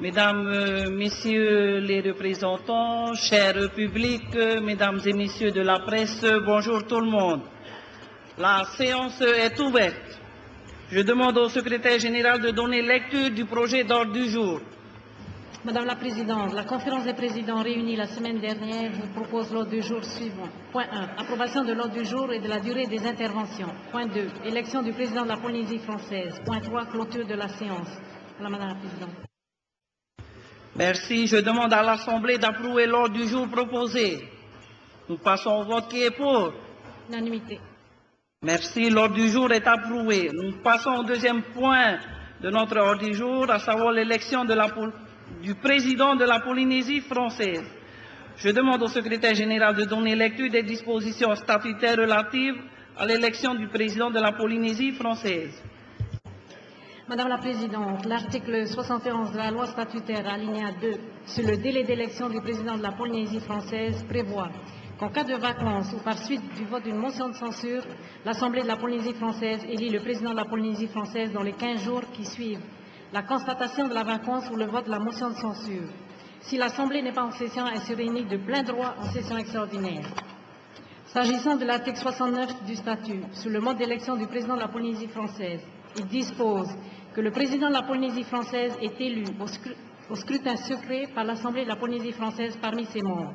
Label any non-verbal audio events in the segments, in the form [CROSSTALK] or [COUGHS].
Mesdames, euh, Messieurs les représentants, chers publics, euh, Mesdames et Messieurs de la presse, bonjour tout le monde. La séance est ouverte. Je demande au secrétaire général de donner lecture du projet d'ordre du jour. Madame la Présidente, la conférence des présidents réunie la semaine dernière vous propose l'ordre du jour suivant. Point 1. Approbation de l'ordre du jour et de la durée des interventions. Point 2. Élection du président de la Polynésie française. Point 3. Clôture de la séance. Voilà, Madame la Présidente. Merci. Je demande à l'Assemblée d'approuver l'ordre du jour proposé. Nous passons au vote qui est pour. Unanimité. Merci. L'ordre du jour est approuvé. Nous passons au deuxième point de notre ordre du jour, à savoir l'élection du président de la Polynésie française. Je demande au secrétaire général de donner lecture des dispositions statutaires relatives à l'élection du président de la Polynésie française. Madame la Présidente, l'article 71 de la loi statutaire alinéa 2 sur le délai d'élection du président de la Polynésie française prévoit qu'en cas de vacances ou par suite du vote d'une motion de censure, l'Assemblée de la Polynésie française élit le président de la Polynésie française dans les 15 jours qui suivent la constatation de la vacance ou le vote de la motion de censure. Si l'Assemblée n'est pas en session, elle se réunit de plein droit en session extraordinaire. S'agissant de l'article 69 du statut, sur le mode d'élection du président de la Polynésie française, il dispose le président de la Polynésie française est élu au, scru- au scrutin secret par l'Assemblée de la Polynésie française parmi ses membres.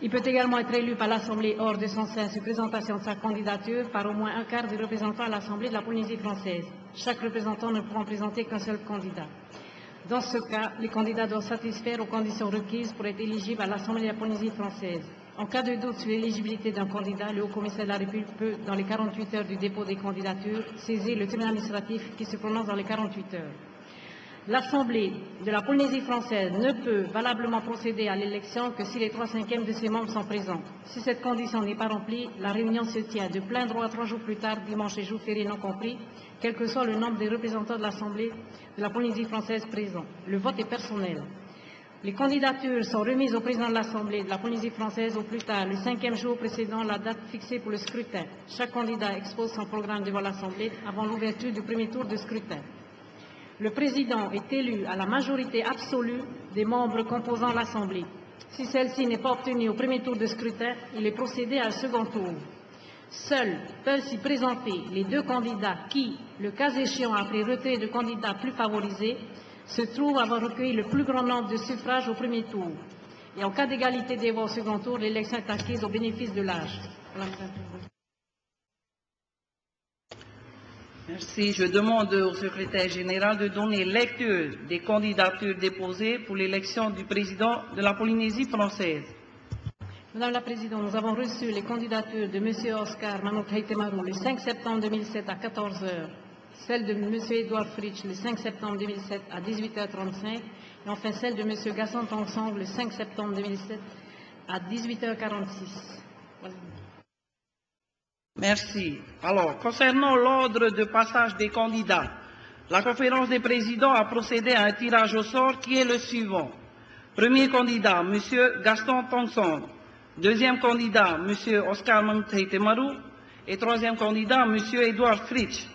Il peut également être élu par l'Assemblée hors de son sein sur présentation de sa candidature par au moins un quart des représentants à l'Assemblée de la Polynésie française. Chaque représentant ne pourra présenter qu'un seul candidat. Dans ce cas, les candidats doivent satisfaire aux conditions requises pour être éligibles à l'Assemblée de la Polynésie française. En cas de doute sur l'éligibilité d'un candidat, le Haut-Commissaire de la République peut, dans les 48 heures du dépôt des candidatures, saisir le tribunal administratif qui se prononce dans les 48 heures. L'Assemblée de la Polynésie française ne peut valablement procéder à l'élection que si les trois cinquièmes de ses membres sont présents. Si cette condition n'est pas remplie, la réunion se tient de plein droit trois jours plus tard, dimanche et jour férié non compris, quel que soit le nombre des représentants de l'Assemblée de la Polynésie française présents. Le vote est personnel. Les candidatures sont remises au président de l'Assemblée de la Polynésie française au plus tard le cinquième jour précédant la date fixée pour le scrutin. Chaque candidat expose son programme devant l'Assemblée avant l'ouverture du premier tour de scrutin. Le président est élu à la majorité absolue des membres composant l'Assemblée. Si celle-ci n'est pas obtenue au premier tour de scrutin, il est procédé à un second tour. Seuls peuvent s'y présenter les deux candidats qui, le cas échéant après retrait de candidats plus favorisés, se trouvent avoir recueilli le plus grand nombre de suffrages au premier tour. Et en cas d'égalité des voix au second tour, l'élection est acquise au bénéfice de l'âge. Merci. Je demande au secrétaire général de donner lecture des candidatures déposées pour l'élection du président de la Polynésie française. Madame la Présidente, nous avons reçu les candidatures de M. Oscar Haitemaru le 5 septembre 2007 à 14 heures, celle de M. Edouard Fritsch le 5 septembre 2007 à 18h35 et enfin celle de M. Gaston Tansang le 5 septembre 2007 à 18h46. Voilà. Merci. Alors, concernant l'ordre de passage des candidats, la conférence des présidents a procédé à un tirage au sort qui est le suivant. Premier candidat, M. Gaston Tonsong. Deuxième candidat, M. Oscar Manteitemaru. Et troisième candidat, M. Edouard Fritsch.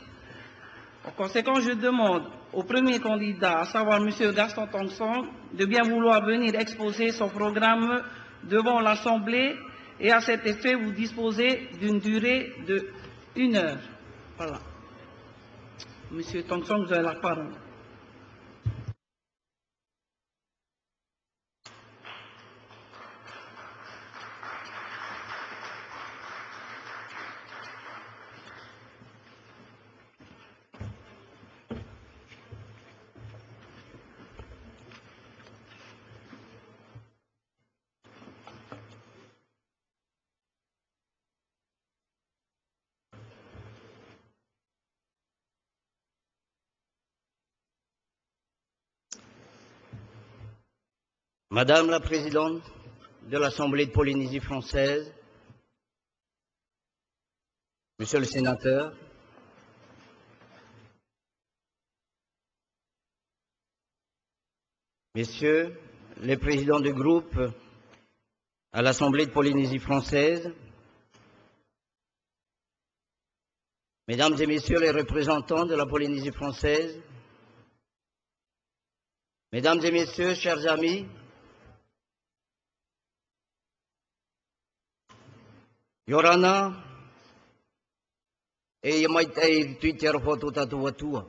En conséquence, je demande au premier candidat, à savoir M. Gaston Tonsong, de bien vouloir venir exposer son programme devant l'Assemblée et à cet effet, vous disposez d'une durée de une heure. Voilà. Monsieur Tonsong, vous avez la parole. Madame la Présidente de l'Assemblée de Polynésie française, Monsieur le Sénateur, Messieurs les présidents de groupe à l'Assemblée de Polynésie française, Mesdames et Messieurs les représentants de la Polynésie française, Mesdames et Messieurs, chers amis, Yorana, e Twitter foto tatua tua.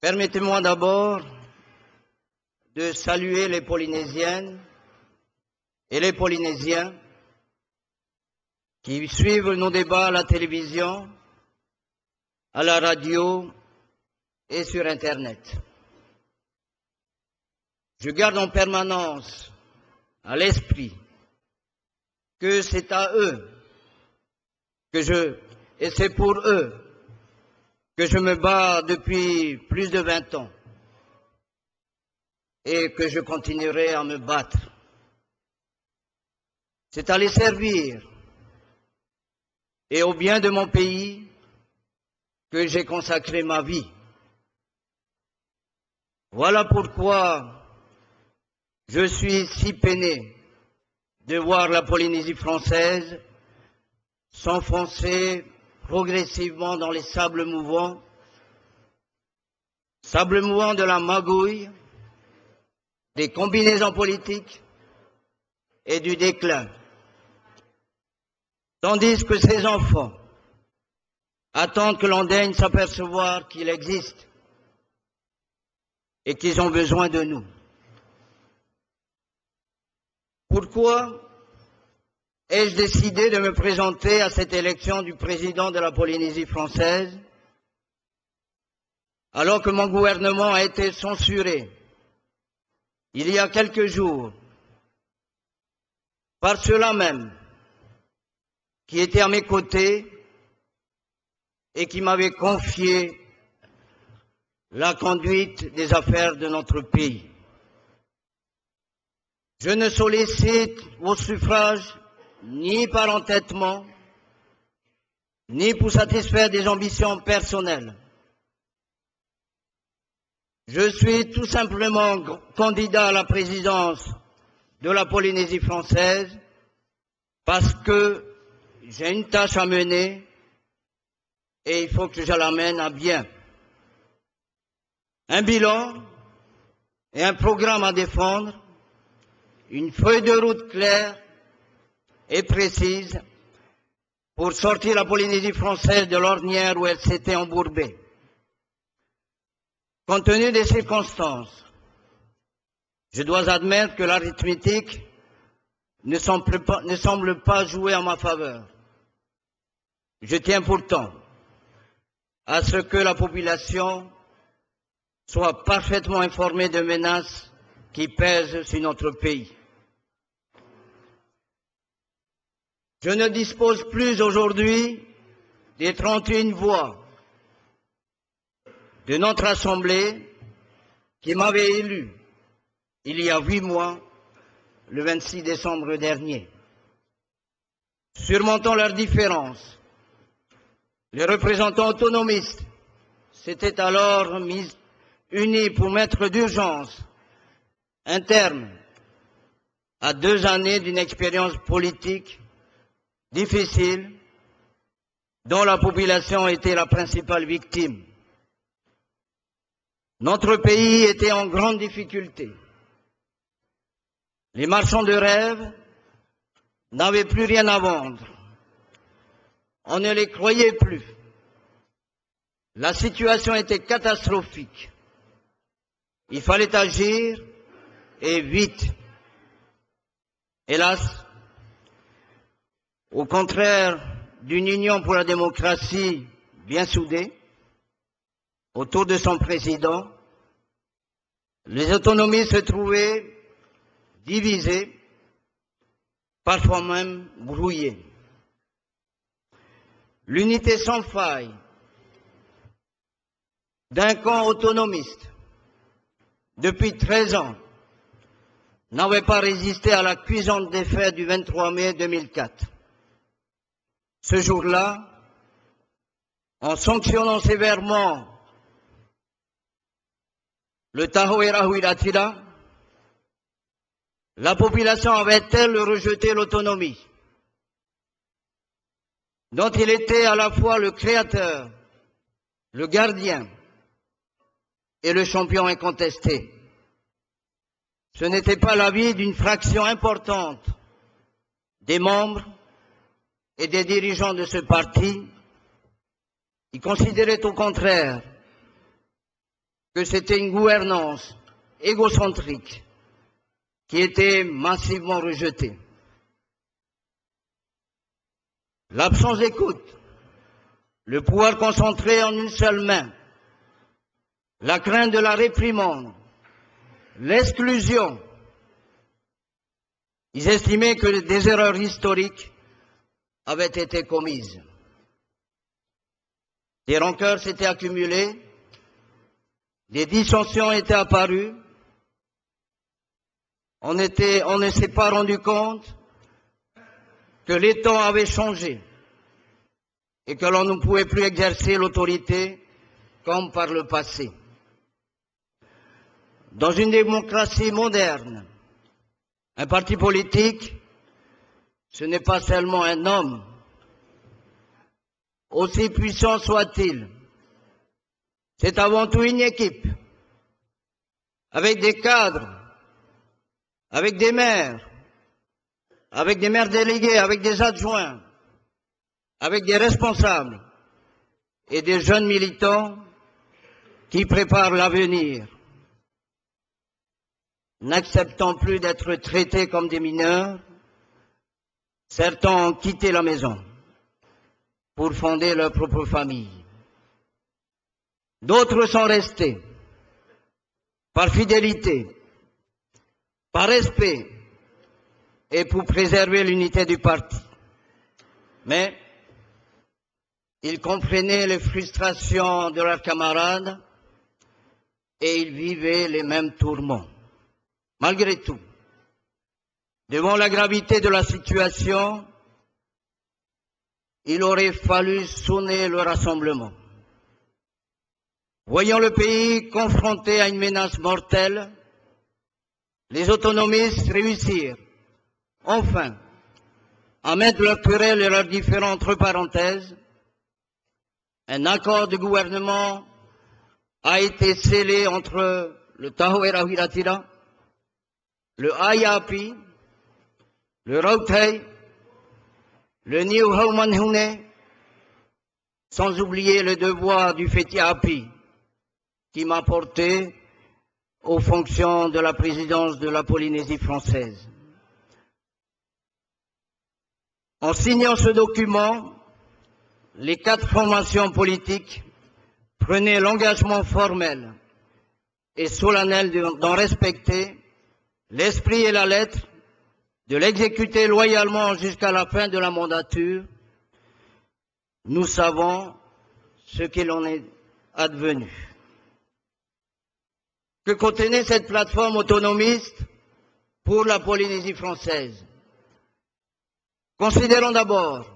Permettez-moi d'abord de saluer les Polynésiennes et les Polynésiens qui suivent nos débats à la télévision, à la radio et sur Internet. Je garde en permanence à l'esprit que c'est à eux que je, et c'est pour eux que je me bats depuis plus de 20 ans et que je continuerai à me battre. C'est à les servir et au bien de mon pays que j'ai consacré ma vie. Voilà pourquoi je suis si peiné de voir la Polynésie française s'enfoncer progressivement dans les sables mouvants, sables mouvants de la magouille, des combinaisons politiques et du déclin. Tandis que ces enfants attendent que l'on daigne s'apercevoir qu'il existe et qu'ils ont besoin de nous. Pourquoi ai-je décidé de me présenter à cette élection du président de la Polynésie française alors que mon gouvernement a été censuré il y a quelques jours par ceux-là même qui étaient à mes côtés et qui m'avaient confié la conduite des affaires de notre pays? Je ne sollicite au suffrage ni par entêtement, ni pour satisfaire des ambitions personnelles. Je suis tout simplement candidat à la présidence de la Polynésie française parce que j'ai une tâche à mener et il faut que je l'amène à bien. Un bilan et un programme à défendre une feuille de route claire et précise pour sortir la Polynésie française de l'ornière où elle s'était embourbée. Compte tenu des circonstances, je dois admettre que l'arithmétique ne semble, pas, jouer en ma faveur. Je tiens pourtant à ce que la population soit parfaitement informée des menaces qui pèsent sur notre pays. Je ne dispose plus aujourd'hui des 31 voix de notre Assemblée qui m'avait élu il y a huit mois, le 26 décembre dernier. Surmontant leurs différences, les représentants autonomistes s'étaient alors mis unis pour mettre d'urgence un terme à deux années d'une expérience politique difficile dont la population était la principale victime. Notre pays était en grande difficulté. Les marchands de rêve n'avaient plus rien à vendre. On ne les croyait plus. La situation était catastrophique. Il fallait agir et vite. Hélas, au contraire d'une union pour la démocratie bien soudée, autour de son président, les autonomies se trouvaient divisées, parfois même brouillées. L'unité sans faille d'un camp autonomiste depuis 13 ans n'avait pas résisté à la cuisante défaite du 23 mai 2004. Ce jour-là, en sanctionnant sévèrement le Tahoe Huiratira, la population avait-elle rejeté l'autonomie dont il était à la fois le créateur le gardien et le champion incontesté. Ce n'était pas l'avis d'une fraction importante des membres et des dirigeants de ce parti. Ils considéraient au contraire que c'était une gouvernance égocentrique qui était massivement rejetée. L'absence d'écoute, le pouvoir concentré en une seule main, la crainte de la réprimande, l'exclusion. Ils estimaient que des erreurs historiques avaient été commises. Des rancœurs s'étaient accumulées, des dissensions étaient apparues, on, on ne s'est pas rendu compte que les temps avaient changé et que l'on ne pouvait plus exercer l'autorité comme par le passé. Dans une démocratie moderne, un parti politique, ce n'est pas seulement un homme, aussi puissant soit-il, c'est avant tout une équipe, avec des cadres, avec des maires, avec des maires délégués, avec des adjoints, avec des responsables et des jeunes militants qui préparent l'avenir n'acceptant plus d'être traités comme des mineurs, certains ont quitté la maison pour fonder leur propre famille. D'autres sont restés par fidélité, par respect et pour préserver l'unité du parti. Mais ils comprenaient les frustrations de leurs camarades et ils vivaient les mêmes tourments. Malgré tout, devant la gravité de la situation, il aurait fallu sonner le rassemblement. Voyant le pays confronté à une menace mortelle, les autonomistes réussirent, enfin, à mettre leurs querelles et leurs différends entre parenthèses. Un accord de gouvernement a été scellé entre le Tahoe Hiratira le IAP, le Rautei, le New Hune, sans oublier le devoir du Fetiapi, qui m'a porté aux fonctions de la présidence de la Polynésie française. En signant ce document, les quatre formations politiques prenaient l'engagement formel et solennel d'en respecter l'esprit et la lettre, de l'exécuter loyalement jusqu'à la fin de la mandature, nous savons ce qu'il en est advenu. Que contenait cette plateforme autonomiste pour la Polynésie française? Considérons d'abord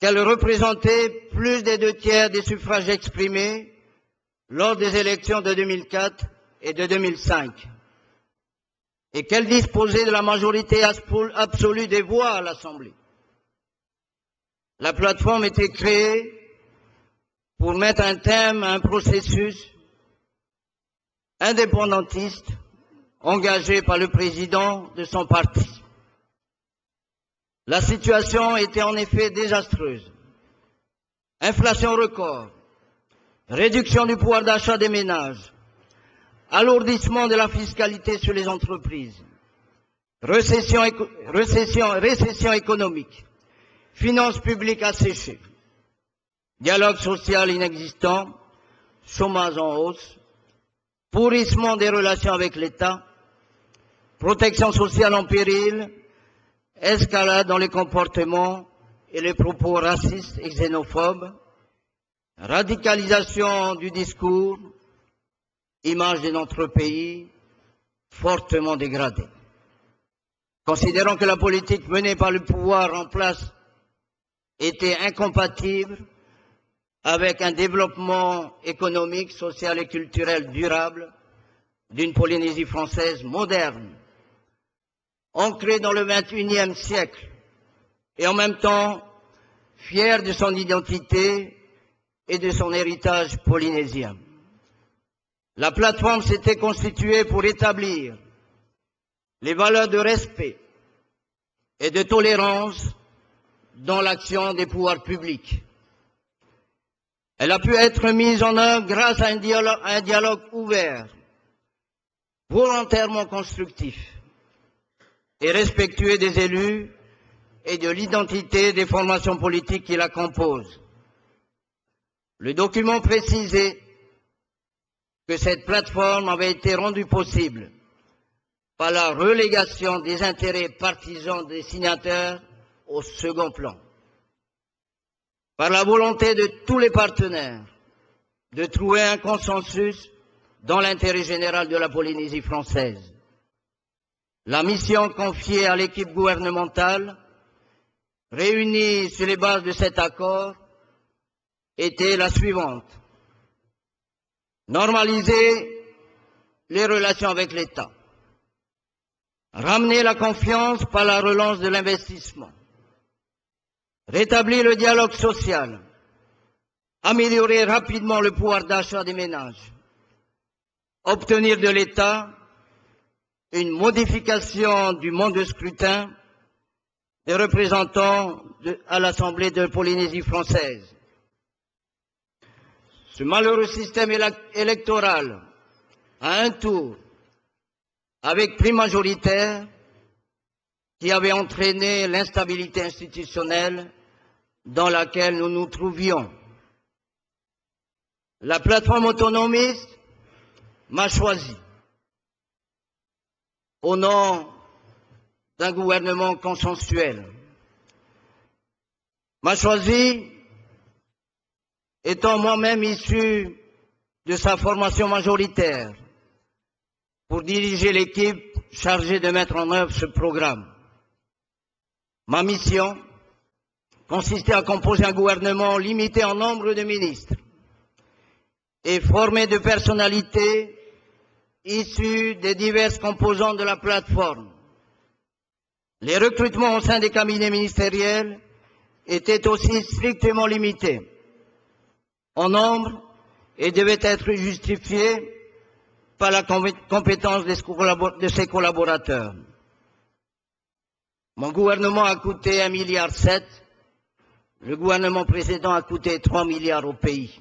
qu'elle représentait plus des deux tiers des suffrages exprimés lors des élections de 2004 et de 2005 et qu'elle disposait de la majorité absolue des voix à l'Assemblée. La plateforme était créée pour mettre un thème à un processus indépendantiste engagé par le président de son parti. La situation était en effet désastreuse. Inflation record, réduction du pouvoir d'achat des ménages, alourdissement de la fiscalité sur les entreprises, récession, récession, économique, finances publiques asséchées, dialogue social inexistant, chômage en hausse, pourrissement des relations avec l'État, protection sociale en péril, escalade dans les comportements et les propos racistes et xénophobes, radicalisation du discours, image de notre pays fortement dégradée. Considérant que la politique menée par le pouvoir en place était incompatible avec un développement économique, social et culturel durable d'une Polynésie française moderne, ancrée dans le XXIe siècle et en même temps fière de son identité et de son héritage polynésien. La plateforme s'était constituée pour établir les valeurs de respect et de tolérance dans l'action des pouvoirs publics. Elle a pu être mise en œuvre grâce à un dialogue, ouvert, volontairement constructif et respectueux des élus et de l'identité des formations politiques qui la composent. Le document précisait que cette plateforme avait été rendue possible par la relégation des intérêts partisans des signataires au second plan, par la volonté de tous les partenaires de trouver un consensus dans l'intérêt général de la Polynésie française. La mission confiée à l'équipe gouvernementale, réunie sur les bases de cet accord, était la suivante. Normaliser les relations avec l'État. Ramener la confiance par la relance de l'investissement. Rétablir le dialogue social. Améliorer rapidement le pouvoir d'achat des ménages. Obtenir de l'État une modification du monde de scrutin des représentants à l'Assemblée de Polynésie française ce malheureux système électoral à un tour, avec prix majoritaire, qui avait entraîné l'instabilité institutionnelle dans laquelle nous nous trouvions. La plateforme autonomiste m'a choisi au nom d'un gouvernement consensuel. M'a choisi étant moi-même issu de sa formation majoritaire pour diriger l'équipe chargée de mettre en œuvre ce programme. Ma mission consistait à composer un gouvernement limité en nombre de ministres et formé de personnalités issues des diverses composantes de la plateforme. Les recrutements au sein des cabinets ministériels étaient aussi strictement limités en nombre et devait être justifié par la compétence de ses collaborateurs. Mon gouvernement a coûté 1,7 milliard. Le gouvernement précédent a coûté 3 milliards au pays.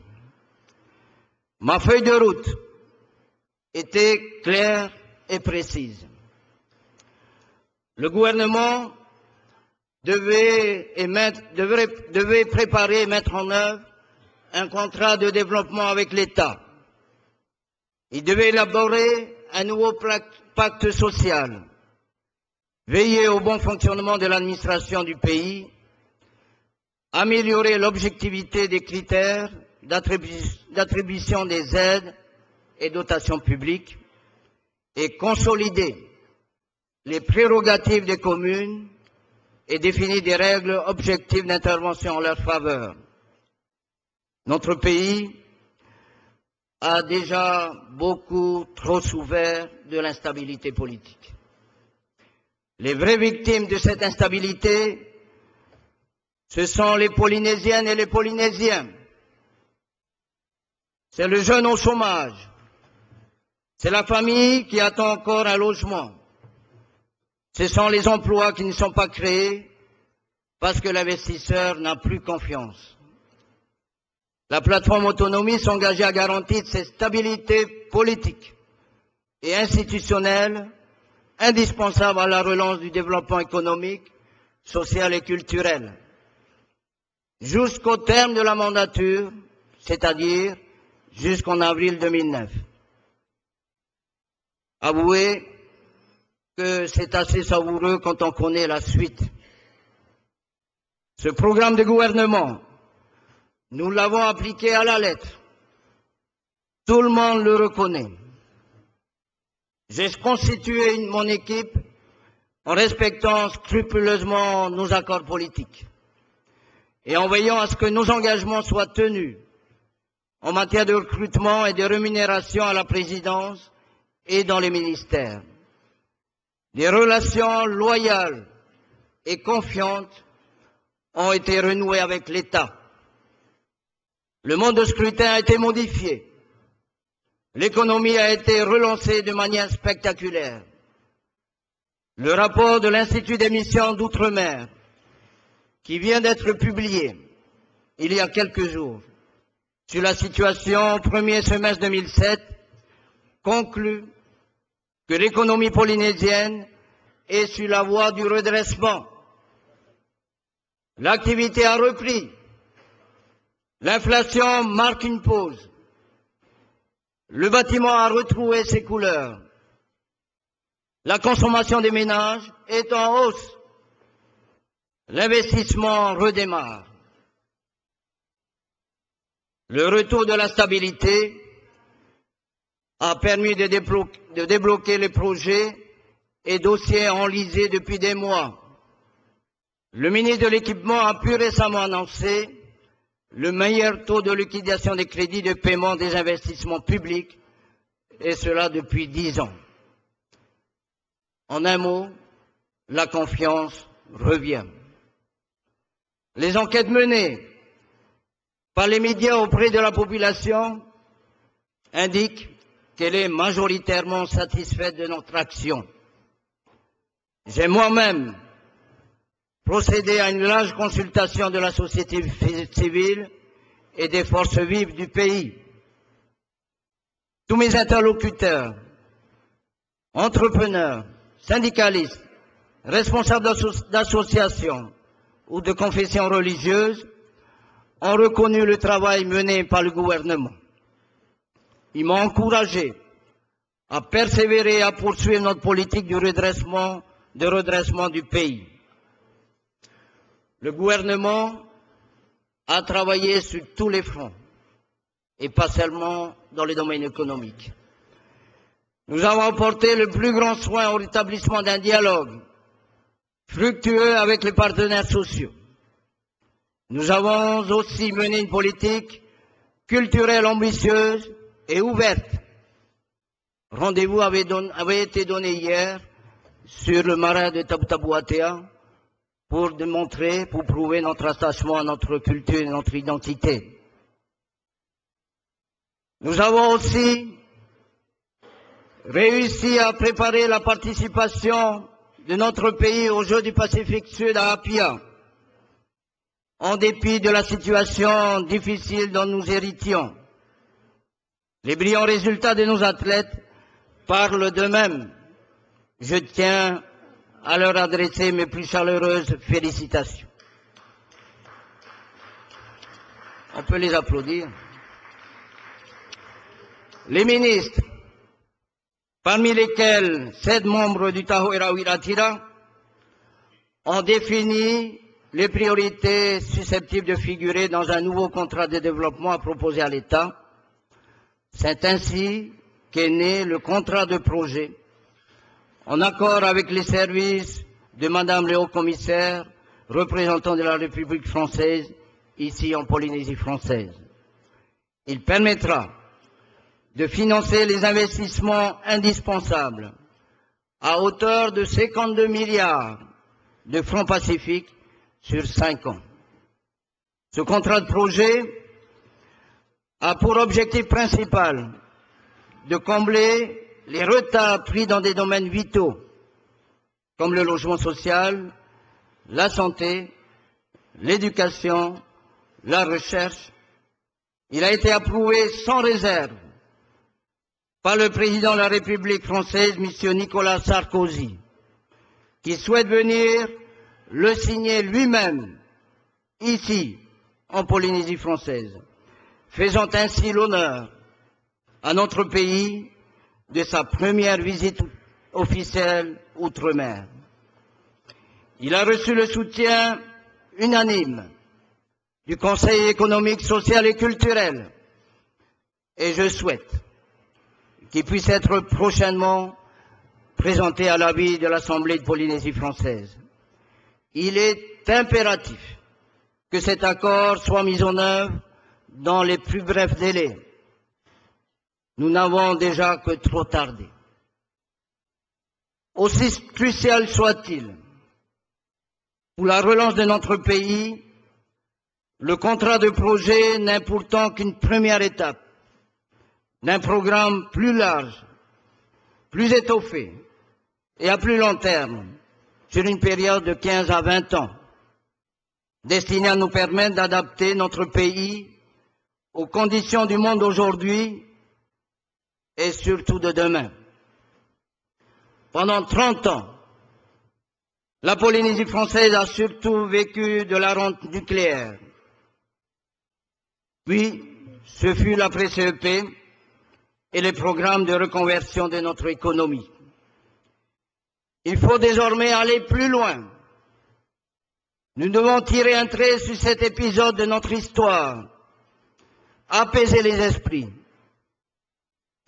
Ma feuille de route était claire et précise. Le gouvernement devait, devait, devait préparer et mettre en œuvre un contrat de développement avec l'État. Il devait élaborer un nouveau pacte social, veiller au bon fonctionnement de l'administration du pays, améliorer l'objectivité des critères d'attribution des aides et dotations publiques et consolider les prérogatives des communes et définir des règles objectives d'intervention en leur faveur. Notre pays a déjà beaucoup trop souffert de l'instabilité politique. Les vraies victimes de cette instabilité, ce sont les Polynésiennes et les Polynésiens. C'est le jeune au chômage. C'est la famille qui attend encore un logement. Ce sont les emplois qui ne sont pas créés parce que l'investisseur n'a plus confiance. La plateforme autonomie s'engageait à garantir cette stabilité politique et institutionnelle indispensable à la relance du développement économique, social et culturel. Jusqu'au terme de la mandature, c'est-à-dire jusqu'en avril 2009. Avouez que c'est assez savoureux quand on connaît la suite. Ce programme de gouvernement nous l'avons appliqué à la lettre. Tout le monde le reconnaît. J'ai constitué mon équipe en respectant scrupuleusement nos accords politiques et en veillant à ce que nos engagements soient tenus en matière de recrutement et de rémunération à la présidence et dans les ministères. Des relations loyales et confiantes ont été renouées avec l'État. Le monde de scrutin a été modifié. L'économie a été relancée de manière spectaculaire. Le rapport de l'Institut d'émission d'outre-mer, qui vient d'être publié il y a quelques jours sur la situation au premier semestre 2007, conclut que l'économie polynésienne est sur la voie du redressement. L'activité a repris. L'inflation marque une pause. Le bâtiment a retrouvé ses couleurs. La consommation des ménages est en hausse. L'investissement redémarre. Le retour de la stabilité a permis de débloquer, les projets et dossiers enlisés depuis des mois. Le ministre de l'Équipement a pu récemment annoncer le meilleur taux de liquidation des crédits de paiement des investissements publics, et cela depuis dix ans. En un mot, la confiance revient. Les enquêtes menées par les médias auprès de la population indiquent qu'elle est majoritairement satisfaite de notre action. J'ai moi-même procédé à une large consultation de la société civile et des forces vives du pays. Tous mes interlocuteurs, entrepreneurs, syndicalistes, responsables d'associations ou de confessions religieuses ont reconnu le travail mené par le gouvernement. Ils m'ont encouragé à persévérer et à poursuivre notre politique de redressement, de redressement du pays. Le gouvernement a travaillé sur tous les fronts et pas seulement dans les domaines économiques. Nous avons apporté le plus grand soin au rétablissement d'un dialogue fructueux avec les partenaires sociaux. Nous avons aussi mené une politique culturelle ambitieuse et ouverte. Rendez-vous avait, été donné hier sur le marin de Tabutabuatea pour démontrer, pour prouver notre attachement à notre culture et notre identité. Nous avons aussi réussi à préparer la participation de notre pays aux Jeux du Pacifique Sud à Apia en dépit de la situation difficile dont nous héritions. Les brillants résultats de nos athlètes parlent d'eux-mêmes. Je tiens à leur adresser mes plus chaleureuses félicitations. On peut les applaudir. Les ministres, parmi lesquels sept membres du Tahoe Wiratira, ont défini les priorités susceptibles de figurer dans un nouveau contrat de développement à proposer à l'État. C'est ainsi qu'est né le contrat de projet, en accord avec les services de Madame le Haut-Commissaire, représentant de la République française, ici en Polynésie française. Il permettra de financer les investissements indispensables à hauteur de 52 milliards de francs pacifiques sur cinq ans. Ce contrat de projet a pour objectif principal de combler les retards pris dans des domaines vitaux comme le logement social, la santé, l'éducation, la recherche. Il a été approuvé sans réserve par le président de la République française, M. Nicolas Sarkozy, qui souhaite venir le signer lui-même ici, en Polynésie française, faisant ainsi l'honneur à notre pays de sa première visite officielle outre-mer. Il a reçu le soutien unanime du Conseil économique, social et culturel et je souhaite qu'il puisse être prochainement présenté à l'avis de l'Assemblée de Polynésie française il est impératif que cet accord soit mis en œuvre dans les plus brefs délais. Nous n'avons déjà que trop tardé. Aussi crucial soit-il pour la relance de notre pays, Le contrat de projet n'est pourtant qu'une première étape d'un programme plus large, plus étoffé et à plus long terme, sur une période de 15 à 20 ans, destiné à nous permettre d'adapter notre pays aux conditions du monde d'aujourd'hui et surtout de demain. Pendant 30 ans, la Polynésie française a surtout vécu de la rente nucléaire. Puis, ce fut la CEP et les programmes de reconversion de notre économie. Il faut désormais aller plus loin. Nous devons tirer un trait sur cet épisode de notre histoire, apaiser les esprits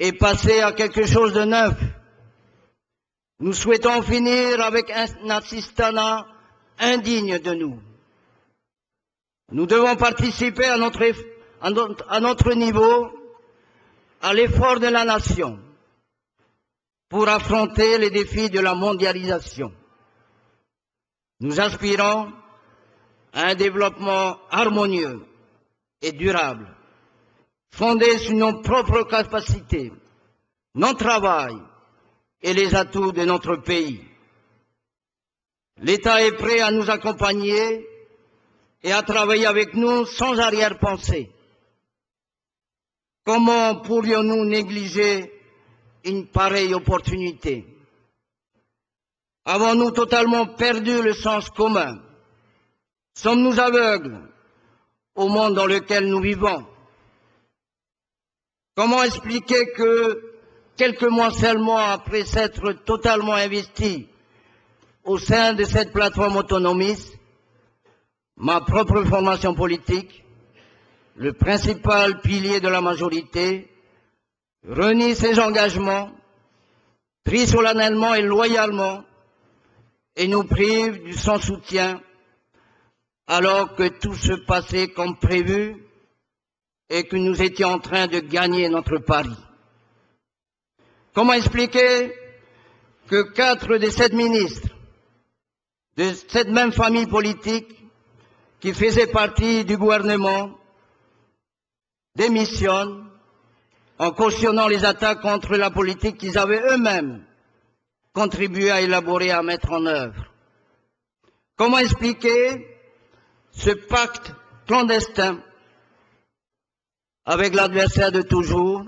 et passer à quelque chose de neuf. Nous souhaitons finir avec un assistanat indigne de nous. Nous devons participer à notre, à notre niveau à l'effort de la nation pour affronter les défis de la mondialisation. Nous aspirons à un développement harmonieux et durable, fondé sur nos propres capacités, notre travail et les atouts de notre pays. L'État est prêt à nous accompagner et à travailler avec nous sans arrière-pensée. Comment pourrions-nous négliger une pareille opportunité? Avons-nous totalement perdu le sens commun? Sommes-nous aveugles au monde dans lequel nous vivons? Comment expliquer que, quelques mois seulement après s'être totalement investi au sein de cette plateforme autonomiste, ma propre formation politique le principal pilier de la majorité, renie ses engagements, pris solennellement et loyalement, et nous prive de son soutien, alors que tout se passait comme prévu et que nous étions en train de gagner notre pari. Comment expliquer que quatre des sept ministres de cette même famille politique qui faisaient partie du gouvernement démissionnent en cautionnant les attaques contre la politique qu'ils avaient eux-mêmes contribué à élaborer et à mettre en œuvre. Comment expliquer ce pacte clandestin avec l'adversaire de toujours,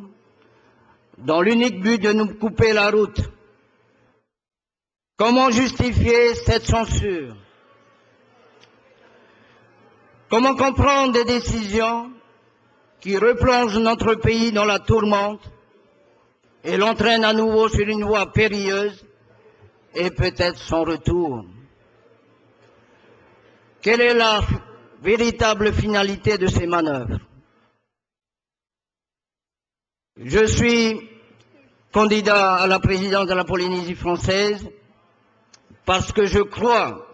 dans l'unique but de nous couper la route. Comment justifier cette censure? Comment comprendre des décisions qui replonge notre pays dans la tourmente et l'entraîne à nouveau sur une voie périlleuse et peut-être son retour? Quelle est la véritable finalité de ces manœuvres? Je suis candidat à la présidence de la Polynésie française parce que je crois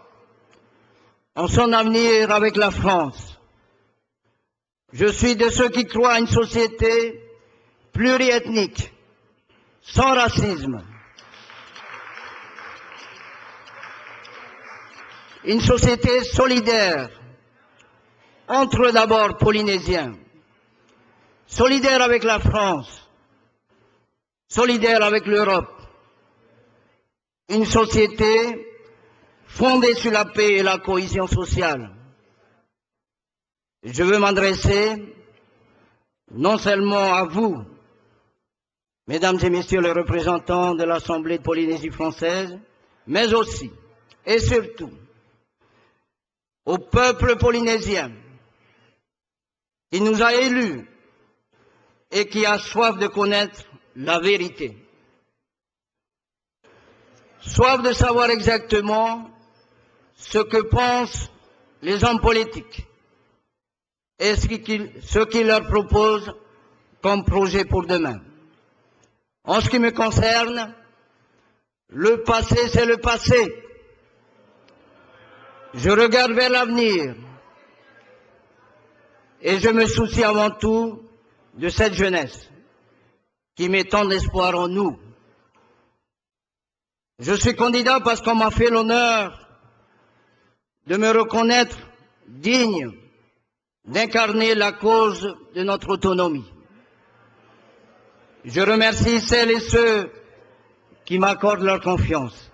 en son avenir avec la France je suis de ceux qui croient à une société pluriethnique, sans racisme. Une société solidaire entre d'abord Polynésiens, solidaire avec la France, solidaire avec l'Europe. Une société fondée sur la paix et la cohésion sociale. Je veux m'adresser non seulement à vous, mesdames et messieurs les représentants de l'Assemblée de Polynésie française, mais aussi et surtout au peuple polynésien qui nous a élus et qui a soif de connaître la vérité. Soif de savoir exactement ce que pensent les hommes politiques et ce qu'il leur propose comme projet pour demain. En ce qui me concerne, le passé, c'est le passé. Je regarde vers l'avenir et je me soucie avant tout de cette jeunesse qui met tant d'espoir en nous. Je suis candidat parce qu'on m'a fait l'honneur de me reconnaître digne d'incarner la cause de notre autonomie. Je remercie celles et ceux qui m'accordent leur confiance.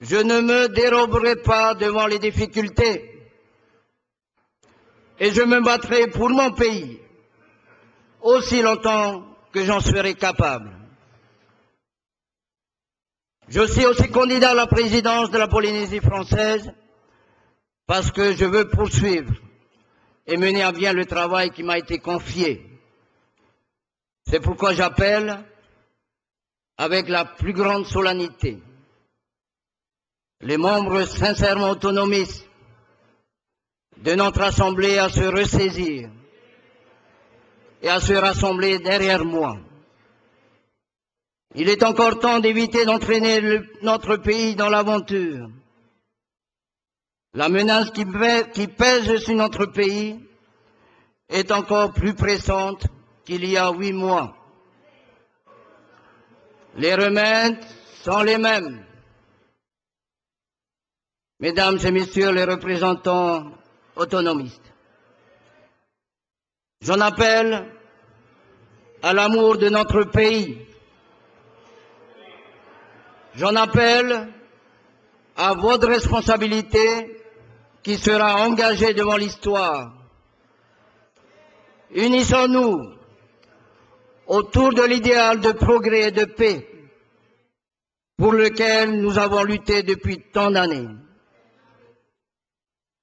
Je ne me déroberai pas devant les difficultés et je me battrai pour mon pays aussi longtemps que j'en serai capable. Je suis aussi candidat à la présidence de la Polynésie française parce que je veux poursuivre et mener à bien le travail qui m'a été confié. C'est pourquoi j'appelle avec la plus grande solennité les membres sincèrement autonomistes de notre Assemblée à se ressaisir et à se rassembler derrière moi. Il est encore temps d'éviter d'entraîner notre pays dans l'aventure. La menace qui, pèse sur notre pays est encore plus pressante qu'il y a huit mois. Les remèdes sont les mêmes. Mesdames et Messieurs les représentants autonomistes, j'en appelle à l'amour de notre pays. J'en appelle à votre responsabilité qui sera engagée devant l'histoire. Unissons-nous autour de l'idéal de progrès et de paix pour lequel nous avons lutté depuis tant d'années.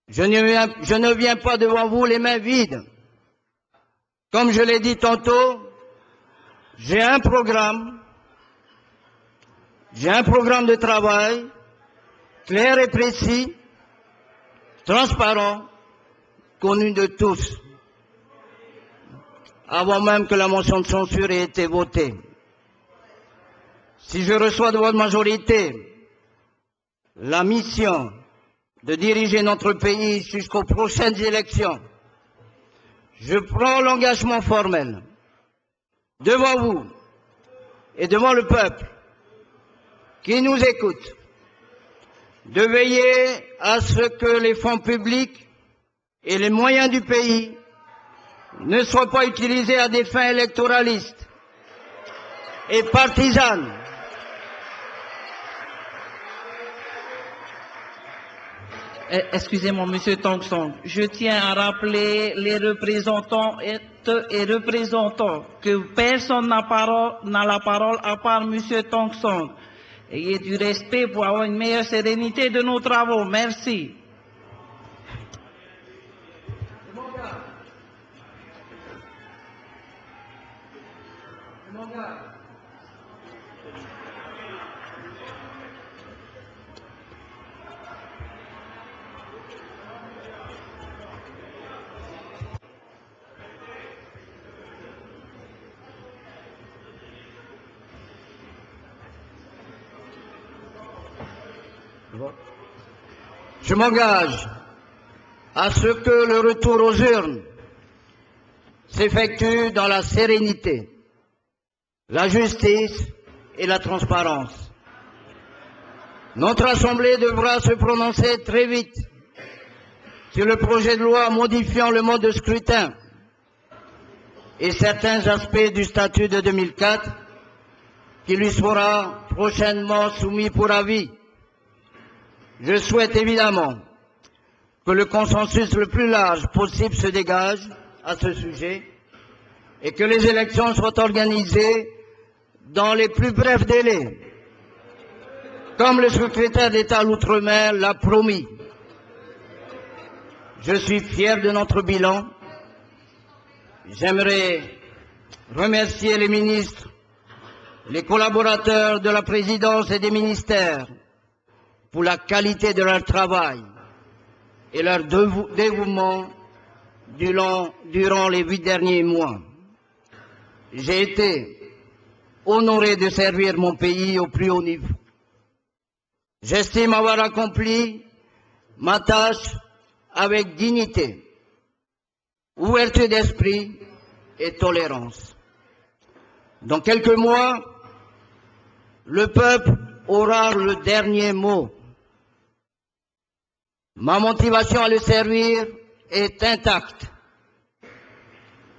Je ne, viens, pas devant vous les mains vides. Comme je l'ai dit tantôt, j'ai un programme, j'ai un programme de travail clair et précis, transparent, connu de tous, avant même que la motion de censure ait été votée. Si je reçois de votre majorité la mission de diriger notre pays jusqu'aux prochaines élections, je prends l'engagement formel devant vous et devant le peuple qui nous écoute de veiller à ce que les fonds publics et les moyens du pays ne soient pas utilisés à des fins électoralistes et partisanes. Excusez-moi, Monsieur Thompson, je tiens à rappeler les représentants et, représentants que personne n'a la parole à part Monsieur Thompson. Ayez du respect pour avoir une meilleure sérénité de nos travaux. Merci. Je m'engage à ce que le retour aux urnes s'effectue dans la sérénité, la justice et la transparence. Notre Assemblée devra se prononcer très vite sur le projet de loi modifiant le mode de scrutin et certains aspects du statut de 2004 qui lui sera prochainement soumis pour avis. Je souhaite évidemment que le consensus le plus large possible se dégage à ce sujet et que les élections soient organisées dans les plus brefs délais, comme le secrétaire d'État à l'Outre-mer l'a promis. Je suis fier de notre bilan. J'aimerais remercier les ministres, les collaborateurs de la présidence et des ministères, pour la qualité de leur travail et leur dévouement durant, les huit derniers mois. J'ai été honoré de servir mon pays au plus haut niveau. J'estime avoir accompli ma tâche avec dignité, ouverture d'esprit et tolérance. Dans quelques mois, le peuple aura le dernier mot. Ma motivation à le servir est intacte.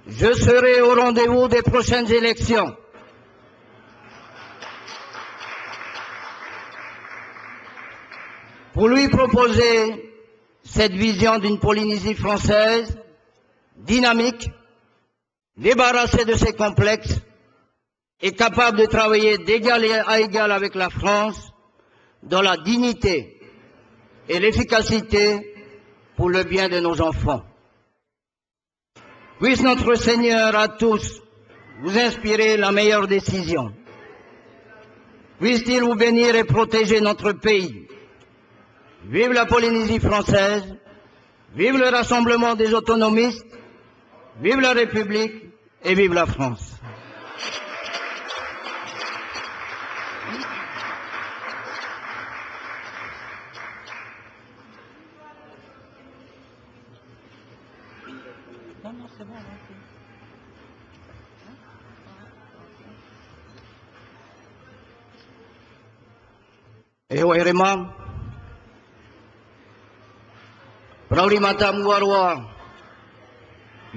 Je serai au rendez-vous des prochaines élections. Pour lui proposer cette vision d'une Polynésie française dynamique, débarrassée de ses complexes et capable de travailler d'égal à égal avec la France dans la dignité et l'efficacité pour le bien de nos enfants. Puisse notre Seigneur à tous vous inspirer la meilleure décision. Puisse-t-il vous bénir et protéger notre pays. Vive la Polynésie française, vive le rassemblement des autonomistes, vive la République et vive la France. E hoa ere mā. Rauri mata muarua.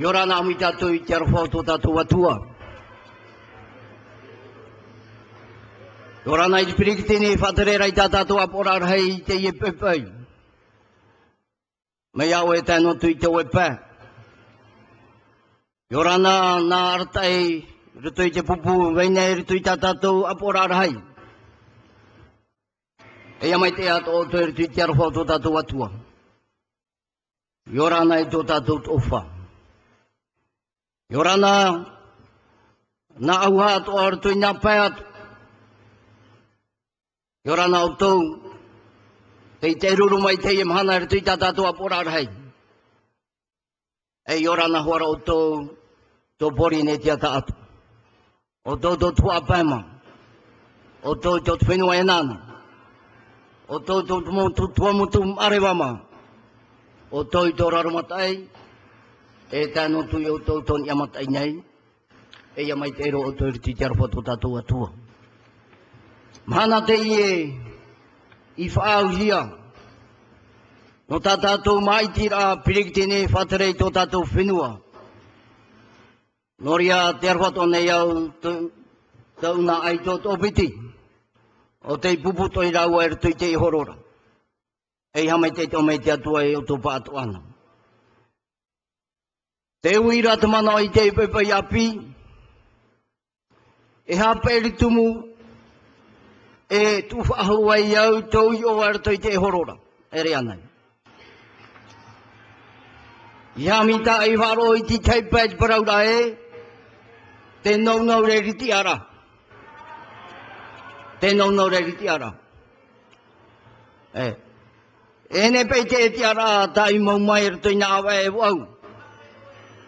Yora na ami tatu i te arwhau tō tatu watua. Yora na i te piriki tini whaterera i tā tatu apora arhei i te i pepai. Me iau e tēno tu i te wepa. Yora na nā artai rutu i te pupu veinei rutu i tā apora arhei. E ia mai te ato o te ritu i te arwhau tō tātou atua. I ora ana i tō tātou tofa. I ora ana na auha ato o ritu i ngā pai atu. I ora ana o tōu te i te ruru mai te i mahana ritu i tā tātou apora arhei. E i ora ana huara o tōu tō pori ne tia tā atu. O tōu tō tua paima. O tōu tō whenua e nāna. o tau tau tumo tu tua tu are wama. O tau tau raro matai, e tano tu yau tau tau ni amatai nyai, e yamai mai tero o tau ti tiar tu tatu atua. Mana te iye, i whaau hia, no ta tatu mai tira pirikitene fatarei to tatu whenua. Noria tiar fatu ne yau tau na aito tō obiti o te puputo i rau e rutu i te i horora. E i hamai te te o te atua e o tō pātu ana. Te uira te mana i te pepe i api, e haperi tumu, e tu whahua i au tau i o arto i te horora. E re anai. I hamita i wharo i ti teipa i paraura e, te nau nau re riti ara. Te nau nau rei ti ara. E. E ne pei te eti ara ta i mau mai rato i nā awa e wau.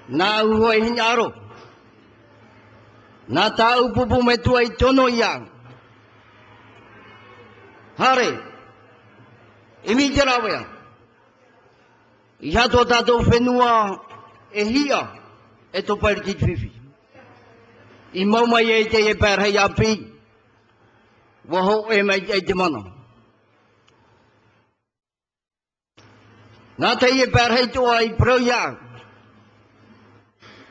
Nā uho e hinya aro. Nā tā upupu me tua i tono i ang. Hare. I mi te rawea. I hato tātou whenua e hia e tō pairi ti whiwhi. I mau mai e te e pērhei a pii. Waho e mai e te mana. Nā te e pēr hei toa i prau iang.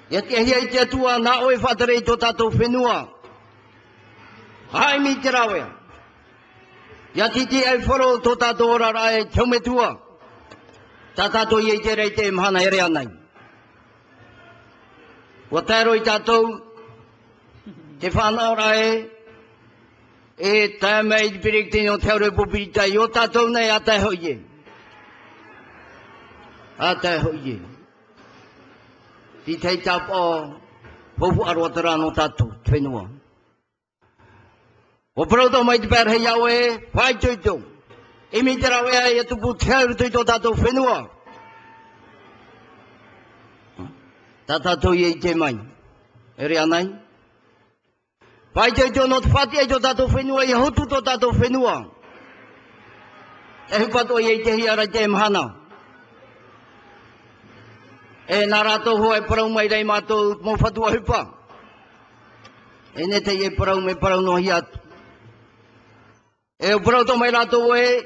Ia te hia i te atua nā oe whaterei tō tātou whenua. Hai mi te rawea. Ia ti te ai whoro tō tātou ora rae taume tua. Tā tātou i te rei te mhana ere anai. Wa tēro i tātou te whanau rae e e tama i direkte no te aure pupirita i o tātou nei a hoie. A hoie. Ti tei tāp o pofu arotara no tātou, te noa. O prauta mai te pere hei au e, whai tuitou. E mi te rau ea e tupu te aure tuitou tatou, te noa. Ta tatou i te mai. Ere anai? Ere anai? Pai te tō no te whati e tō tato whenua, i hotu tō tato whenua. E hupato i e te hiara te mhana. E nā rātou hoa e parau mai rei mātou mō whatua hupa. E ne te i e parau me parau no hi atu. E o parau tō mai rātou e,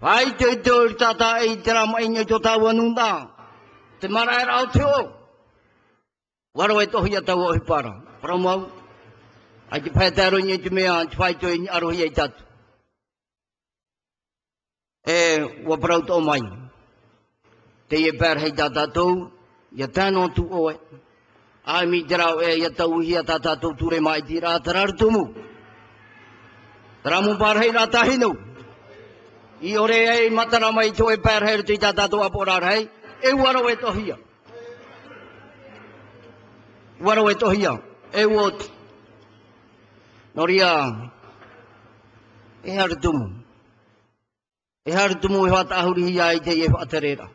pai te te o tata e te rama inga tō tāua nunda. te mara e o te o. Waro e tohi atau o hipara. Parau mau. Ai te pai taro ni te mea, te pai to ni aro hi tatu. E wa parau tō mai. Te e pēr hei tātātou, ia tēnō tu oe. Ai mi te rau e ia tau hi a tātātou ture mai ti rā tarar tumu. Tara mu hei rā tahinu. I ore e matara mai tō e pēr hei rā tātātou aporar hei. E waro e tohia. Waro e tohia. E wot. Noria. E har tumu. E har tumu e wata ahuri hi ai te e whaterera.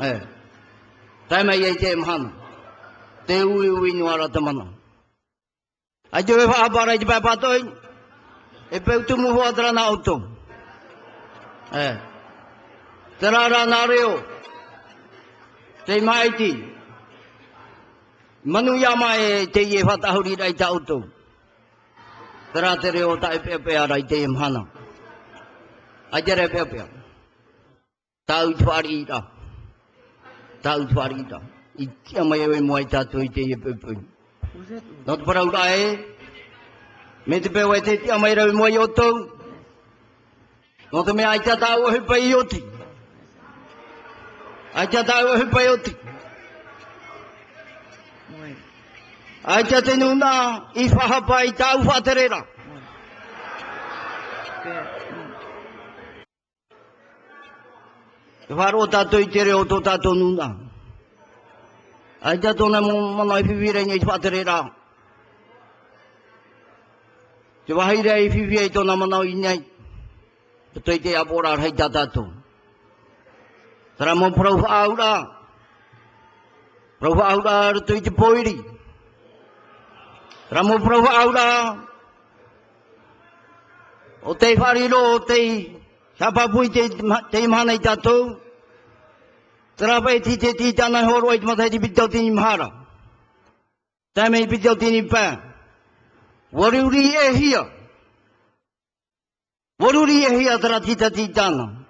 E. Tai mai e te mahana. Te ui ui nuara te mana. Ai te wewa apara i te pai patoi. E peu tumu hoa tera na auto. E. Te rara nā reo. Te maiti. Manu yama e te ie whatahuri rai ta auto. Te Tera te reo ta e pepe rai te imhana. Ai te re pepe a. Ta u tuari. Ta u tuari ira. I tia mai ewe mua i tātou i te e pepe. Nā te parau rā e. Me te pewa e te tia mai rau mua i o tau. Nā te mea ai te o hupa i oti. Ai te o hupa i oti. Ai te te nuna i whahapa i tau whaterera. Te wharo tātou i te reo tō tātou nuna. Ai te tōna mō mana i whiwire ni i whaterera. Te wahire i whiwire i tōna mana i nei. Te toi te apora rei tā tātou. Tara mō prau whaura. Prau whaura ar toi te poiri. Tara Ramo parau aura. O te whariro o te hapapui te, te imhana i tātou. Tarapa e tite te horo i te matai te pitau tini mhara. Tāme i pitau tini pā. Waruri e hia. Waruri e hia tara tita ti tāna.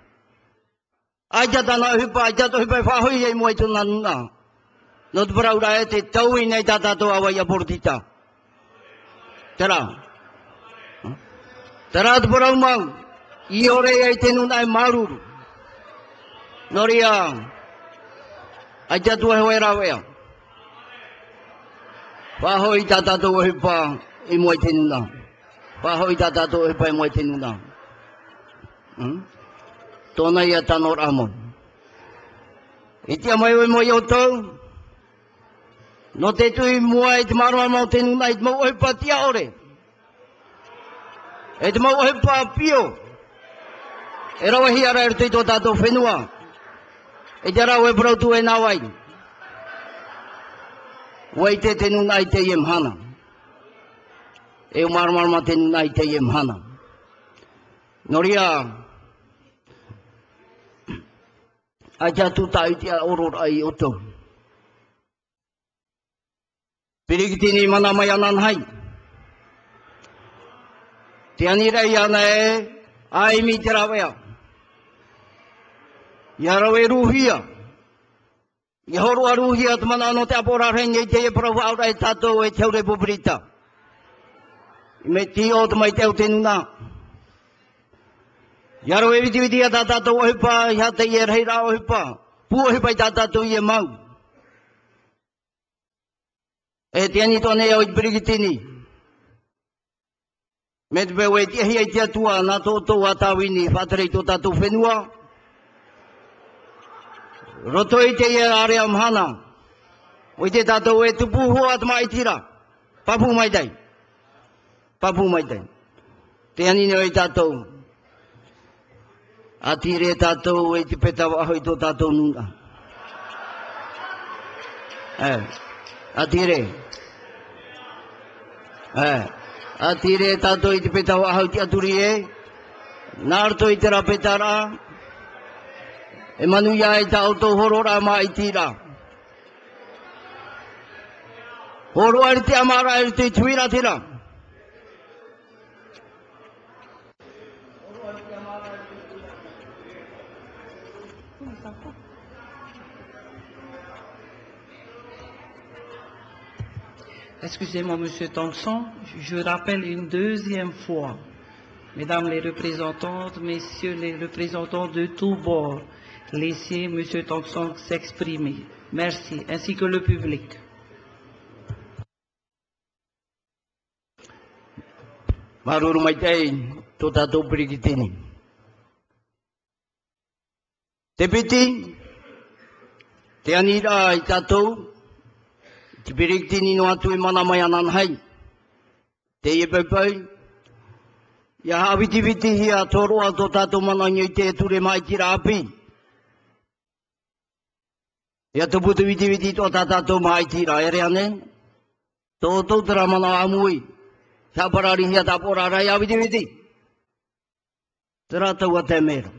tana hupa, tāna to hupa i whahoi e mua i tūna nuna. No te paraura e te tau i nei tātātou awa i aportita. Tera. Tera tu porau mau. I ore ai tenu nai ai maruru. Nori a. Ai te tua hoi rawea. Paho i tatatou e pa i moi te. Paho i tatatou e pa i moi te nuna. Tōna i a tanor amon. I te amai o i moi o tau. Tōna i a. No te tui mua e te marua mau te nuna i te mau hipa tia ore. E te mau hipa pio. E rawa hi ara e tui tō tātou whenua. E te rawa e brautu e nawai. Wai te te nuna i te iem hana. E o marmarma te nuna i te iem hana. Noria, [CLEARS THROAT] ai te atu tai te orora ai o tōu. Pirikitini mana mai anan hai. Te anira i ana e, ai mi te rawea. Ia rawe ruhia. Ia horua ruhia te mana ano te apora rengi te e prawa aura e tatou e te aure. Me ti o te mai teo au te nuna. Ia rawe viti viti a ta o hipa, ia te i e reira o hipa. Pu o hipa i ta i e mau. E te ani tone au i pirikitini. Me te pewe te hi ai te atua nā tō atawini whatarei tō tātou whenua. Roto i te ia are am hana. O i te tātou e tupu hua at mai tira. Papu mai tai. Papu mai tai. Te anine o i tātou. A tire tātou e te petawa ahoi tō tātou nunga. Eh. A tire. Eh. A tire tātou i te petawa aho i te aturi e. narto i te rapetara. E manu ia e ta auto horora ma i tira. Horo ari te amara ari te tuira tira. Excusez-moi, Monsieur Thompson, je rappelle une deuxième fois, Mesdames les représentantes, Messieurs les représentants de tous bords, laissez Monsieur Thompson s'exprimer. Merci, ainsi que le public. Piti, Te piritini no atu i mana mai anan hai. Te ie paupau. Ia hawiti viti hi a toro a to tato mana ngai te ture mai ki rapi. Ia to putu viti viti to tato tato mai ki rai ere ane. Tō tō tura mana amui. Sa parari hi a tapora rai a viti viti. Tura tau a te mera.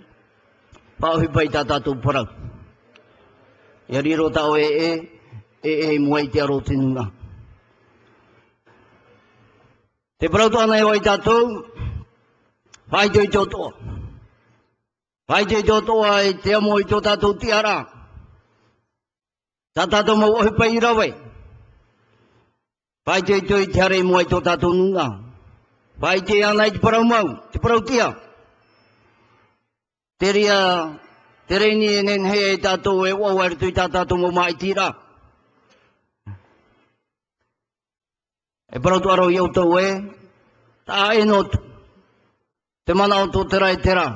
Pāhi pai tato tato parau. Riro. Ia riro tau e e e e muai te aro te nuna. Te parau ana e wai tātou, whai te i tōtoa. Whai te i tōtoa e te amo i tō tātou te ara. Tā tātou mau ohi pai rawe. Whai te i tō i te are i tō tātou nunga. Whai te ana i te parau mau, te parau tia. Te rea, te reini e nenhe e tātou e wawaritu i tātou mau mai tira. Te E parau tu aro iau tau e, ta e notu. Te mana o tō tera e tera.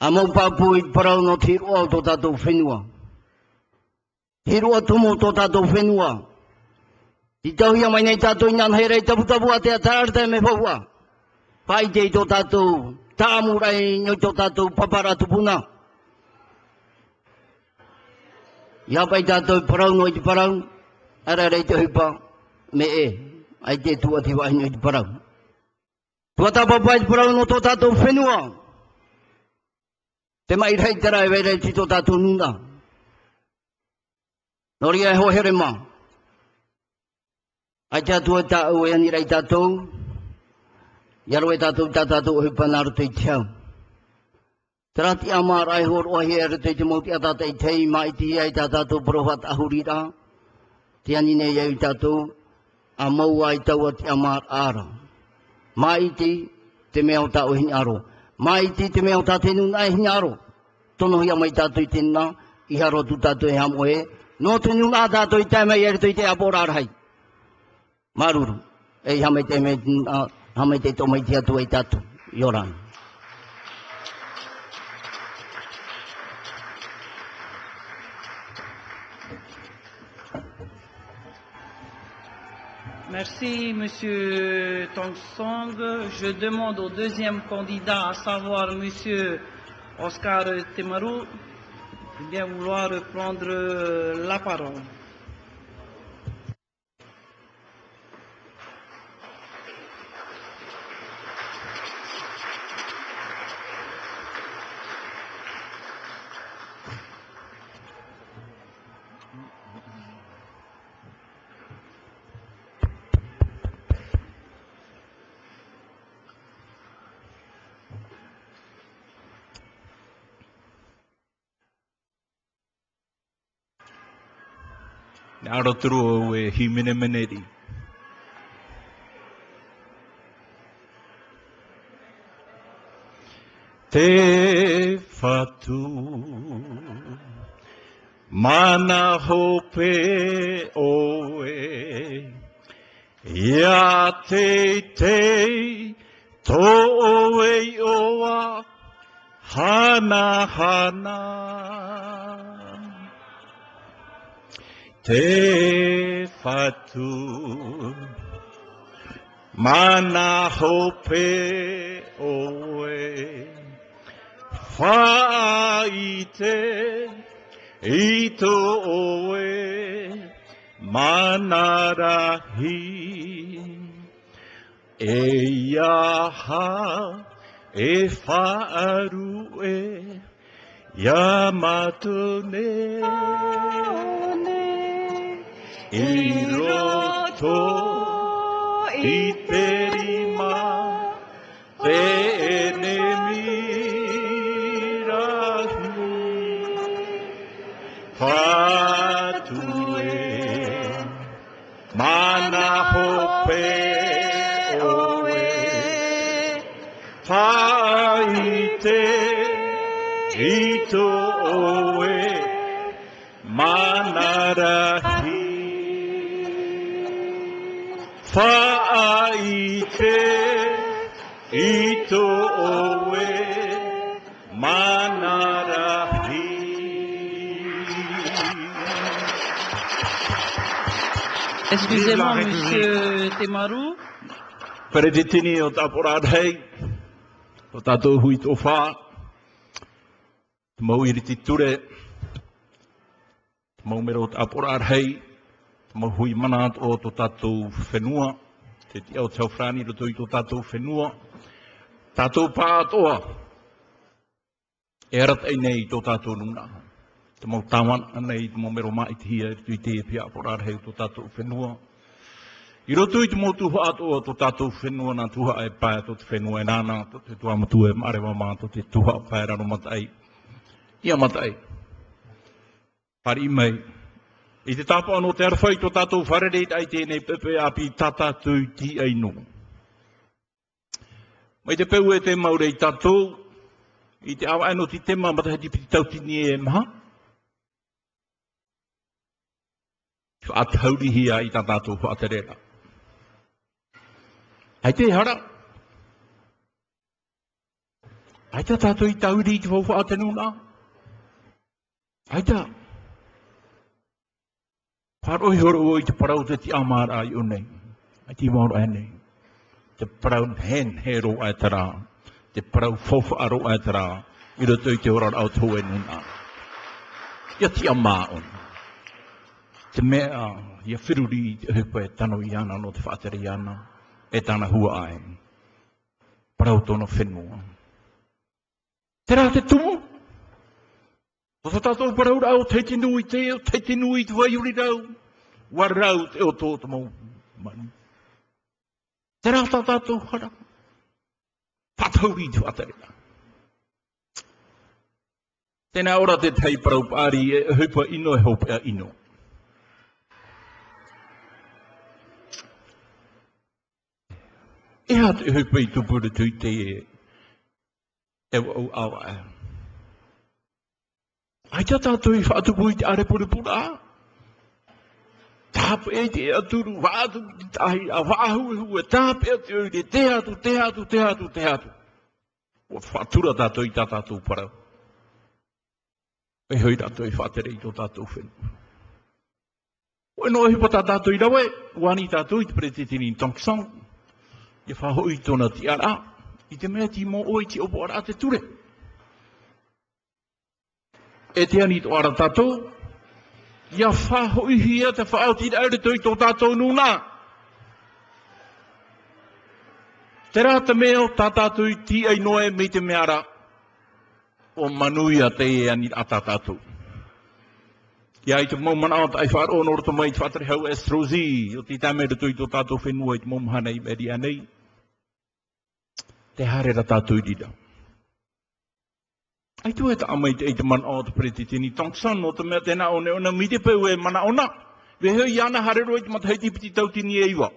A mau pāpū i parau no te roa o tō tātou whenua. Te roa tumo tō tātou whenua. I tau ia mai nei tātou inan hei rei tapu tapu a te atararte me whaua. Pai te i tō tātou tāmurai nyoi tō tātou papara tupuna. Ia pai tātou parau no i te parau, ara rei te hipa me e, ai te tua te wahi no i te parau. Tua tapa pai te parau no tō tātou whenua. Te mai rei tera e wei ti tō tātou nunga. Nori e ho here maa. Ai te atua ta au e ani rei tātou, iaro e tātou tā tātou hui panaru tei teau. Tera ti ama rai hor o hi ere te te mauti a tātai tei mai ti ai tā tātou prohat ahurira, te ani nei ai tātou, a mau ai tau a mar ara. Mai te te mea o tau hini aro. Mai te te mea o tau tenu nai hini aro. Tono hia mai tatu i tenna, i haro tu tatu e hamo e. No tenu nā tatu i mai eri tu i te apora arhai. Maruru. Ei hamei te mei, hamei te tomei te atu e tatu. Yorana. Merci, Monsieur Tongsong. Je demande au deuxième candidat, à savoir Monsieur Oscar Temaru, de bien vouloir prendre la parole. Nā rotoro o e himene meneri. Te whatu Mana hope oe Ia te te Tō oe oa Hana hana Te whatu Mana hope oe Whaite I tō oe manarahi E iaha E whaaru e Yamatone I roto i te rima te enemi rahi Whatu e mana hope oe Paite ito Ito oe manarahi. Excusez-moi, Monsieur Temaru. Pereditini o taporad hei, o tātou hui te mau iri ti ture, te mau mero o mahui hui mana o tō tātou whenua, te te au tau whrani roto i tō tātou whenua, tātou pā atoa, e arat ei nei tō tātou nuna. Te mau tāwan anei, te mau mero mai te hia, i tui te e pia aporad hei tō tātou whenua, I roto i te mau tuha atoa to tātou whenua nā tuha e pāia to te whenua e nāna, to te tuha matu e marewa mā, tō te tuha pāia rano matai. Ia matai. Pari i mei. I te tapa anō te arwhai tō tātou wharereit ai tēnei pepe api tata tū ti ai no. Mai te peu e te maurei tātou, i te awa anō ti tema mata heti piti tautini e maha. A tauri hia i tā tātou whaaterera. Hei te hara. Hei ta tātou i tauri i te whauwha a tenu nā. Ai Paro horo o i te parau te ti amara ai o nei. Ai ti mauro ai nei. Te parau hen hero ai tara. Te parau whauwha aro ai tara. I roto i te horar au tō e nuna. Ia ti amā on. Te mea, ia whiruri i te hupa e tano i ana no te whaatere i ana e tana hua ai. Parau tono whenua. Te rā te tumu. O sa tātou parau rau, te te nui te o, te te nui te vai uri rau. Wa rau te o tō te mau manu. Te rā tā tātou hara. Patauri te watarena. Tēnā ora te tei parau pāri e hupa ino e hopa ino. E ha te hupa i tupura tui te e e au awa e. Ai ta tātou i whaatupu i te are pura pura. Tāpa e te aturu, whaatu ki te tahi, a whaahu e hu e e te oire, te atu, te atu, te atu, te atu. O whaatura tātou i tā tātou parau. E hoi tātou i whaatere i tō tātou whenu. O e no e hipa tā tātou i rawe, wani tātou i te pretitini i Tongsong. Ia whahoi tōna ti ara, i te mea ti mo oi ti opo ara te ture. E te ani to ara tātou, ia whahoi hia te whaau ti aere tō tō tātou nuna. Te rā te mea o tā tātou ti ai noe me te meara o manuia te e ani a tā tātou. Ia i te maumana o tai whaar o noro to mai te whatare hau estrozi, o ti tā re tui tō tātou whenua i te maumahana i meri anei. Te hare ra tātou i. Ai tu e ta amai te eite man o te preti tini tongsan o te mea tēnā o ne ona mi te peu e mana ona. We hei iana harero e te mata hei piti tau tini e iwa.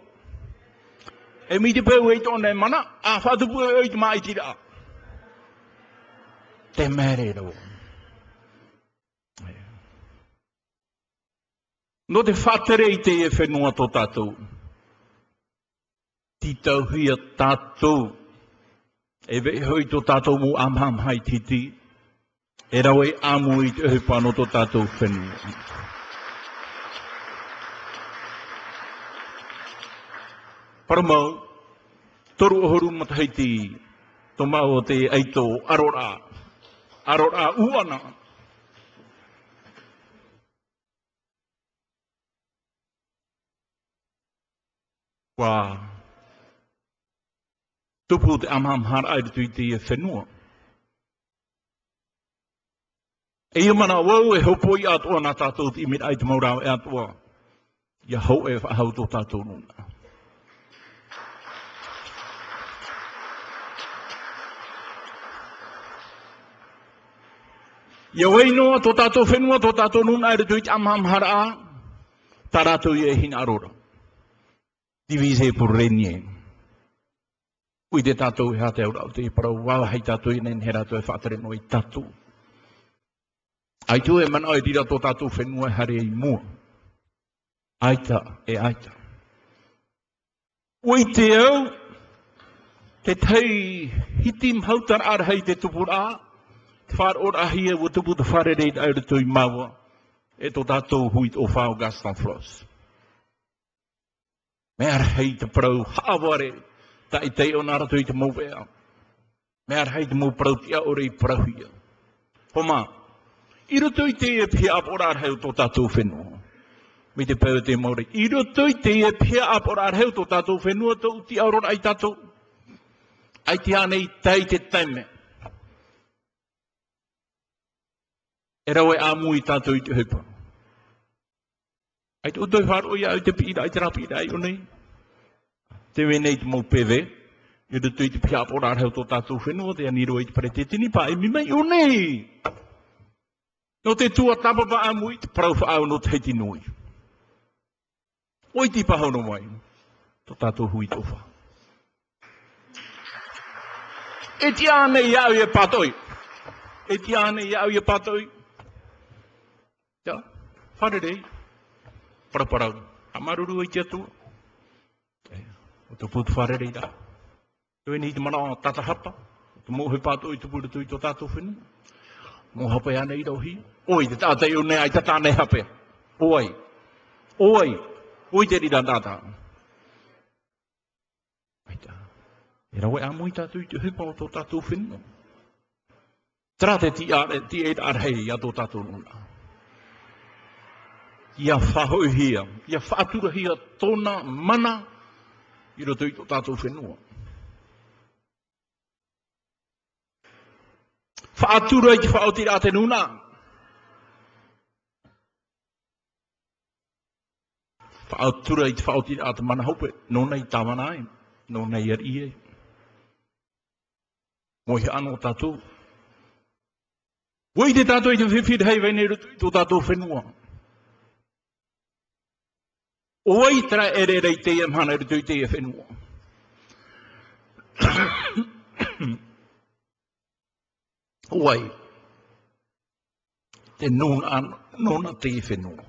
E mi te peu e te ona e mana, a whatupu e te mai tira. Te mere rau. No te whatere i te e whenua tō tātou. Ti tau hia tātou. E vei hoi tō tātou mu amham hai titi. E rau e amu i te uhupano tō tātou whenua. Paramau, toru ohoru mataheiti, tō mau o te aito arora, arora uana. Kwa tupu te amham har ai tui te whenua. E ia mana wau e hopo i atua nā tātou ti mit ai te maurau e atua. Ia hau e whahau tō tātou nuna. Ia wei noa tō tātou whenua, tō tātou nuna e tu amham a, tā rātou i e hina arora. divise por regner. Ui te tātou e hate au rau te parau wā hei tātou i nen he rātou e whātere no i tātou. Ai tu e mana e dira tō tātou whenua e hare i mua. Aita e aita. Ui te au, te tei hitim mhautar ar hei te tupura, te whār or ahia wa tupu te whare reit au re tui maua, e tō tātou huit o whāo Gaston Floss. Me ar hei te prau hāware, ta i te o nara tui te mou. Me ar hei te mou prau tia o rei prau. Homa, Iro tui te e pia aporar heu tō tātou whenua. Me te pau te maure. Iro tui te e pia aporar heu tō tātou whenua tō uti aurora ai tātou. Ai te anei i tai te taime. E rau e amu i tātou i te heupa. Ai te utoi whāro i au te pira, ai te rapira, ai unai. Te wenei te mau pēwe. I tui i te pia aporar heu tō tātou whenua. Te aniro i te pare te tini pā, E mimei unai. Unai. No te tua tapa pa amui, te parau wha au no te heiti nui. Oi ti paha no mai. To tātou hui tofa. E ti ane i au e patoi. E ti ane i au e patoi. Ja, whare rei. Paraparau. Amaruru i te atua. O te putu whare rei da. Tui ni te mana o tata hapa. O te mohe patoi te pura tui to tātou whenua. Mo hape ana i rohi. Oi, te tātai o nei ai tata nei hape. Oi. Oi. Oi te rira tata. Aita. E rawe a mui tātou i te hupa o tō tātou whenua. Tra te ti are, ti e arhei a tō tātou nuna. Ia whahoi hia. Ia whaatura hia tōna mana i roto i tō tātou whenua. Whaatura i te whaotira a te nuna. Whaatura i te whaotira a te mana hope. Nō i tāwana ai. Nō i ar ie. Mohi anō tātou. Wei te tātou i te whiwhiri hei wei nei rutu i tō tātou whenua. Oi tra ere rei te ia mana rutu i te ia whenua. [COUGHS] huai. Te nuna, nuna te i whenua.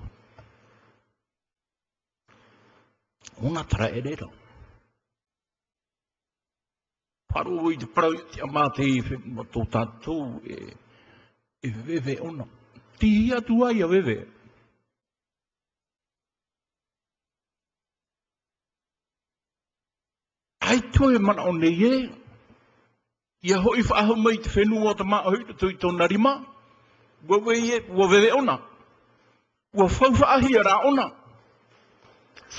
Unga tra e rero. Paru i te parau i te amate i whenua tō tātou e, e wewe ona. Ti atu ai a wewe. Ai toi mana o nei e. Ia hoi whaahu mai te whenua o te maa hoi te tui tōna rima. Ua wei e, ua wewe ona. Ua whauwhaahi a rā ona.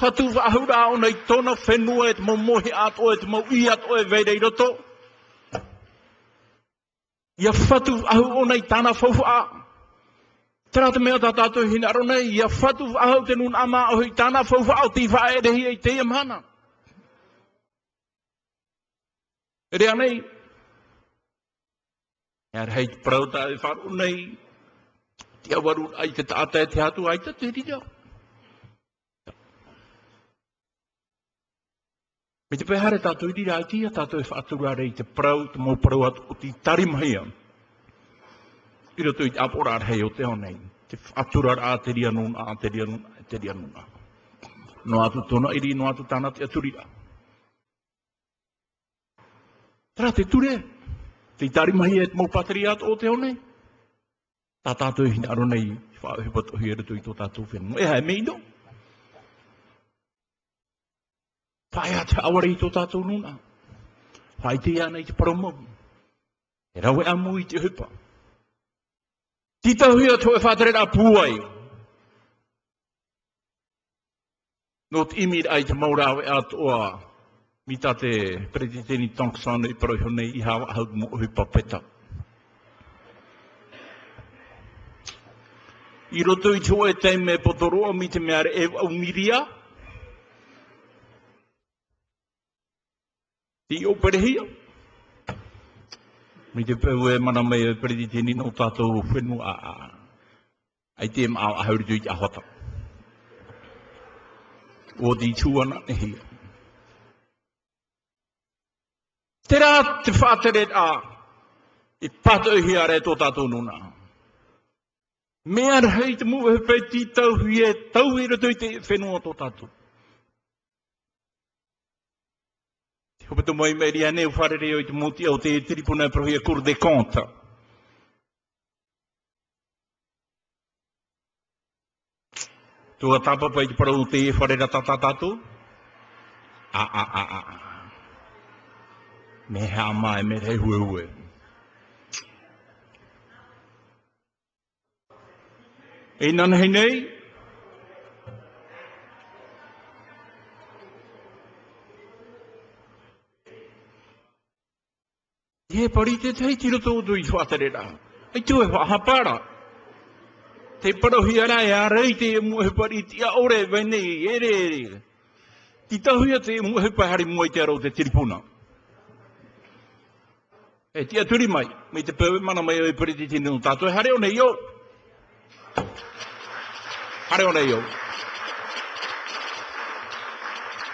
Whatu whaahu rā ona i tōna whenua e te mau mohi ato e te mau i ato e veirei roto. Ia whatu whaahu ona i tāna whauwhaa. Tera te mea tātātou hina arona, ia whatu ahu te nun ama o i tāna whauwha o ti whae rehi e te imhana. Ere anei, Ia hei prauta e wharu nei, te awaru ai te tāta e te hatu ai te te rira. Me te pehare tātou i rira ai tia, tātou e whaatura rei te prau, te mō prau atu o ti tarimahia. I roto i te apora ar hei o te honei. Te whaatura a te ria nuna, a te ria a te ria nuna. No atu tona iri, no atu tāna te aturira. Tara te ture, te tari mahi e mau patriat o te honei. Tā tātou hina aro nei, whaohi pato hi erutu i tō tātou whenua. E hae mei no. Whae a te awari i tō tātou nuna. Whae te ana i te paromau. E rawe amu i te hupa. Ti tau hia tō e whātere rā pūai. Imir ai te maurawe atoa. Mi tā te prediteni Tonksana i paroi honei i hawa hau mo ohi papeta. I roto i tō e te me potoroa mi te meare e au miria. Ti o perehia. Mi te peu e mana mai e prediteni no tātou whenua a. Ai te ma a hauri tui te ahota. O di tūana ne hia. Te rā te whātere a, i pato hi re tō tātou nuna. Mea rei te mua he tī ti tau hui e tau i rato i te whenua tō tātou. Te hope tō mai meri ane u wharere o i te muti au te tiripuna e prohi a kur de konta. Tu a tapa pai te parau te e wharera tata tātou? A, a, a, a, a. Me hea mai me te hue hue. E nana hei nei, He pari te tei tiro tō tui whātere. Ai tu e whahapara. Te parohi ara e arei te e mua pari ti a ore vene i ere ere. Ti tahuia te e pahari mua i te aro te tiripuna. E tia turi mai, me te pewe mana mai o i pari ti tino tātou. Hare o nei o. Hare o nei o.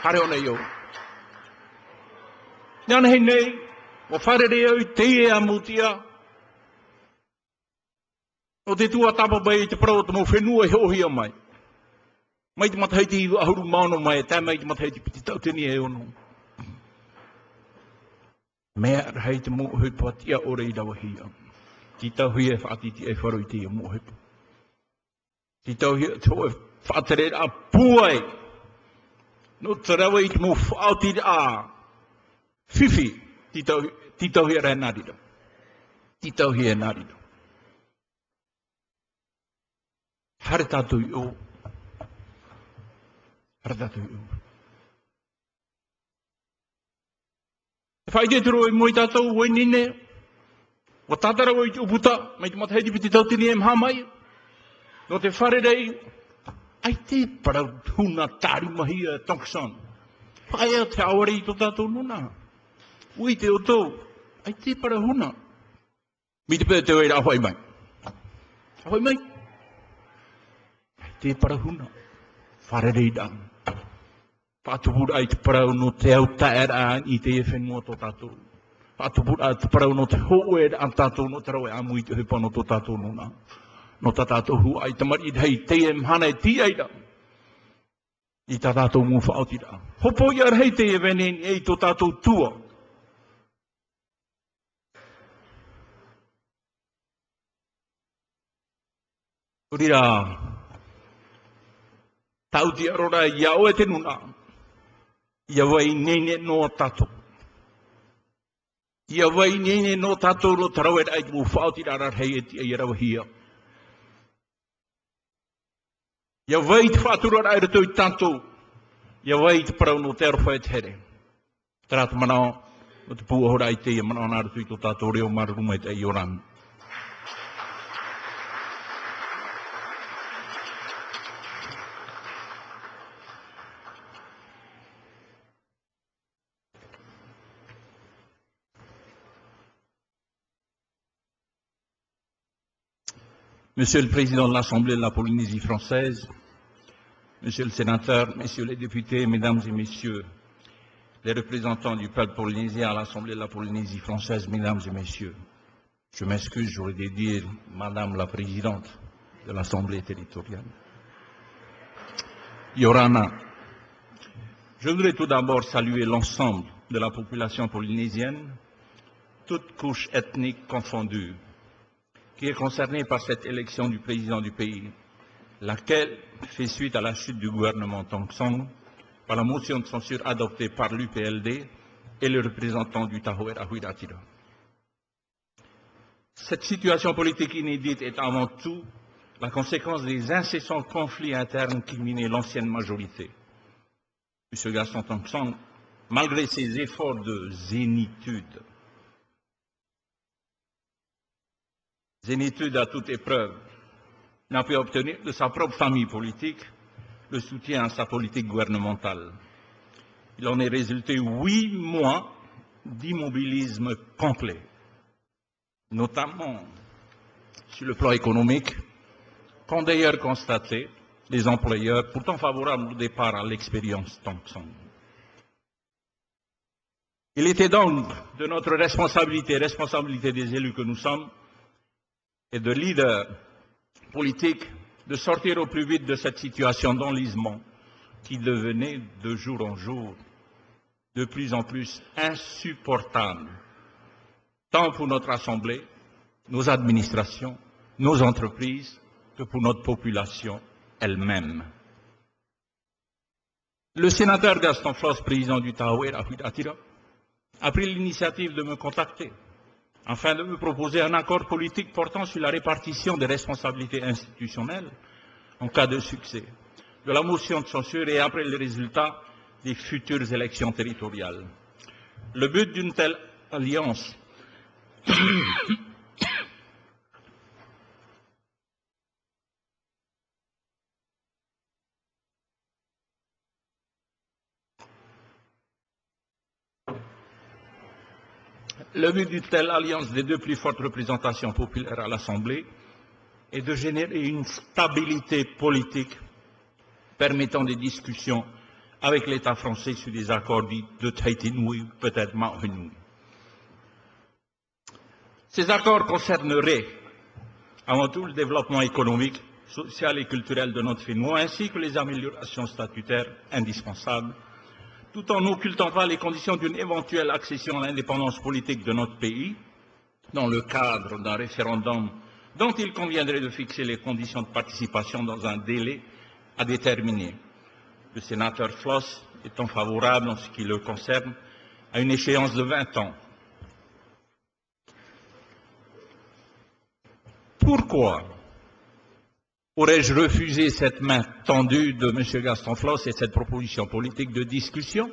Hare o nei o. Nana hei nei, o wharere au i te e a mutia. O te tua tapa bai i te parau te mo whenua he ohia mai. Mai te matahei te ahuru maono mai, e tā mai te matahei te piti tauteni e ono. Mea rei te mo hui patia ore i rawa hia. Ti tau hui e whaatiti e wharu i te mō hui. Ti tau hui e tō e whaatere a puai. No te rawa i te mō whaati a whiwhi. Ti tau, ti tau hui e rai nārira. Ti tau hui e nārira. Hare tātou i o. Hare tātou i o. whai te turo e moi tātou oi nine. O tātara oi te uputa. Mai te matahei te piti tautini e mha mai. No te whare rei. Ai te parau tūna tāri mahi a Tonkisan. Whai a te awari i tō tātou nuna. Ui te o tō. Ai te parau huna. Mi te pēr te oira ahoi mai. Ahoi mai. Ai te parau huna. Whare rei dang. Whātupura ai te parau no te au taera i te e whenua tō tātou. Whātupura ai te parau no te hoe an tātou no te rawe amu i te hepa no tō tātou nuna. No tā tātou hu ai te mari hei te e mhana e ti aira. I tā tātou mu whaotira. Hopo i ar hei te e venen e i tō tātou tua. Kurira, tauti arora i o e te nuna. Ia wai nene no tato. Ia wai nene no tato lo tarawet ai mu whaoti rara hei eti ai i hia. Ia wai te whātura ai rato i tato. Ia wai te parau no te arofa e te here. Tarata manao, o te pua hora i te ia manao nā rato i tō tato reo maruruma i te ai oranga. Monsieur le Président de l'Assemblée de la Polynésie française, Monsieur le Sénateur, Messieurs les députés, Mesdames et Messieurs, les représentants du peuple polynésien à l'Assemblée de la Polynésie française, Mesdames et Messieurs, je m'excuse, j'aurais dû dire Madame la Présidente de l'Assemblée territoriale. Yorana, je voudrais tout d'abord saluer l'ensemble de la population polynésienne, toutes couches ethniques confondues, qui est concerné par cette élection du président du pays, laquelle fait suite à la chute du gouvernement Tong Song par la motion de censure adoptée par l'UPLD et le représentant du Tahoe Ahuiratira. Cette situation politique inédite est avant tout la conséquence des incessants conflits internes qui minaient l'ancienne majorité. M. Gaston Tong Song, malgré ses efforts de zénitude, zénitude à toute épreuve, n'a pu obtenir de sa propre famille politique le soutien à sa politique gouvernementale. Il en est résulté huit mois d'immobilisme complet, notamment sur le plan économique, qu'ont d'ailleurs constaté les employeurs, pourtant favorables au départ à l'expérience Thompson. Il était donc de notre responsabilité, responsabilité des élus que nous sommes, et de leaders politiques, de sortir au plus vite de cette situation d'enlisement qui devenait de jour en jour de plus en plus insupportable, tant pour notre Assemblée, nos administrations, nos entreprises, que pour notre population elle-même. Le sénateur Gaston Floss, président du Taouer, a pris l'initiative de me contacter afin de me proposer un accord politique portant sur la répartition des responsabilités institutionnelles en cas de succès de la motion de censure et après les résultats des futures élections territoriales. Le but d'une telle alliance Le but d'une telle alliance des deux plus fortes représentations populaires à l'Assemblée est de générer une stabilité politique permettant des discussions avec l'État français sur des accords dits de ou peut-être Mahenoui. Ces accords concerneraient avant tout le développement économique, social et culturel de notre film, ainsi que les améliorations statutaires indispensables tout en n'occultant pas les conditions d'une éventuelle accession à l'indépendance politique de notre pays, dans le cadre d'un référendum dont il conviendrait de fixer les conditions de participation dans un délai à déterminer. Le sénateur Floss étant favorable en ce qui le concerne à une échéance de 20 ans. Pourquoi Aurais-je refusé cette main tendue de M. Gaston Floss et cette proposition politique de discussion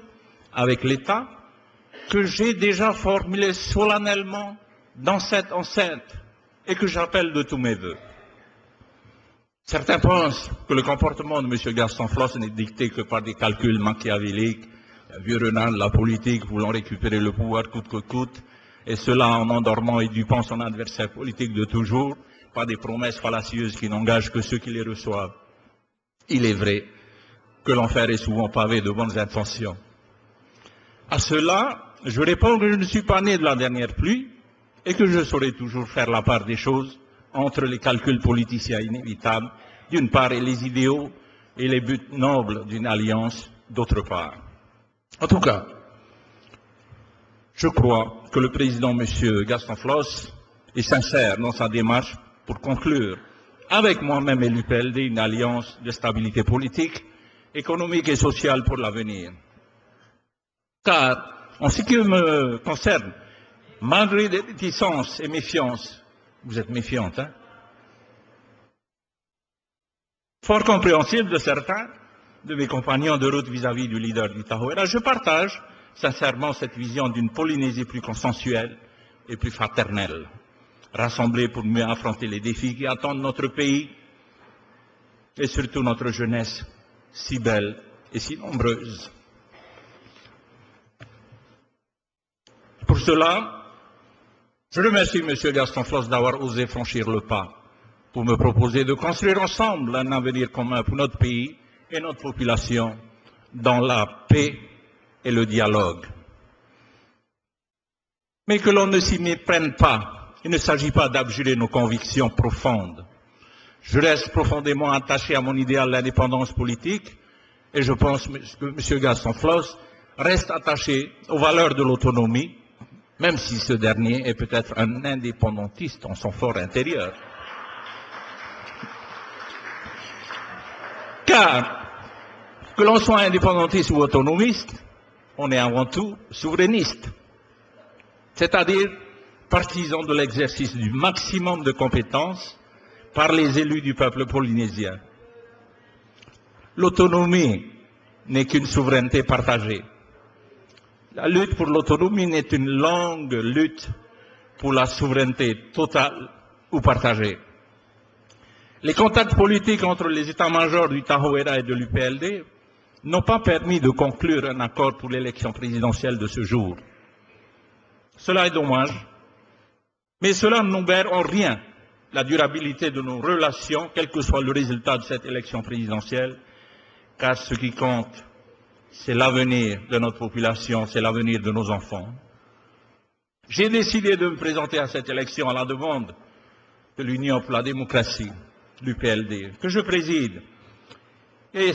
avec l'État que j'ai déjà formulée solennellement dans cette enceinte et que j'appelle de tous mes voeux? Certains pensent que le comportement de M. Gaston Floss n'est dicté que par des calculs machiavéliques, vieux renard de la politique voulant récupérer le pouvoir coûte que coûte, et cela en endormant et dupant son adversaire politique de toujours, pas des promesses fallacieuses qui n'engagent que ceux qui les reçoivent. Il est vrai que l'enfer est souvent pavé de bonnes intentions. À cela, je réponds que je ne suis pas né de la dernière pluie et que je saurai toujours faire la part des choses entre les calculs politiciens inévitables, d'une part, et les idéaux et les buts nobles d'une alliance, d'autre part. En tout cas, je crois que le président, M. Gaston Floss, est sincère dans sa démarche pour conclure avec moi-même et l'UPLD une alliance de stabilité politique, économique et sociale pour l'avenir. Car, en ce qui me concerne, malgré des réticences et méfiances, vous êtes méfiante, hein Fort compréhensible de certains de mes compagnons de route vis-à-vis du leader du Tahoeira, je partage sincèrement cette vision d'une Polynésie plus consensuelle et plus fraternelle rassemblés pour mieux affronter les défis qui attendent notre pays et surtout notre jeunesse si belle et si nombreuse. Pour cela, je remercie M. Gaston Floss d'avoir osé franchir le pas pour me proposer de construire ensemble un avenir commun pour notre pays et notre population dans la paix et le dialogue. Mais que l'on ne s'y méprenne pas il ne s'agit pas d'abjurer nos convictions profondes. Je reste profondément attaché à mon idéal de l'indépendance politique et je pense que M. Gaston Floss reste attaché aux valeurs de l'autonomie, même si ce dernier est peut-être un indépendantiste en son fort intérieur. Car, que l'on soit indépendantiste ou autonomiste, on est avant tout souverainiste. C'est-à-dire partisans de l'exercice du maximum de compétences par les élus du peuple polynésien. L'autonomie n'est qu'une souveraineté partagée. La lutte pour l'autonomie n'est une longue lutte pour la souveraineté totale ou partagée. Les contacts politiques entre les états-majors du Tahoeira et de l'UPLD n'ont pas permis de conclure un accord pour l'élection présidentielle de ce jour. Cela est dommage, mais cela n'obère en rien la durabilité de nos relations, quel que soit le résultat de cette élection présidentielle, car ce qui compte c'est l'avenir de notre population, c'est l'avenir de nos enfants. J'ai décidé de me présenter à cette élection à la demande de l'Union pour la démocratie, l'UPLD, que je préside, et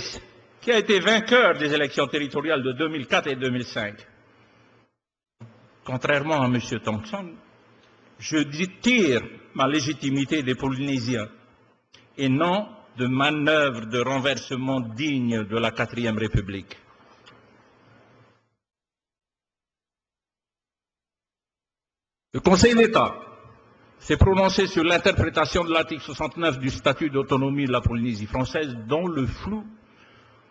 qui a été vainqueur des élections territoriales de 2004 et 2005. Contrairement à M. Thompson, je tire ma légitimité des Polynésiens et non de manœuvres de renversement dignes de la quatrième République. Le Conseil d'État s'est prononcé sur l'interprétation de l'article 69 du statut d'autonomie de la Polynésie française, dont le flou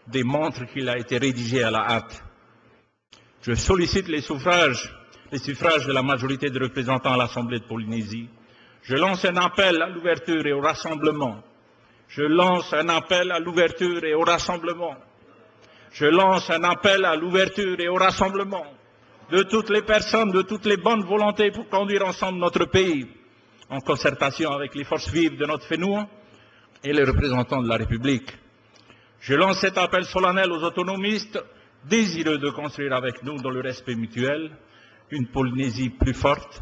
démontre qu'il a été rédigé à la hâte. Je sollicite les suffrages, les suffrages de la majorité de représentants à l'Assemblée de Polynésie. Je lance un appel à l'ouverture et au rassemblement. Je lance un appel à l'ouverture et au rassemblement. Je lance un appel à l'ouverture et au rassemblement de toutes les personnes, de toutes les bonnes volontés pour conduire ensemble notre pays, en concertation avec les forces vives de notre FENUA et les représentants de la République. Je lance cet appel solennel aux autonomistes désireux de construire avec nous, dans le respect mutuel, une Polynésie plus forte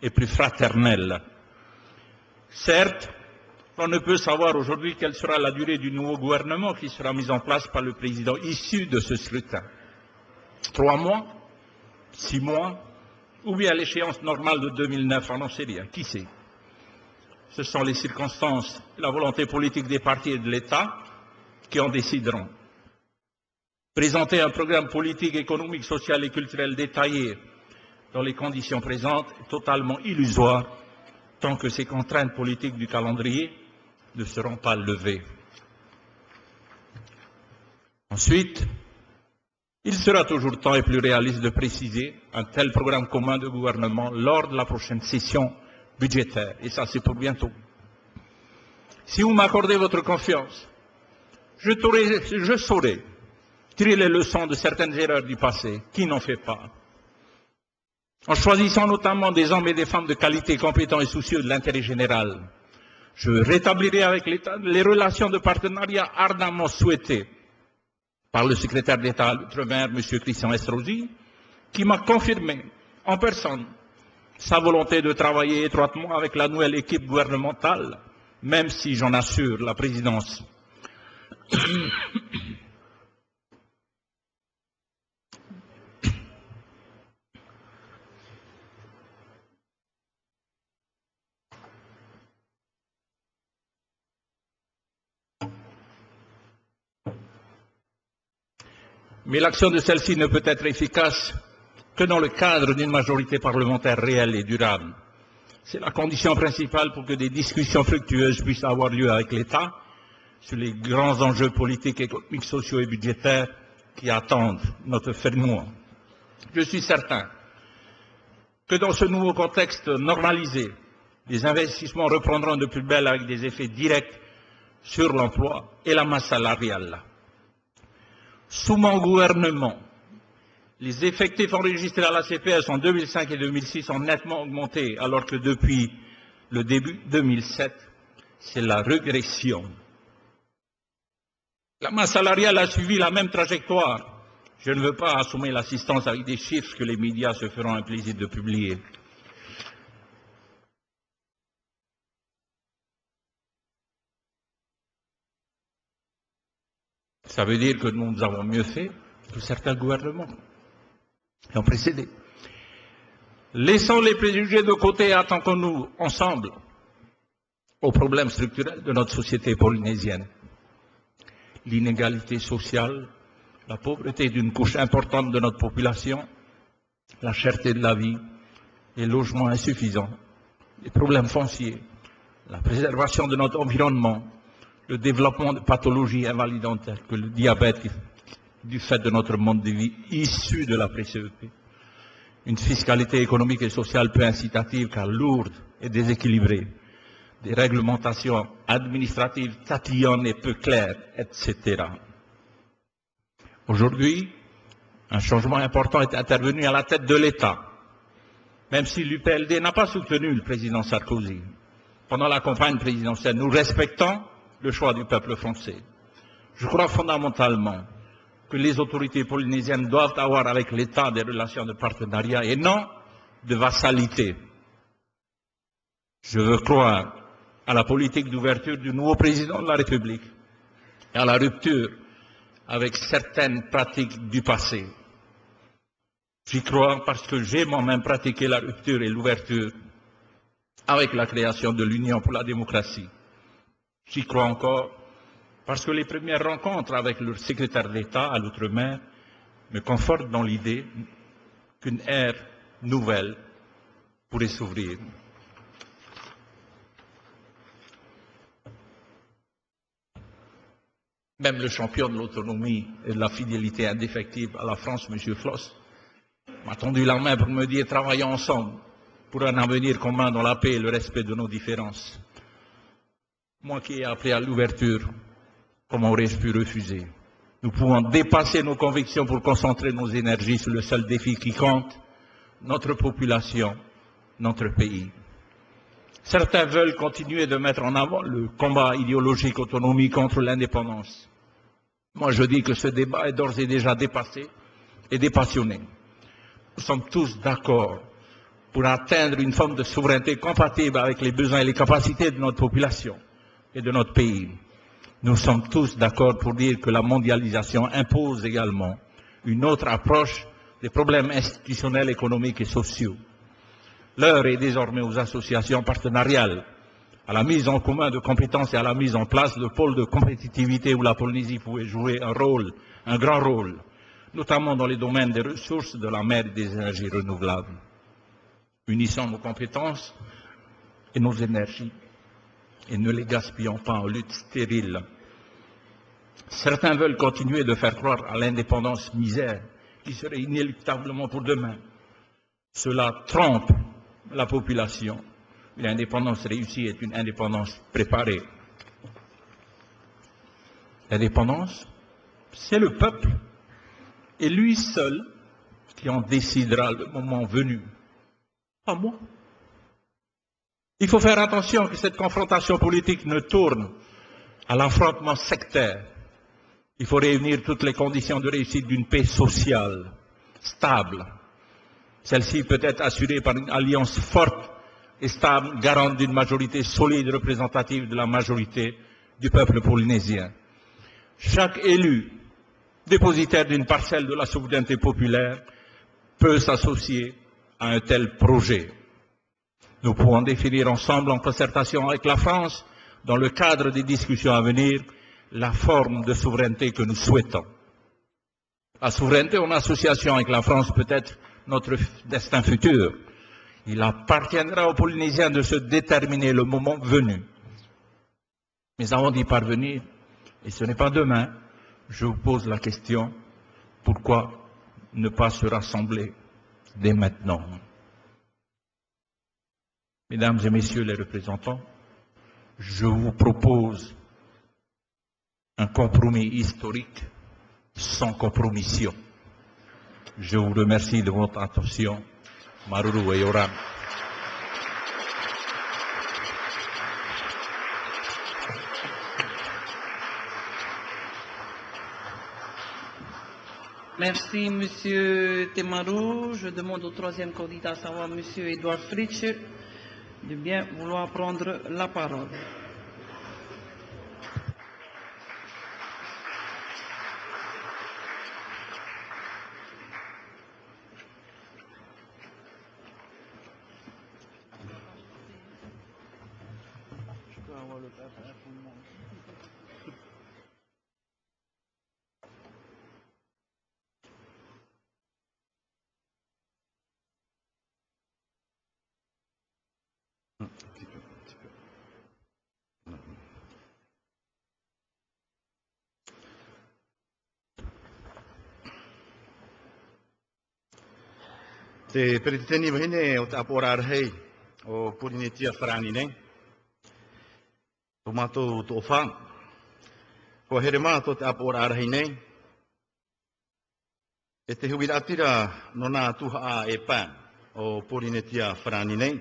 et plus fraternelle. Certes, on ne peut savoir aujourd'hui quelle sera la durée du nouveau gouvernement qui sera mis en place par le président issu de ce scrutin. Trois mois six mois, ou bien l'échéance normale de 2009, on n'en sait rien. Qui sait? Ce sont les circonstances la volonté politique des partis et de l'État qui en décideront. Présenter un programme politique, économique, social et culturel détaillé dans les conditions présentes totalement illusoire tant que ces contraintes politiques du calendrier ne seront pas levées. Ensuite, il sera toujours temps et plus réaliste de préciser un tel programme commun de gouvernement lors de la prochaine session budgétaire. Et ça, c'est pour bientôt. Si vous m'accordez votre confiance, je, je saurai tirer les leçons de certaines erreurs du passé. Qui n'en fait pas En choisissant notamment des hommes et des femmes de qualité compétents et soucieux de l'intérêt général, je rétablirai avec l'État les relations de partenariat ardemment souhaitées par le secrétaire d'État à l'Outre-mer, M. Christian Estrosi, qui m'a confirmé en personne sa volonté de travailler étroitement avec la nouvelle équipe gouvernementale, même si j'en assure la présidence. Mais l'action de celle-ci ne peut être efficace que dans le cadre d'une majorité parlementaire réelle et durable. C'est la condition principale pour que des discussions fructueuses puissent avoir lieu avec l'État sur les grands enjeux politiques, économiques, sociaux et budgétaires qui attendent notre fermement. Je suis certain que dans ce nouveau contexte normalisé, les investissements reprendront de plus belle avec des effets directs sur l'emploi et la masse salariale. Sous mon gouvernement, les effectifs enregistrés à la CPS en 2005 et 2006 ont nettement augmenté, alors que depuis le début 2007, c'est la régression. La masse salariale a suivi la même trajectoire. Je ne veux pas assumer l'assistance avec des chiffres que les médias se feront un plaisir de publier. Ça veut dire que nous avons mieux fait que certains gouvernements qui ont précédé. Laissons les préjugés de côté et attendons-nous ensemble aux problèmes structurels de notre société polynésienne. L'inégalité sociale, la pauvreté d'une couche importante de notre population, la cherté de la vie, les logements insuffisants, les problèmes fonciers, la préservation de notre environnement, le développement de pathologies invalidantes telles que le diabète du fait de notre mode de vie issu de la PCEP. Une fiscalité économique et sociale peu incitative car lourde et déséquilibrée. Des réglementations administratives tatillonnes et peu claires, etc. Aujourd'hui, un changement important est intervenu à la tête de l'État, même si l'UPLD n'a pas soutenu le président Sarkozy. Pendant la campagne présidentielle, nous respectons le choix du peuple français. Je crois fondamentalement que les autorités polynésiennes doivent avoir avec l'État des relations de partenariat et non de vassalité. Je veux croire à la politique d'ouverture du nouveau président de la République et à la rupture avec certaines pratiques du passé. J'y crois parce que j'ai moi-même pratiqué la rupture et l'ouverture avec la création de l'Union pour la démocratie. J'y crois encore parce que les premières rencontres avec le secrétaire d'État à l'outre-mer me confortent dans l'idée qu'une ère nouvelle pourrait s'ouvrir. Même le champion de l'autonomie et de la fidélité indéfectible à la France, M. Floss, m'a tendu la main pour me dire travaillons ensemble pour un avenir commun dans la paix et le respect de nos différences. Moi qui ai appelé à l'ouverture Comment aurais-je pu refuser? Nous pouvons dépasser nos convictions pour concentrer nos énergies sur le seul défi qui compte, notre population, notre pays. Certains veulent continuer de mettre en avant le combat idéologique autonomie contre l'indépendance. Moi, je dis que ce débat est d'ores et déjà dépassé et dépassionné. Nous sommes tous d'accord pour atteindre une forme de souveraineté compatible avec les besoins et les capacités de notre population et de notre pays. Nous sommes tous d'accord pour dire que la mondialisation impose également une autre approche des problèmes institutionnels, économiques et sociaux. L'heure est désormais aux associations partenariales, à la mise en commun de compétences et à la mise en place de pôles de compétitivité où la Polynésie pouvait jouer un rôle, un grand rôle, notamment dans les domaines des ressources, de la mer et des énergies renouvelables. Unissons nos compétences et nos énergies et ne les gaspillons pas en lutte stérile. Certains veulent continuer de faire croire à l'indépendance misère qui serait inéluctablement pour demain. Cela trompe la population. L'indépendance réussie est une indépendance préparée. L'indépendance, c'est le peuple et lui seul qui en décidera le moment venu. Pas moi. Il faut faire attention que cette confrontation politique ne tourne à l'affrontement sectaire. Il faut réunir toutes les conditions de réussite d'une paix sociale, stable. Celle-ci peut être assurée par une alliance forte et stable, garante d'une majorité solide représentative de la majorité du peuple polynésien. Chaque élu, dépositaire d'une parcelle de la souveraineté populaire, peut s'associer à un tel projet. Nous pouvons définir ensemble, en concertation avec la France, dans le cadre des discussions à venir, la forme de souveraineté que nous souhaitons. La souveraineté en association avec la France peut être notre destin futur. Il appartiendra aux Polynésiens de se déterminer le moment venu. Mais avant d'y parvenir, et ce n'est pas demain, je vous pose la question, pourquoi ne pas se rassembler dès maintenant? Mesdames et Messieurs les représentants, je vous propose un compromis historique sans compromission. Je vous remercie de votre attention. Maruru et. Merci, Monsieur Temarou. Je demande au troisième candidat, à savoir Monsieur Edouard Fritsch, de bien vouloir prendre la parole. Te periteni wahine o te apora arhei o Purinitia Wharani nei. O mātou tō whā. Ko here mā tō te apora arhei nei. E te hui atira no nā tuha a e pā o Purinitia Wharani nei.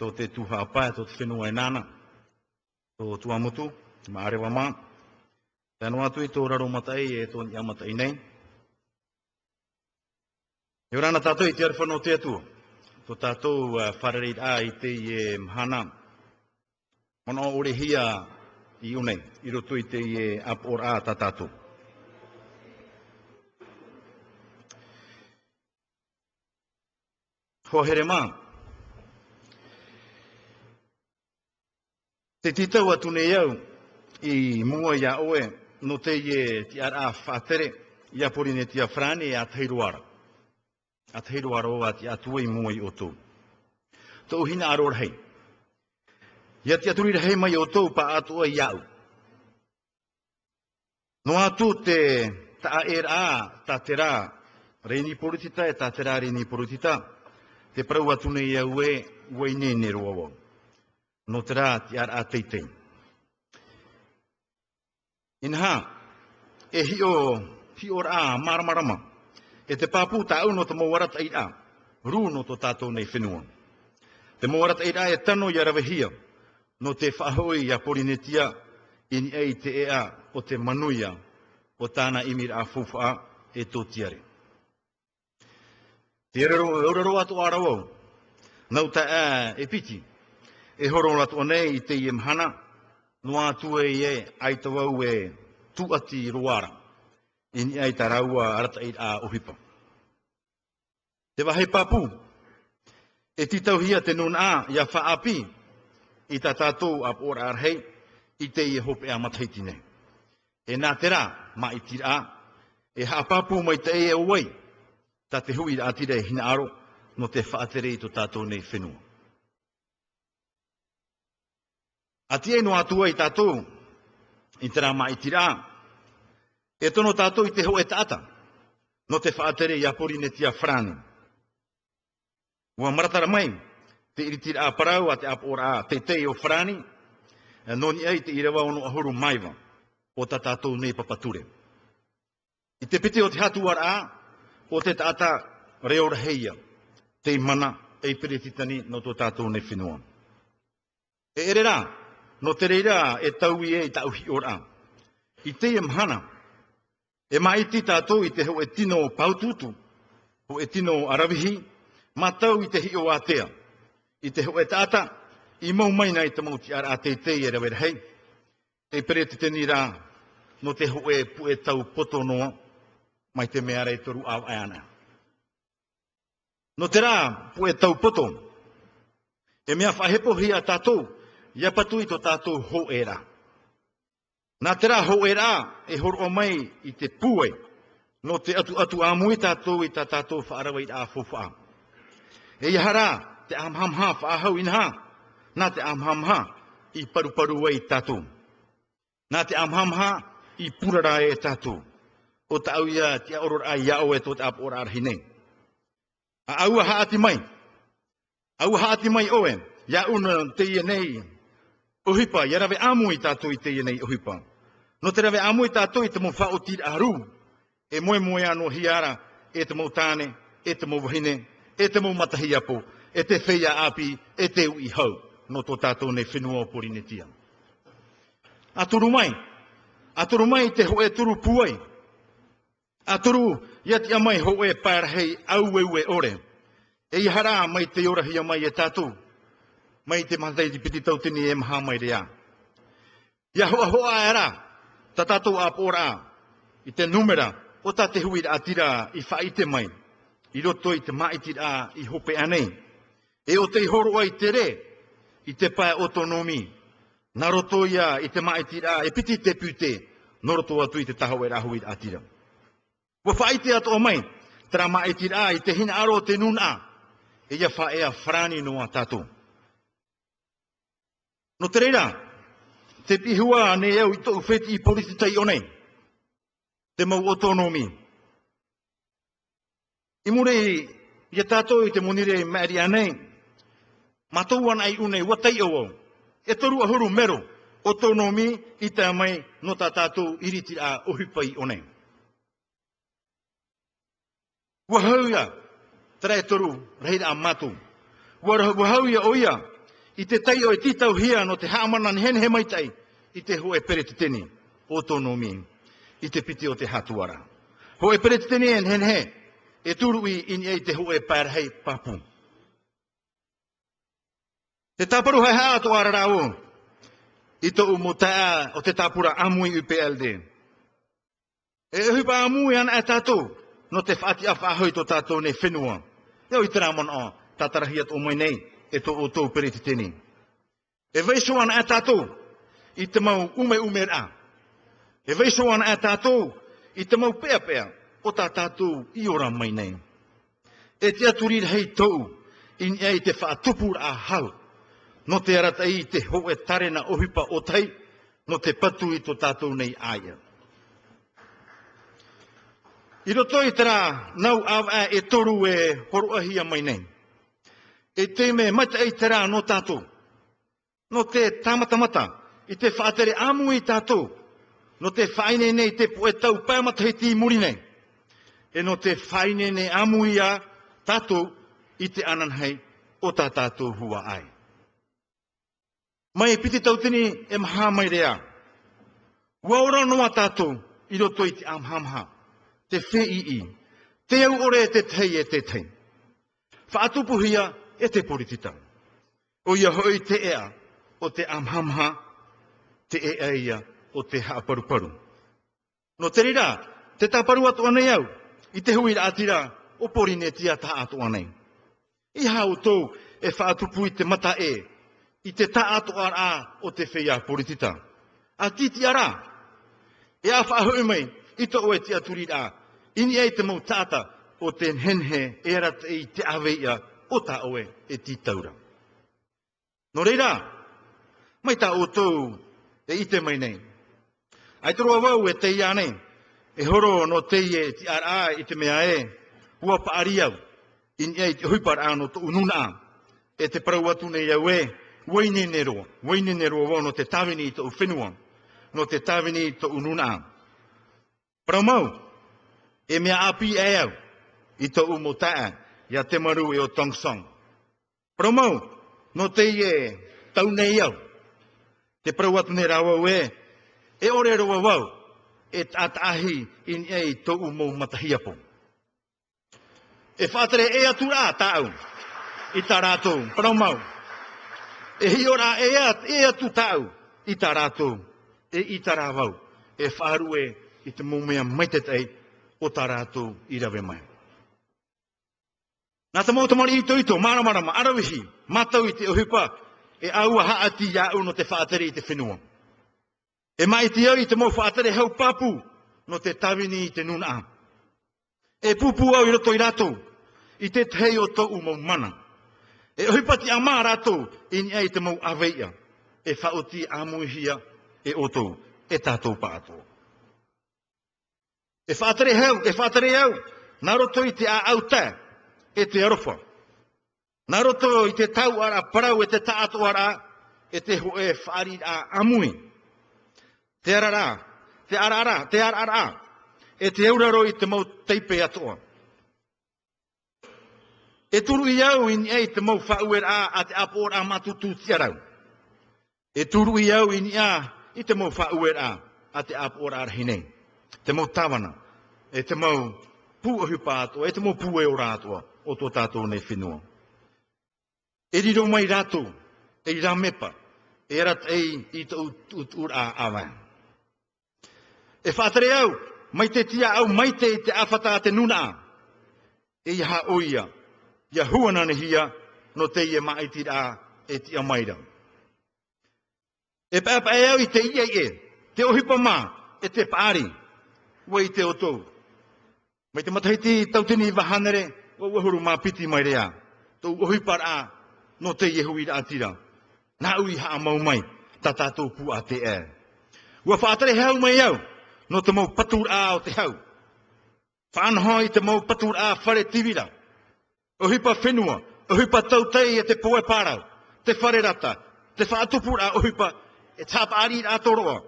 Tō te tuha a pā, tō te whenua e nāna. Tō tuamutu, mā arewa mā. Tēnā atu i tō raro matai e tō ni amatai nei. E rana tātou i te ar whanau te atua. Tō tātou uh, wharereit a i te i e mhana. Mana ore hia i unei, i roto i te i e ap or a tā tātou. Ho here mā. Te titau atu nei au i mua ia oe no te i e ti ar a whātere ia porine tia frane a teiruara. A teiruara o ati atua i mua i o tō. Tō hina aro hei. Ia ti aturi hei mai o tō pa atua i au. No atu te ta er a ta te rā reini porutita e ta te rā reini porutita. Te prau atu nei au e ue nene roa wau. No te rā te ar a teitei. Inha, e hi o, hi o rā maramarama, e te pāpū tā au no te mōwarata i a, rū no tō tātou nei whenua. Te mōwarata i a e tano i arawahia, no te whahoi i a porinetia, i ni ei te ea o te manuia, o tāna imir a fufa e tō tiare. Te rero atu arawau, nau ta e, e piti, e horo atu o nei i te iemhana, mhana, no atu e e ai te wau e tuati roara ini I ai taraua arata i a uhipa. Te wahe papu, e titau hia te nun a ia whaapi i ta tātou a pōra arhei i te i hope a mataiti nei. E nā tera ma i tira e ha papu mai te e uai ta te hui a tira e hina aro no te whaatere i to tātou nei whenua. A tia no atua i tātou, i te ma mai tira, e tono tātou i te ho e tāta, no te whaatere i apori ne tia frāne. Ua maratara mai, te iritira a parau a te apora a te te o frāne, e noni ai te irewa ono ahuru maiva, o ta tātou nei papature. I te pite o te hatuar a, o te tāta reo raheia, te mana, e pere titani no tō tātou nei whenua. E ere rā, no te reira e tau i e i tau hi ora. I te mhana, e mai ti tātou i te ho e tino paututu, ho e tino arawihi, matau i te hi o atea. I te ho e tāta, i mau mai nei te mauti ara a e rawera hei. E pere te teni rā, no te ho e pu e tau poto noa, mai te mea rei toru au ana. No te rā, pu e tau poto, e mea whahepo hi a tātou, ia patu i to tātou ho era. Nā te rā ho rā e horo o mai i te pue, no te atu atu a mui tātou i tā tātou whaarawa i a. E ia hara, te amhamha whaahau inha, nā te amhamha i paruparu wai tātou. Nā te amhamha i purara e tātou. O ta au ia te aurora a iao e tō te apora arhinei. A aua haati mai. Aua haati mai oe. Ia una te ia nei Ohipa, ia rawe amu i tātou i te ienei ohipa. No te rawe amu i tātou i te mo whaotir aru. E moe moe anō hiara, e te mo tāne, e te mo wahine, e te mo matahi apo, e te wheia api, e te ui hau. No tō tātou nei whenua o porine tia. A turu mai, a turu mai te hoe turu puai. A turu, ia amai hoe pārhei au eue ore. E i hara mai te orahi amai mai e tātou mai te matai di piti tautini e maha mai rea. Ia hoa hoa era, ta tatou a i te numera, o ta te hui a tira i whaite mai, i roto i te maiti a i hope anei. E o te horo ai te re, i te pae autonomi, na roto ia i te maiti a, e piti te pute, no roto atu i te taho e rahui a tira. Wa whaite ato o mai, tra maiti a i te hina aro te nun a, e ia whae a frani no a tatou. No te reira, te pihua ane au i tōu wheti i politi tai onei. Te mau autonomi. I mure i a tātou i te monire i maari anei. Ma ai unei, wa tai au. E toru ahuru mero, autonomi i tā mai no tā tātou iriti a ohipai onei. nei. Wahau ia, trai toru, reira a matu. Wahau ia o ia, i te tai o e titau hia no te haamana ni hen he mai tai, i te hoe pere te teni, autonomi. i te piti o te hatuara. Ho e pere teni en hen he, e turu i in ei te ho e pēr papu. Te taparu hai haa to ara rao, i tō umo o te tapura amui i PLD. E hupa amui ana e tātou, no te whaati a whahoi tō tātou ne whenua. Eo i tera mon o, tātarahiat o mai nei, e to o tō pere te tene. E veiso ana e tātou, i te mau ume ume rā. E veiso ana e tātou, i te mau pēa pēa o tā tātou i ora mai nei. E te aturir hei tau, in ei te whaatupur a hau, no te arata i te ho e tarena ohipa o tai, no te patu i to tātou nei aia. I roto i tera nau awa e toru e horoahia mai nei. E te me mata e te rā no tātou. No te tamatamata, i te whaatere amu i tātou. No te whaine nei te poe tau pāmata he ti muri nei. E no te whaine nei amu i a tātou i te ananhei o tā tātou hua ai. Mai piti tau tini e maha mai rea. Waura noa tātou i roto i te amhamha. Te whi i i. Te au ore te tei e te tei. Whaatupuhia e te poritita. O ia hoi te ea o te amhamha, te ea ia o te haaparuparu. No te rira, te taparu atu anei au, i te hui atira o porine tia ta atu anei. I hau tō e whaatupu i te mata e, i te ta atu ar a o te whia poritita. A titi ara, e a whaahoi mai, i to oe tia turira, ini ei te mau tata o te henhe e rat i te aveia o ta oe e ti taura. No reira, mai ta o tō e ite mai nei. Ai toro wau e te ia nei, e horo no te ie ti ar a i te mea e, hua paari au, in i te huipar ano to ununa a, e te parau atu nei au e, waine nero, waine ne no te tawini i to uwhenua, no te tawini i to ununa a. Parau mau, e mea api e au, i to umotaa, ia te maru e o Tong Song. Mau, no te ie tau nei au, te prau atu nei rawa e, e ore roa wau, e ahi in ei tō umou matahiapo. E whātere e atu rā tāu, i tā rātou, parau mau. E hi ora e, at, e atu tāu, i tā rātou, e i tā rāwau, e whāru e, i te mumea maitetei, o tā rātou i rawe mai. Nā ta mōta mari ito ito, mara marama, arawihi, matau i te ohipa, e aua haati ia uno te whaatere i te whenua. E mai te au i te mō whaatere hau papu, no te tawini i te nuna am. E pupu au i roto i rātou, i te tei o tō umau mana. E ohipa ti amā rātou, i ni ai te mō aveia, e whaoti amuhia e oto, e tātou pātou. E whaatere hau, e whaatere au, nā roto i te a auta, e te arofa. Nā roto i te tau ara parau, e te taato ara, e te ho e whaari a amui. Te arara, te arara, te arara, e te euraro i te mau teipe atoa. E turu i au i ei te mau whauer a a te apor a matutu tiarau. E turu i au i a i te mau whauer a a te apor a. Te mau tawana, e te mau puahupa atoa, e te mau pue o rātoa o tō tātou nei whenua. E riro mai rātou, e rā mepa, e rat ei i te ur a awa. E whātere au, mai te tia au, mai te te awhata te nuna a. E iha oia, ia huanane hia, no te ie maiti a e tia maira. E pēpa e au i te ia e, te ohipa mā, e te pāri, wai te otou. Mai te matahiti tautini wahanere, o wahuru mā piti mai rea. Tau ohipa a, no te ie hui atira. Nā ui haa mau mai, ta tātou pu a te e. Ua whātere hau mai au, no te mau patur a o te hau. Whanhoi te mau patur a whare tivira. O hipa whenua, o hipa tautei e te poe pārau, te whare rata, te whaatupur a o hipa, e tāpa ari a toroa,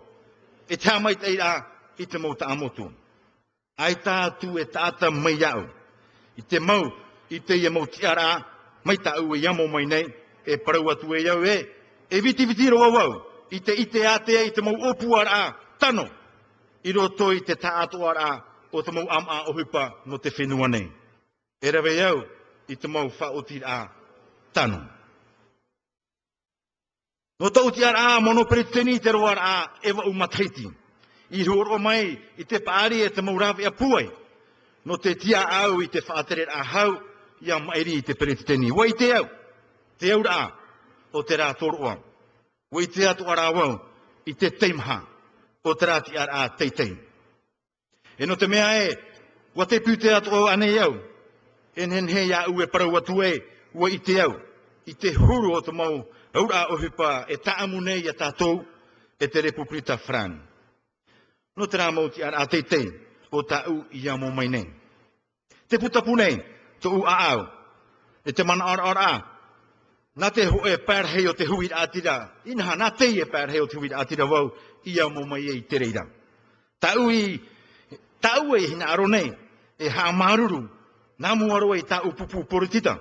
e tā mai tei a i te mau ta amotu. Ai tātu e tāta mai au, i te mau, i te ia mau tiara, mai ta ue iamo mai nei, e parau atu e iau e, e viti viti roa wau, i te ite atea, i te mau opu ara, tano, i roto i te taato ara, o te mau am a ohipa no te whenua nei. E rawe iau, i te mau whaoti a tano. No tau ti ara mono preteni te roa rā ewa umataiti. I roro mai i te paari e te mau rawe a puai. No te tia au i te whaatere a hau i a mairi i te preteni. Wai te au, te au rā o te rā toroa. Wai te atu ara wau i te teimha o te rā ti ara teitei. E no te mea e, wa te pute atu au anei au, en hen he ia ue parau atu e, ua i te au, i te huru o te mau, aura o hipa e taamu nei a tātou, e te Republita Fran. No te rā mau ti ara teitei, o ta'u i a mo mai nei. Te puta punei, to u a au, e te mana ar ar a, nā te ho e pēr o te huit ātira, inha nā te e pērhei o te huit ātira wau, i a mo mai e i te reira. Ta'u i, ta'u e hina aro nei, e ha maruru, nā muaro e ta pupu poritita.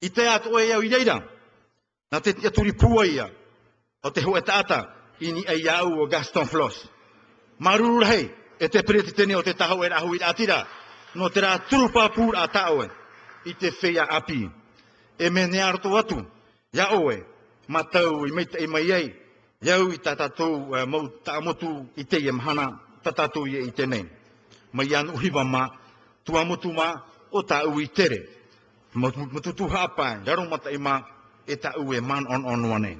I te ato e au i reira, nā te aturi pua ia, o te ho e tāta, ini e iau o Gaston Floss. Maruru hei, e te preti tene o te taho e rahu i atira, no te rā turupa pūr a taoe, i te whea api. E me ne arto atu, ia oe, matau i meita i mai ei, iau i tatatou uh, mau taamotu i te i mahana, tatatou i i tenei. Mai anu uhiwa ma, tua motu ma, o tāu i tere. Matutu hāpai, raro mata i ma, e tāu e man on on wane.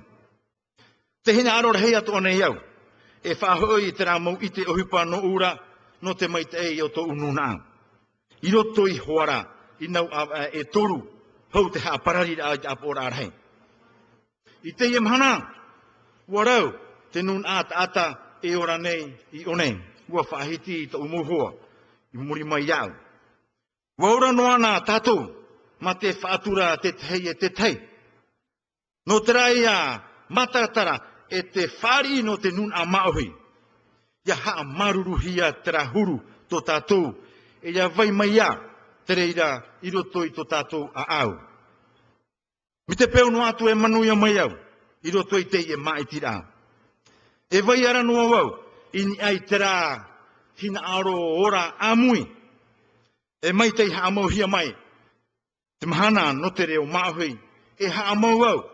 Te hina aro hei atu ane iau, e whahoi i te rā mau i te ohipa no ura, no te mai te e o tō ununa. I roto i hoara, i nau a, a, e toru, hau te haa parari a a arhei. I te ie mahana, warau, te nun ata ata e ora nei i onei, ua whahiti i tō umuhua, i muri mai iau. Waura noa nā tātou, ma te whaatura te tei e te tei. No te rai a mataratara, e te whari no te nun a maohi. Ia haa maruruhia tō tātou, e ia vai mai ia te reira i roto i tō tātou a au. Mi te peo no atu e manu ia mai au, i roto i te i e mai tira. E vai ara noa au, i ni ai te rā hina aro ora amui. E mai te haa mauhia mai, te mahana no te reo maohi, e haa mau au.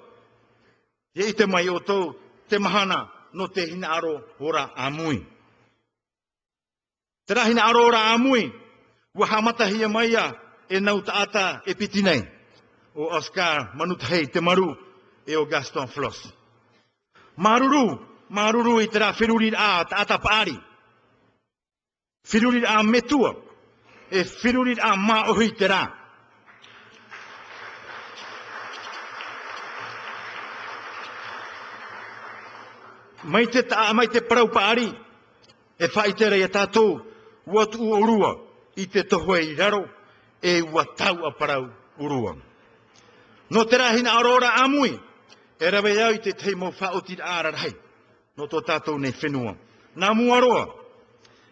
E i te mai o tau, te mahana no te hina aro ora amui. Te rā hina aro ora amui, wa hamata hia maia e nau taata e piti nei. O Oscar Manutahei te maru e o Gaston Floss. Maruru, maruru i te rā whiruri a taata paari. Whiruri a metua. E whiruri a maohi te mai te taa mai te parau paari e fai te rei tātou ua tu urua i te tohoe i raro e ua tau a parau urua. No te rahina arora amui e rawe au i te teimo whaotir ararai, no tō tātou nei whenua. Nā muaroa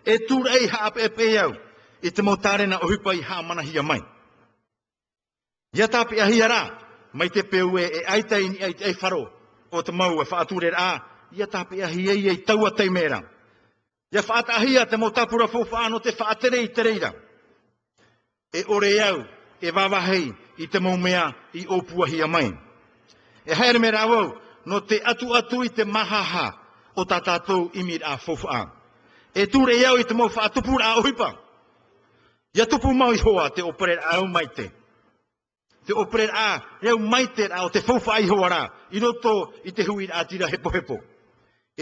e tūra ei haap e pe au i te mo tārena o hupa i haa mai. Ia tāpi a hiara mai te peu e e aitai ni ai ai wharo o te mau e whaature a ia tāpe ahi ei ei taua tei mera. Ia whaata ahia te motapura tapura fōwhaano te whaatere i te reira. E ore au, e wawahei i te maumea i opua hia mai. E haere me rāwau, no te atu atu i te mahaha o tā tātou imir a. E tūre iau i te mau whaatupura a ohipa. Ia tupu mau i hoa te opere au maite. te. Te opere a, reu maite a o te fōwha i hoa rā. I roto i te hui a tira hepo hepo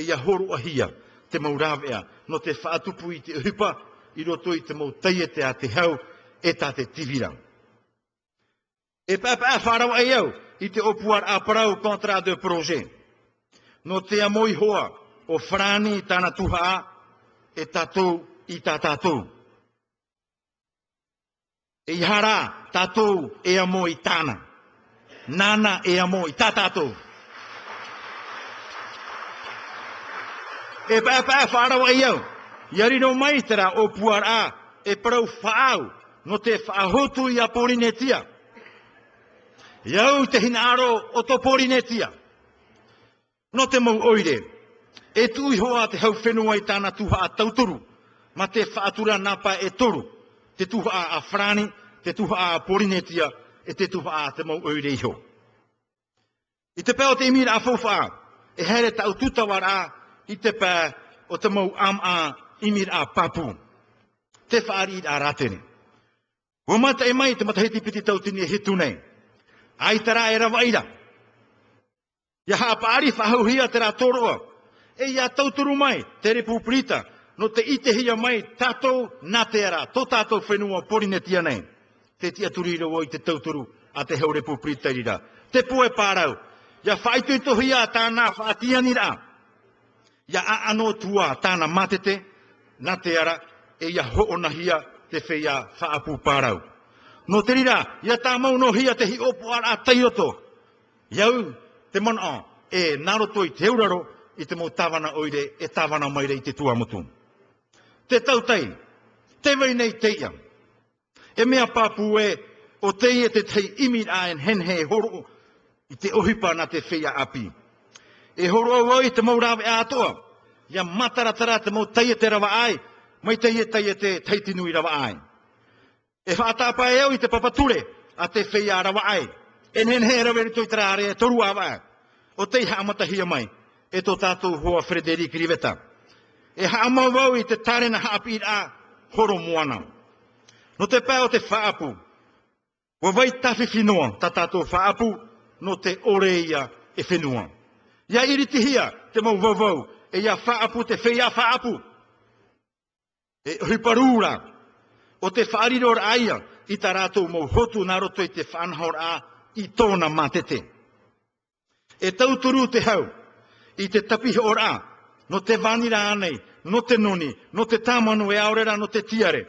e ia horu ahia te maurawea no te whaatupu i te hupa i roto i te mau teie te a te hau e tā te tivira. E papa a wharau ai au i te opuar a parau kontra de proje. No te amoi hoa o frani i tāna tuha a e tātou i tā tātou. E ihara hara tātou e amoi tāna. Nana e amoi tā tātou. E pa pa whārawa i au. Iari no mai tera o puar a e parau whaau no te whaahotu i a Porinetia. Iau te hina aro o to Porinetia. No te mau oire. E tui hoa te hau whenua i tāna tuha a tauturu. Ma te whaatura napa e toru. Te tuha a Afrani, te tuha a Polinetia, e te tuha a te mau oire iho. I te pēo te imira a fofa, e here tau tutawara a, i te pā o te mau am a imira a papu. Te whaari i a ratene. Wa mata e mai te matahiti piti tau tini e hitu nei. Ai tara e rawa ira. Ia haa paari whahauhia te rā toroa. E ia tauturu mai, te repuprita, no te ite hia mai, tātou nā te ara, tō tātou whenua porinetia nei. Te tia turira o i te tauturu a te hau repuprita rira. Te poe pārau, ia whaitu i tohia tāna whaatia rā. Ia a ano tua tāna matete, na te ara, e ia hoona te whea whaapu pārau. No te rira, ia tā mauno hia te hi opo ara a taioto. Iau, te mana, e narotoi te uraro, i te mou tāwana oire, e tāwana maire i te tuamutu. Te tautai, te wei nei te ia. E mea pāpū e, o te ia te tei imi a en hen he horo, i te ohipa na te whea api. E horo au ai te maurawe a atoa, ia mataratara te mau taia te rawa ai, mai taia taia te teitinui rawa ai. E whaatapa e au i te papature, a te whea rawa ai. En hen he rawe rito i tera are e toru awa ai. O te haamatahia mai, e tō tātou hoa Frederic Riveta. E haamau au i te tarena haapi a horo moana. No te pēo te whaapu, wa vai tawhi whinua tā tātou whaapu, no te oreia e whenua. Ia iriti hia te mau vauvau. e ia whaapu te whea whaapu. E hiparūra. o te whaariro aia, i tā rātou mau hotu nā roto i te whanhor a, i tōna matete. E tauturu te hau, i te tapihi ora, no te vanira anei, no te noni, no te tamanu e aurera, no te tiare.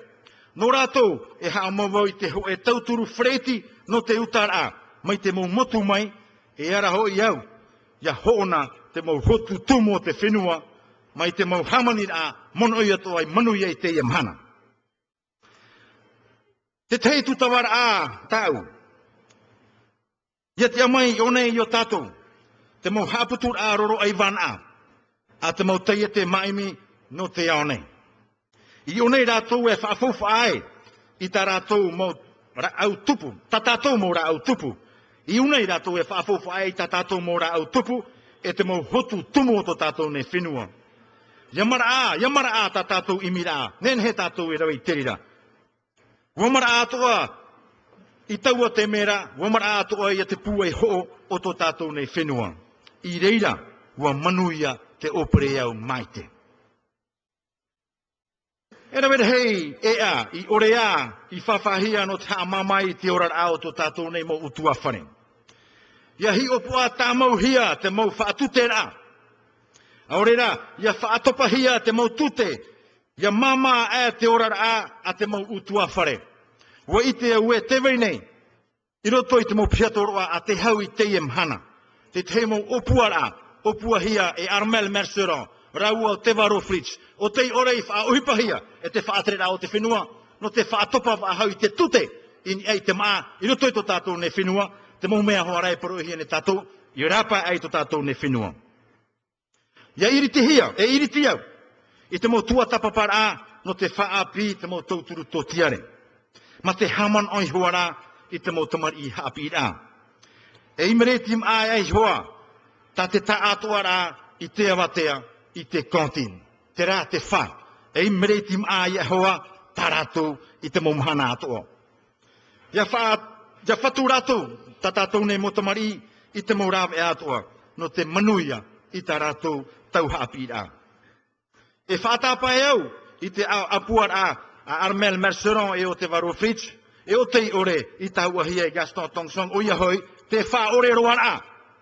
No rātou e haa mawau i te ho e tauturu freti no te utara, mai te mau motu mai, e ara ho i au, ia hoona te mau hotu tumo te whenua, mai te mau a mono ia ato ai manu i te ia mana. Te tei tutawara a tau, ia te amai i onei i o tātou, te mau haputur a roro ai van a, a te mau teia te maimi no te aonei. I onei rātou e whaafufa ai, i tā rātou mau ra au tupu, tā tātou mau ra au tupu. I una i rātou e whaafofa ai, tā tātou mau ra au tupu, e te mau hotu tumu o tō tātou ne whenua. Yamara a, yamara a tā tātou imira a, nen he tātou e rawi terira. Wamara a toa, i taua te mera, wamara a toa i te pua ho o tō tātou ne whenua i reira ua manuia te opere au maite. E ra wera hei e a, i ore a, i whawhahia no tā mamai te ora ao tō tātou nei mo utua whare. Ia hi opu a tā hia te mau whaatute ra. A ra, ia whaatopa hia te mau tute, ia mama e te ora a a te mau utua whare. Wa i te ue te vei nei, i roto i te mau piatoroa a te hau i te hana. Te te mau opua hia e Armel Merceron, raua o te varo Fritz, o te ora i wha hia, e te whaatrera o te whenua, no te whaatopa wha hau i te tute, i ei te maa, i roto i to tātou ne whenua, te mo mea hoa rai paro hia ne tātou, i rapa ai to tātou ne whenua. Ia iriti hia, e iriti au, i te mo tua tapapara, no te whaapi, te mo tauturu tō tiare. Ma te haman oi huara, i te mo tamar i haapi rā e imere tim ai ai hoa, ta te ta atua rā i te awatea i te kontin. Te rā te wha, e imere tim ai ai hoa, ta rātou i te momhana atua. Ia wha, ia whatu rātou, tatatou nei motamari i te morawe atua no te manuia i tā rātou tau haapi. E whātāpa e au, i te apuar a, a Armel Merceron e o te Varo Fritz, e o tei ore i tahua hia i Gaston Tongsong, o ia hoi, te whā ore roan a,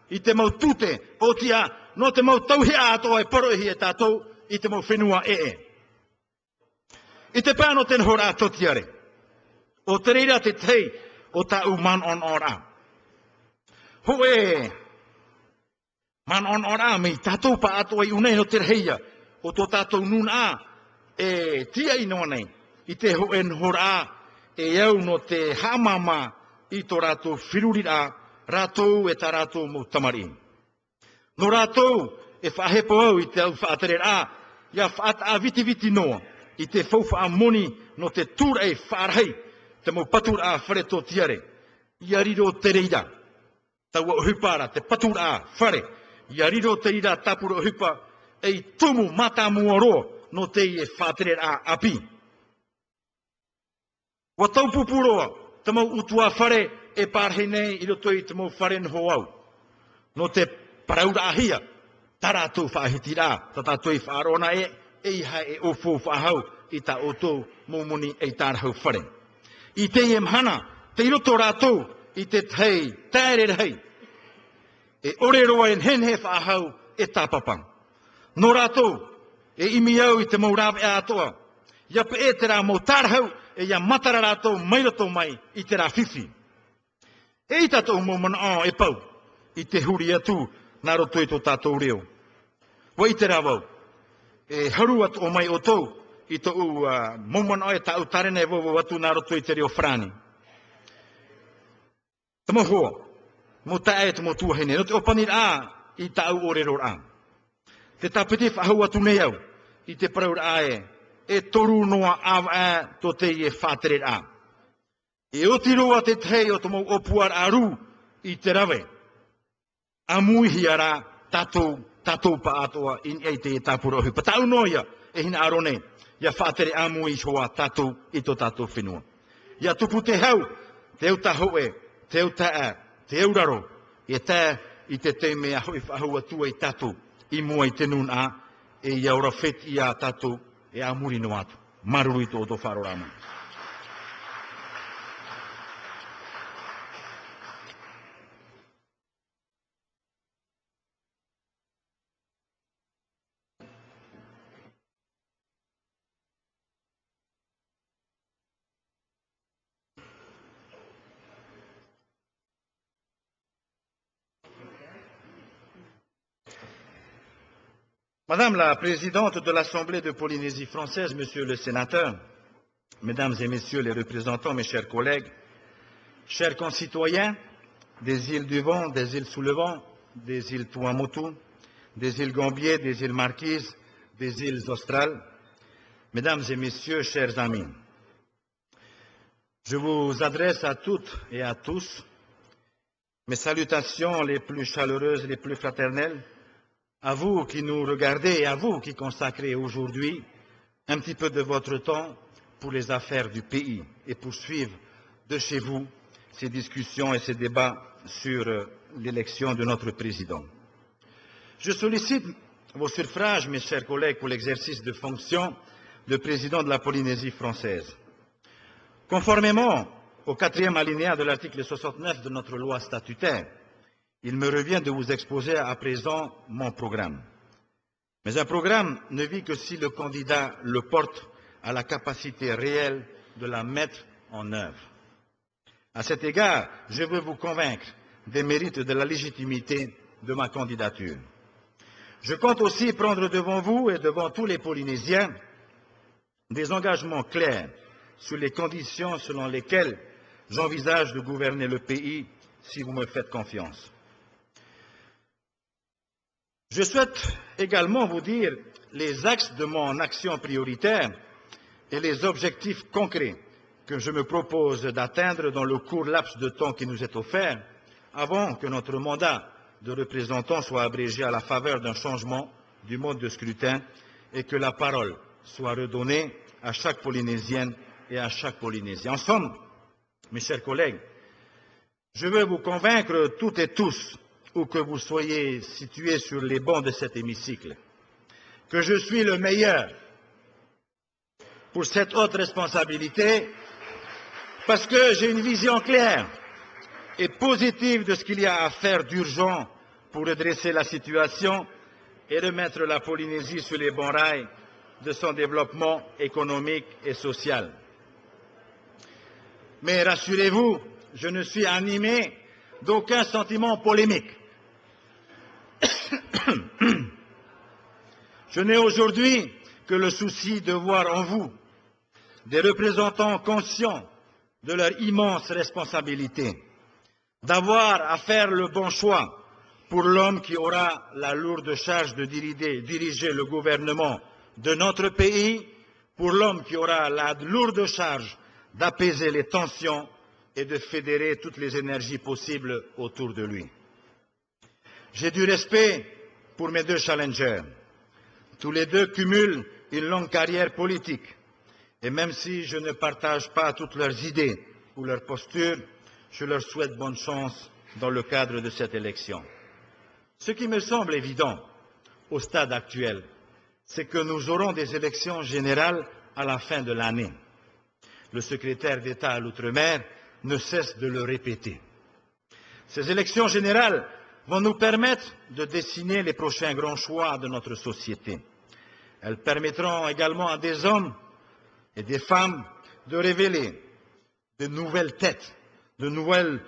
i te mau tute, o tia, no te mau tauhi a atoa e poro e tātou, i te mau whenua e e. I te pāno ten hora a totiare, o te reira te tei, o tā uman on ora. Hoe! man on ora, mi tatou pa atu ai unei no te reia, o tō tatou nun a, e tia i noa nei, i te ho en hora, e au no te hamama, i tō rātou whiruri rā, rātou e tā rātou mo tamari. No rātou e whahepo au i te au whaatere a, ia whaata a viti viti noa, i te whauwha a moni no te tūra e whaarhei, te mo patura a whare tō tiare, ia riro te reira, tau o hupara, te patura a whare, i ariro te ira tapura o hupa, ei tumu mata mua roa, no te i e whātere a api. Wa tau pupuroa, te mau utua whare e pārhe nei i roto i te mau whare nho au. No te paraura ahia, tara tu whaahiti rā, ta tō i whaarona e, e iha e ofu whaahau i ta oto mumuni e tārhau whare. I te i mhana, te i roto rātou i te tei, tēre rei, e ore roa en hen he whahau e tāpapang. Nō rātou, e imi au i te maurawe a atoa, ia pe e te rā mō tārhau, e ia matara rātou mai mai i te rā whiwhi. E i tātou mō mana o e pau, i te huri atu, nā roto i tō tātou reo. Wa i te rā wau, e haru atu o mai o tau, i tō u uh, mō mana o e tāu tarene e wawo atu nā roto i te reo frani. Ta mō hoa, mō tae e te no te opanir a, i tau o rero a. Te tapete whahau atu nei au, i te paraura a e, e toru noa awa a to te i e whātere a. E oti roa te tei o tomo opuar aru i te rawe. A muihi ara tatou, tatou pa atoa in ei te e tāpura ohi. Pa tau noia e hina arone, ia whātere a mui hoa tatou i to tatou whenua. Ia tupu te hau, te au taho e, te utaa, te au e tā i te te mea hoi whahua tua i tatu, i mua i te nun a, e ia ora whet i a tatu, e a muri no atu. Maruru i tō tō wharorama. Madame la Présidente de l'Assemblée de Polynésie française, Monsieur le Sénateur, Mesdames et Messieurs les représentants, mes chers collègues, chers concitoyens des îles du Vent, des îles sous le vent, des îles Tuamotu, des îles Gambier, des îles Marquises, des îles Australes, Mesdames et Messieurs, chers amis, je vous adresse à toutes et à tous mes salutations les plus chaleureuses, les plus fraternelles, à vous qui nous regardez et à vous qui consacrez aujourd'hui un petit peu de votre temps pour les affaires du pays et pour suivre de chez vous ces discussions et ces débats sur euh, l'élection de notre président. Je sollicite vos suffrages, mes chers collègues, pour l'exercice de fonction de président de la Polynésie française. Conformément au quatrième alinéa de l'article 69 de notre loi statutaire, il me revient de vous exposer à présent mon programme. Mais un programme ne vit que si le candidat le porte à la capacité réelle de la mettre en œuvre. À cet égard, je veux vous convaincre des mérites de la légitimité de ma candidature. Je compte aussi prendre devant vous et devant tous les Polynésiens des engagements clairs sur les conditions selon lesquelles j'envisage de gouverner le pays si vous me faites confiance. Je souhaite également vous dire les axes de mon action prioritaire et les objectifs concrets que je me propose d'atteindre dans le court laps de temps qui nous est offert avant que notre mandat de représentant soit abrégé à la faveur d'un changement du mode de scrutin et que la parole soit redonnée à chaque Polynésienne et à chaque Polynésien. En somme, mes chers collègues, je veux vous convaincre toutes et tous que vous soyez situés sur les bancs de cet hémicycle, que je suis le meilleur pour cette haute responsabilité parce que j'ai une vision claire et positive de ce qu'il y a à faire d'urgent pour redresser la situation et remettre la Polynésie sur les bons rails de son développement économique et social. Mais rassurez-vous, je ne suis animé d'aucun sentiment polémique. [COUGHS] Je n'ai aujourd'hui que le souci de voir en vous des représentants conscients de leur immense responsabilité, d'avoir à faire le bon choix pour l'homme qui aura la lourde charge de diriger le gouvernement de notre pays, pour l'homme qui aura la lourde charge d'apaiser les tensions et de fédérer toutes les énergies possibles autour de lui. J'ai du respect pour mes deux challengers. Tous les deux cumulent une longue carrière politique. Et même si je ne partage pas toutes leurs idées ou leurs postures, je leur souhaite bonne chance dans le cadre de cette élection. Ce qui me semble évident au stade actuel, c'est que nous aurons des élections générales à la fin de l'année. Le secrétaire d'État à l'outre-mer ne cesse de le répéter. Ces élections générales vont nous permettre de dessiner les prochains grands choix de notre société. Elles permettront également à des hommes et des femmes de révéler de nouvelles têtes, de nouvelles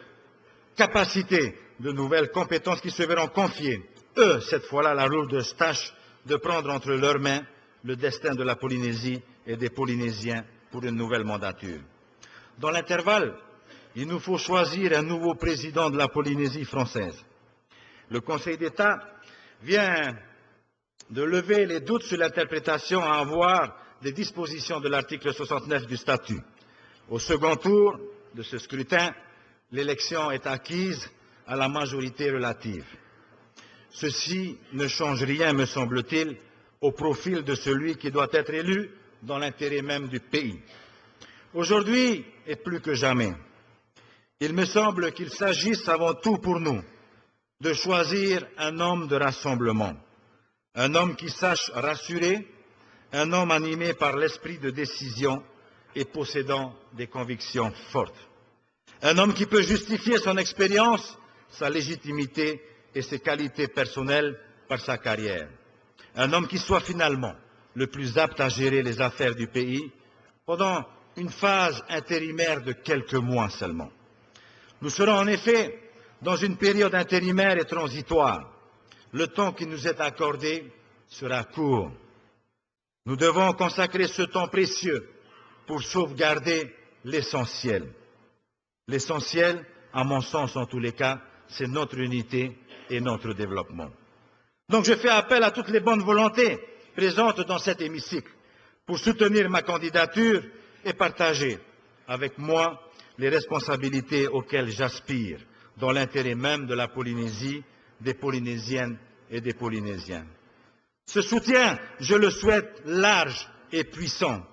capacités, de nouvelles compétences qui se verront confier, eux, cette fois-là, la lourde tâche de prendre entre leurs mains le destin de la Polynésie et des Polynésiens pour une nouvelle mandature. Dans l'intervalle, il nous faut choisir un nouveau président de la Polynésie française. Le Conseil d'État vient de lever les doutes sur l'interprétation à avoir des dispositions de l'article 69 du statut. Au second tour de ce scrutin, l'élection est acquise à la majorité relative. Ceci ne change rien, me semble-t-il, au profil de celui qui doit être élu dans l'intérêt même du pays. Aujourd'hui, et plus que jamais, il me semble qu'il s'agisse avant tout pour nous de choisir un homme de rassemblement, un homme qui sache rassurer, un homme animé par l'esprit de décision et possédant des convictions fortes, un homme qui peut justifier son expérience, sa légitimité et ses qualités personnelles par sa carrière, un homme qui soit finalement le plus apte à gérer les affaires du pays pendant une phase intérimaire de quelques mois seulement. Nous serons en effet dans une période intérimaire et transitoire. Le temps qui nous est accordé sera court. Nous devons consacrer ce temps précieux pour sauvegarder l'essentiel. L'essentiel, à mon sens en tous les cas, c'est notre unité et notre développement. Donc je fais appel à toutes les bonnes volontés présentes dans cet hémicycle pour soutenir ma candidature et partager avec moi les responsabilités auxquelles j'aspire dans l'intérêt même de la Polynésie, des Polynésiennes et des Polynésiens. Ce soutien, je le souhaite large et puissant.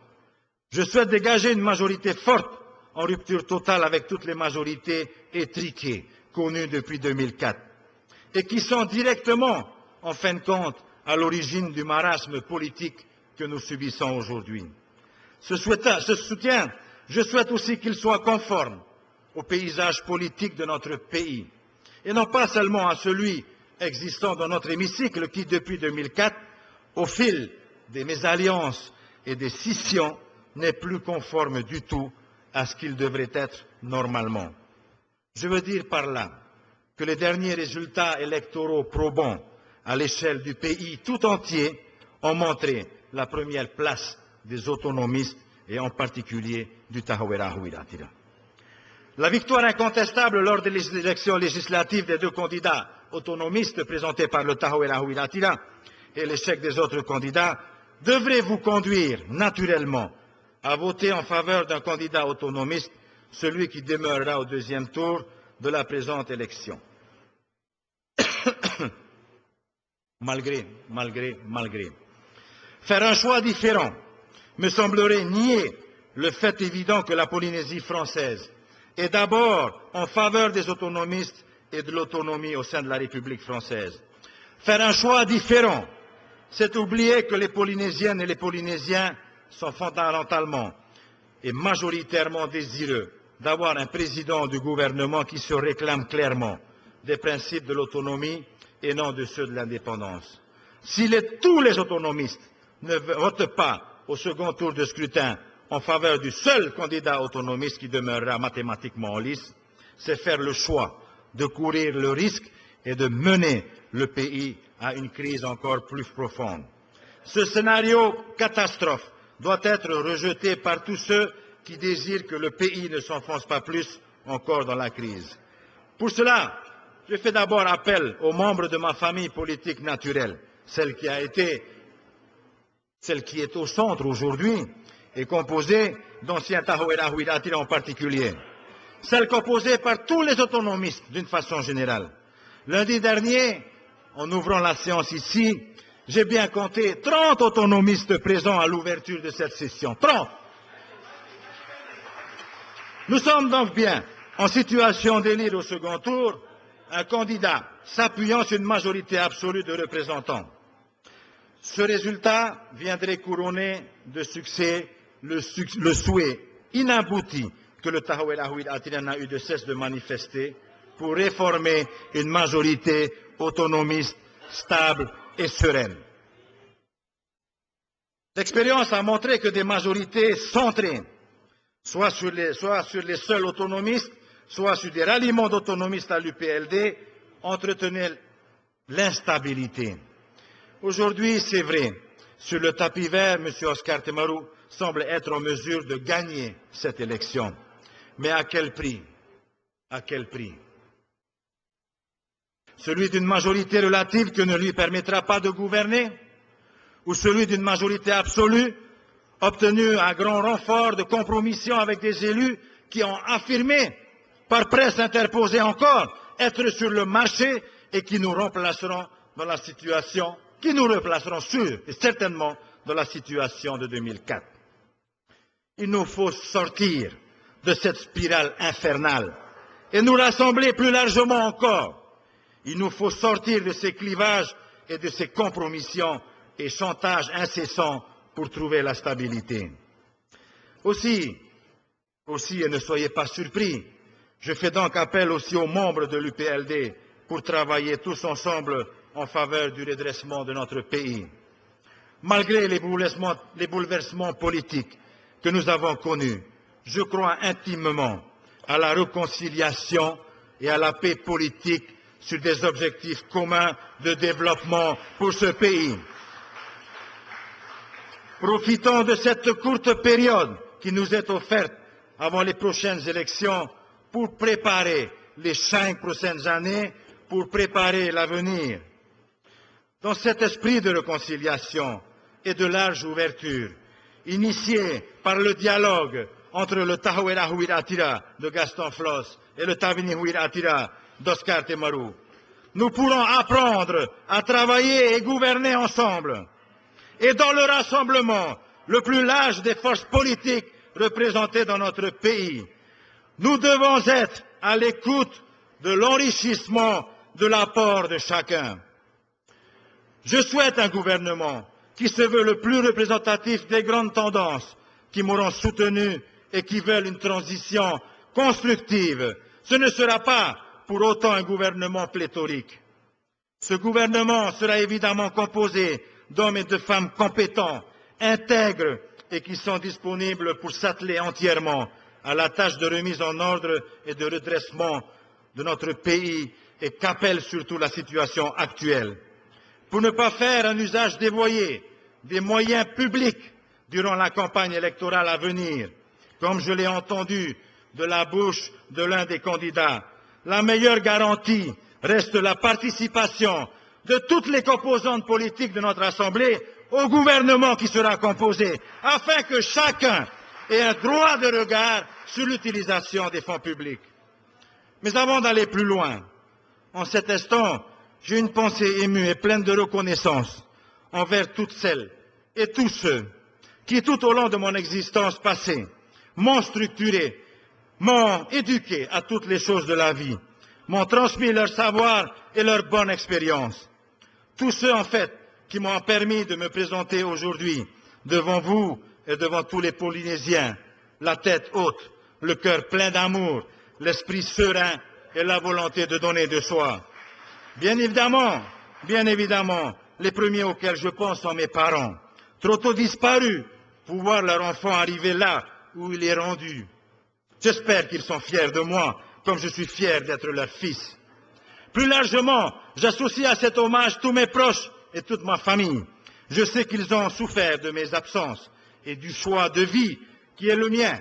Je souhaite dégager une majorité forte en rupture totale avec toutes les majorités étriquées connues depuis 2004 et qui sont directement, en fin de compte, à l'origine du marasme politique que nous subissons aujourd'hui. Ce, soutien, je souhaite aussi qu'il soit conforme au paysage politique de notre pays, et non pas seulement à celui existant dans notre hémicycle qui, depuis 2004, au fil des mésalliances et des scissions, n'est plus conforme du tout à ce qu'il devrait être normalement. Je veux dire par là que les derniers résultats électoraux probants à l'échelle du pays tout entier ont montré la première place des autonomistes et en particulier du Tahawera. La victoire incontestable lors des élections législatives des deux candidats autonomistes présentés par le Tahawera Huiratira et l'échec des autres candidats devrait vous conduire naturellement à voter en faveur d'un candidat autonomiste, celui qui demeurera au deuxième tour de la présente élection. [COUGHS] malgré, malgré, malgré. Faire un choix différent me semblerait nier le fait évident que la Polynésie française est d'abord en faveur des autonomistes et de l'autonomie au sein de la République française. Faire un choix différent, c'est oublier que les Polynésiennes et les Polynésiens sont fondamentalement et majoritairement désireux d'avoir un président du gouvernement qui se réclame clairement des principes de l'autonomie et non de ceux de l'indépendance. Si tous les autonomistes ne votent pas au second tour de scrutin en faveur du seul candidat autonomiste qui demeurera mathématiquement en lice, c'est faire le choix de courir le risque et de mener le pays à une crise encore plus profonde. Ce scénario catastrophe doit être rejeté par tous ceux qui désirent que le pays ne s'enfonce pas plus encore dans la crise. Pour cela, je fais d'abord appel aux membres de ma famille politique naturelle, celle qui a été, celle qui est au centre aujourd'hui, et composée d'anciens Huiratira en particulier, celle composée par tous les autonomistes d'une façon générale. Lundi dernier, en ouvrant la séance ici, j'ai bien compté 30 autonomistes présents à l'ouverture de cette session. 30 Nous sommes donc bien en situation d'élire au second tour un candidat s'appuyant sur une majorité absolue de représentants. Ce résultat viendrait couronner de succès le, souhait inabouti que le Tahawel Atiran n'a eu de cesse de manifester pour réformer une majorité autonomiste, stable et sereine. L'expérience a montré que des majorités centrées, soit sur les, soit sur les seuls autonomistes, soit sur des ralliements d'autonomistes à l'UPLD, entretenaient l'instabilité. Aujourd'hui, c'est vrai, sur le tapis vert, M. Oscar Temarou semble être en mesure de gagner cette élection. Mais à quel prix? À quel prix? Celui d'une majorité relative qui ne lui permettra pas de gouverner? Ou celui d'une majorité absolue obtenue à grand renfort de compromission avec des élus qui ont affirmé par presse interposée encore, être sur le marché et qui nous remplaceront dans la situation, qui nous replaceront sûr et certainement dans la situation de 2004. Il nous faut sortir de cette spirale infernale et nous rassembler plus largement encore. Il nous faut sortir de ces clivages et de ces compromissions et chantages incessants pour trouver la stabilité. Aussi, aussi, et ne soyez pas surpris, je fais donc appel aussi aux membres de l'UPLD pour travailler tous ensemble en faveur du redressement de notre pays. Malgré les bouleversements, politiques que nous avons connus, je crois intimement à la réconciliation et à la paix politique sur des objectifs communs de développement pour ce pays. Profitons de cette courte période qui nous est offerte avant les prochaines élections pour préparer les cinq prochaines années, pour préparer l'avenir. Dans cet esprit de réconciliation et de large ouverture, initié par le dialogue entre le Tahawera Huiratira de Gaston Floss et le Tavini Huiratira d'Oscar Temarou, nous pourrons apprendre à travailler et gouverner ensemble. Et dans le rassemblement le plus large des forces politiques représentées dans notre pays, nous devons être à l'écoute de l'enrichissement de l'apport de chacun. Je souhaite un gouvernement qui se veut le plus représentatif des grandes tendances qui m'auront soutenu et qui veulent une transition constructive. Ce ne sera pas pour autant un gouvernement pléthorique. Ce gouvernement sera évidemment composé d'hommes et de femmes compétents, intègres et qui sont disponibles pour s'atteler entièrement à la tâche de remise en ordre et de redressement de notre pays et qu'appelle surtout la situation actuelle. Pour ne pas faire un usage dévoyé des moyens publics durant la campagne électorale à venir, comme je l'ai entendu de la bouche de l'un des candidats, la meilleure garantie reste la participation de toutes les composantes politiques de notre Assemblée au gouvernement qui sera composé, afin que chacun et un droit de regard sur l'utilisation des fonds publics. Mais avant d'aller plus loin, en cet instant, j'ai une pensée émue et pleine de reconnaissance envers toutes celles et tous ceux qui, tout au long de mon existence passée, m'ont structuré, m'ont éduqué à toutes les choses de la vie, m'ont transmis leur savoir et leur bonne expérience. Tous ceux, en fait, qui m'ont permis de me présenter aujourd'hui devant vous et devant tous les Polynésiens, la tête haute, le cœur plein d'amour, l'esprit serein et la volonté de donner de soi. Bien évidemment, bien évidemment, les premiers auxquels je pense sont mes parents, trop tôt disparus pour voir leur enfant arriver là où il est rendu. J'espère qu'ils sont fiers de moi, comme je suis fier d'être leur fils. Plus largement, j'associe à cet hommage tous mes proches et toute ma famille. Je sais qu'ils ont souffert de mes absences et du choix de vie qui est le mien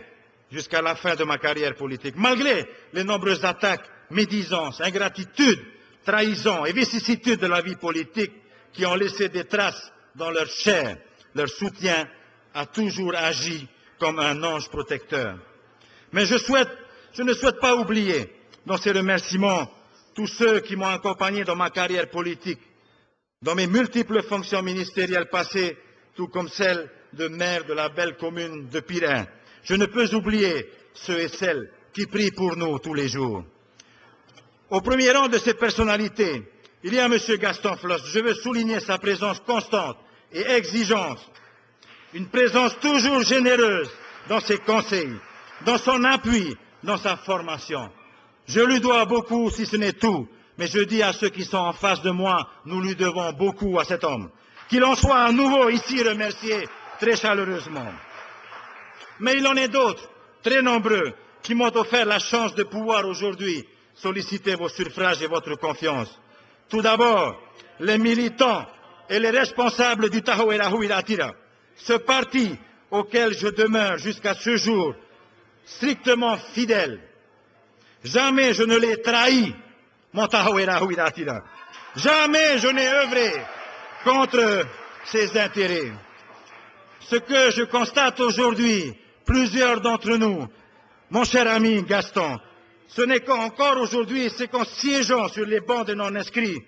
jusqu'à la fin de ma carrière politique, malgré les nombreuses attaques, médisances, ingratitudes trahisons et vicissitudes de la vie politique qui ont laissé des traces dans leur chair. Leur soutien a toujours agi comme un ange protecteur. Mais je, ne souhaite pas oublier dans ces remerciements tous ceux qui m'ont accompagné dans ma carrière politique, dans mes multiples fonctions ministérielles passées, tout comme celle de maire de la belle commune de Pirin. Je ne peux oublier ceux et celles qui prient pour nous tous les jours. Au premier rang de ces personnalités, il y a M. Gaston Floss. Je veux souligner sa présence constante et exigeante, une présence toujours généreuse dans ses conseils, dans son appui, dans sa formation. Je lui dois beaucoup, si ce n'est tout, mais je dis à ceux qui sont en face de moi, nous lui devons beaucoup à cet homme. Qu'il en soit à nouveau ici remercié très chaleureusement. Mais il en est d'autres, très nombreux, qui m'ont offert la chance de pouvoir aujourd'hui solliciter vos suffrages et votre confiance. Tout d'abord, les militants et les responsables du Atira, ce parti auquel je demeure jusqu'à ce jour strictement fidèle. Jamais je ne l'ai trahi, mon Atira. Jamais je n'ai œuvré contre ses intérêts. Ce que je constate aujourd'hui, plusieurs d'entre nous, mon cher ami Gaston, ce n'est qu'encore aujourd'hui, c'est qu'en siégeant sur les bancs des non-inscrits,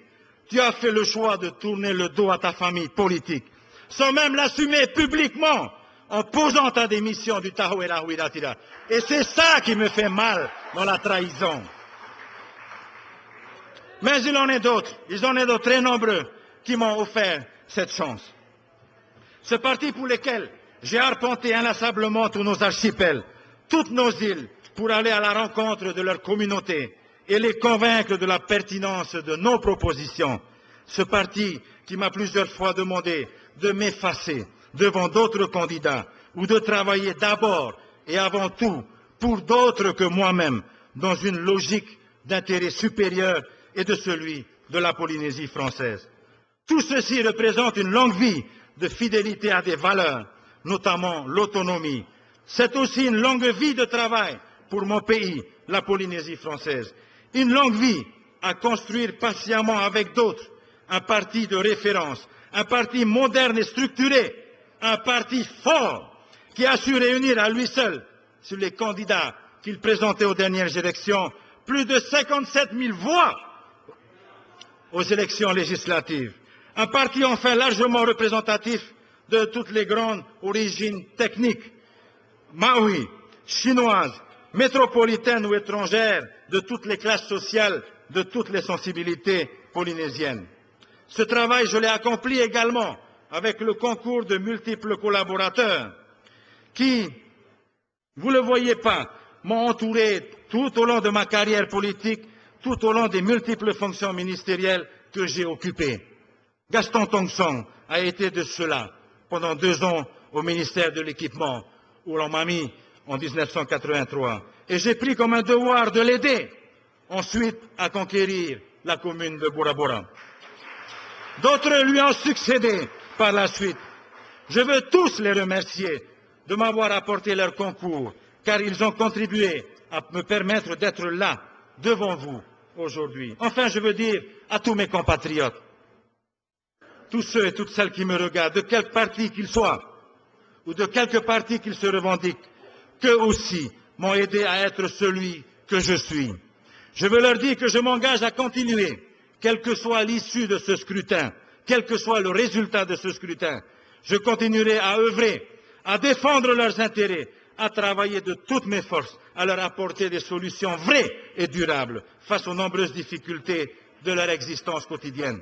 tu as fait le choix de tourner le dos à ta famille politique, sans même l'assumer publiquement, en posant ta démission du Tahoe Huiratira. Et c'est ça qui me fait mal dans la trahison. Mais il en est d'autres, il en est d'autres très nombreux qui m'ont offert cette chance. Ce parti pour lequel j'ai arpenté inlassablement tous nos archipels, toutes nos îles, pour aller à la rencontre de leur communauté et les convaincre de la pertinence de nos propositions. Ce parti qui m'a plusieurs fois demandé de m'effacer devant d'autres candidats ou de travailler d'abord et avant tout pour d'autres que moi-même dans une logique d'intérêt supérieur et de celui de la Polynésie française. Tout ceci représente une longue vie de fidélité à des valeurs, notamment l'autonomie. C'est aussi une longue vie de travail pour mon pays, la Polynésie française. Une longue vie à construire patiemment avec d'autres un parti de référence, un parti moderne et structuré, un parti fort qui a su réunir à lui seul, sur les candidats qu'il présentait aux dernières élections, plus de 57 000 voix aux élections législatives. Un parti enfin largement représentatif de toutes les grandes origines techniques, maoui, chinoises, métropolitaine ou étrangère, de toutes les classes sociales, de toutes les sensibilités polynésiennes. Ce travail, je l'ai accompli également avec le concours de multiples collaborateurs qui, vous ne le voyez pas, m'ont entouré tout au long de ma carrière politique, tout au long des multiples fonctions ministérielles que j'ai occupées. Gaston Tongsong a été de cela pendant deux ans au ministère de l'Équipement, où l'on m'a mis en 1983. Et j'ai pris comme un devoir de l'aider ensuite à conquérir la commune de Bora Bora. D'autres lui ont succédé par la suite. Je veux tous les remercier de m'avoir apporté leur concours, car ils ont contribué à me permettre d'être là, devant vous, aujourd'hui. Enfin, je veux dire à tous mes compatriotes, tous ceux et toutes celles qui me regardent, de quelque parti qu'ils soient, ou de quelque parti qu'ils se revendiquent, qu'eux aussi m'ont aidé à être celui que je suis. Je veux leur dire que je m'engage à continuer, quelle que soit l'issue de ce scrutin, quel que soit le résultat de ce scrutin. Je continuerai à œuvrer, à défendre leurs intérêts, à travailler de toutes mes forces, à leur apporter des solutions vraies et durables face aux nombreuses difficultés de leur existence quotidienne.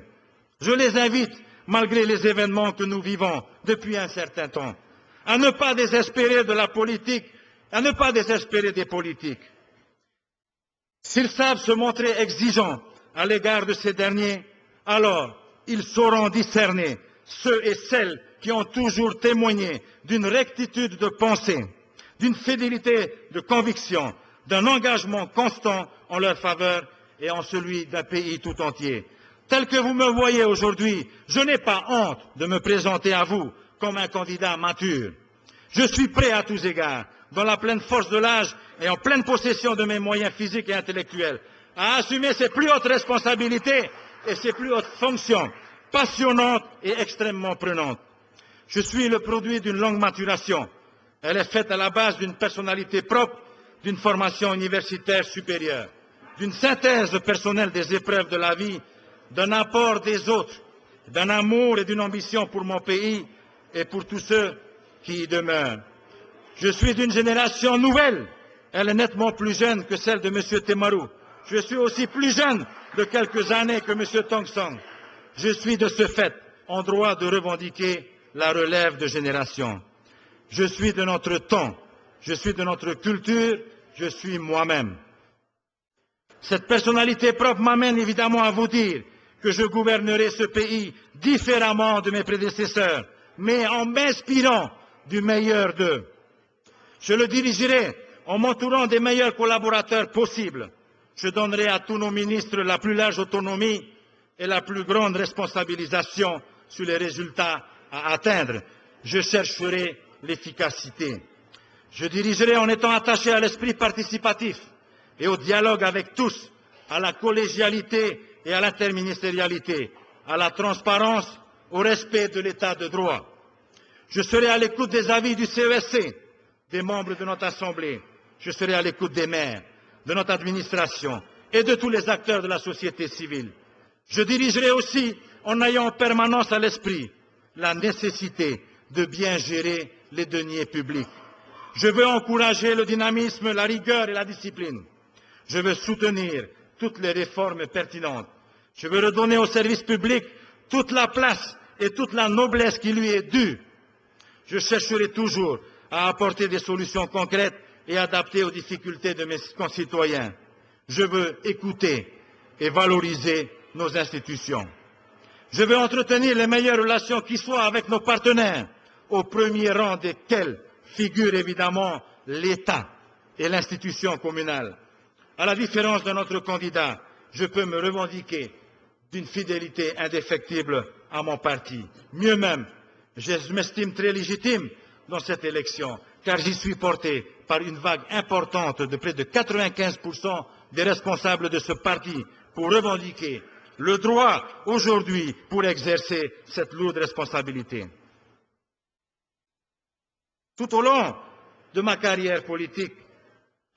Je les invite, malgré les événements que nous vivons depuis un certain temps, à ne pas désespérer de la politique à ne pas désespérer des politiques. S'ils savent se montrer exigeants à l'égard de ces derniers, alors ils sauront discerner ceux et celles qui ont toujours témoigné d'une rectitude de pensée, d'une fidélité de conviction, d'un engagement constant en leur faveur et en celui d'un pays tout entier. Tel que vous me voyez aujourd'hui, je n'ai pas honte de me présenter à vous comme un candidat mature. Je suis prêt à tous égards dans la pleine force de l'âge et en pleine possession de mes moyens physiques et intellectuels, à assumer ses plus hautes responsabilités et ses plus hautes fonctions, passionnantes et extrêmement prenantes. Je suis le produit d'une longue maturation. Elle est faite à la base d'une personnalité propre, d'une formation universitaire supérieure, d'une synthèse personnelle des épreuves de la vie, d'un apport des autres, d'un amour et d'une ambition pour mon pays et pour tous ceux qui y demeurent. Je suis d'une génération nouvelle. Elle est nettement plus jeune que celle de M. Temarou. Je suis aussi plus jeune de quelques années que M. Tong. Je suis de ce fait en droit de revendiquer la relève de génération. Je suis de notre temps, je suis de notre culture, je suis moi-même. Cette personnalité propre m'amène évidemment à vous dire que je gouvernerai ce pays différemment de mes prédécesseurs, mais en m'inspirant du meilleur d'eux. Je le dirigerai en m'entourant des meilleurs collaborateurs possibles. Je donnerai à tous nos ministres la plus large autonomie et la plus grande responsabilisation sur les résultats à atteindre. Je chercherai l'efficacité. Je dirigerai en étant attaché à l'esprit participatif et au dialogue avec tous, à la collégialité et à l'interministérialité, à la transparence, au respect de l'état de droit. Je serai à l'écoute des avis du CESC, des membres de notre Assemblée. Je serai à l'écoute des maires, de notre administration et de tous les acteurs de la société civile. Je dirigerai aussi en ayant en permanence à l'esprit la nécessité de bien gérer les deniers publics. Je veux encourager le dynamisme, la rigueur et la discipline. Je veux soutenir toutes les réformes pertinentes. Je veux redonner au service public toute la place et toute la noblesse qui lui est due. Je chercherai toujours à apporter des solutions concrètes et adaptées aux difficultés de mes concitoyens. Je veux écouter et valoriser nos institutions. Je veux entretenir les meilleures relations qui soient avec nos partenaires, au premier rang desquels figurent évidemment l'État et l'institution communale. À la différence de notre candidat, je peux me revendiquer d'une fidélité indéfectible à mon parti. Mieux même, je m'estime très légitime dans cette élection, car j'y suis porté par une vague importante de près de 95% des responsables de ce parti pour revendiquer le droit aujourd'hui pour exercer cette lourde responsabilité. Tout au long de ma carrière politique,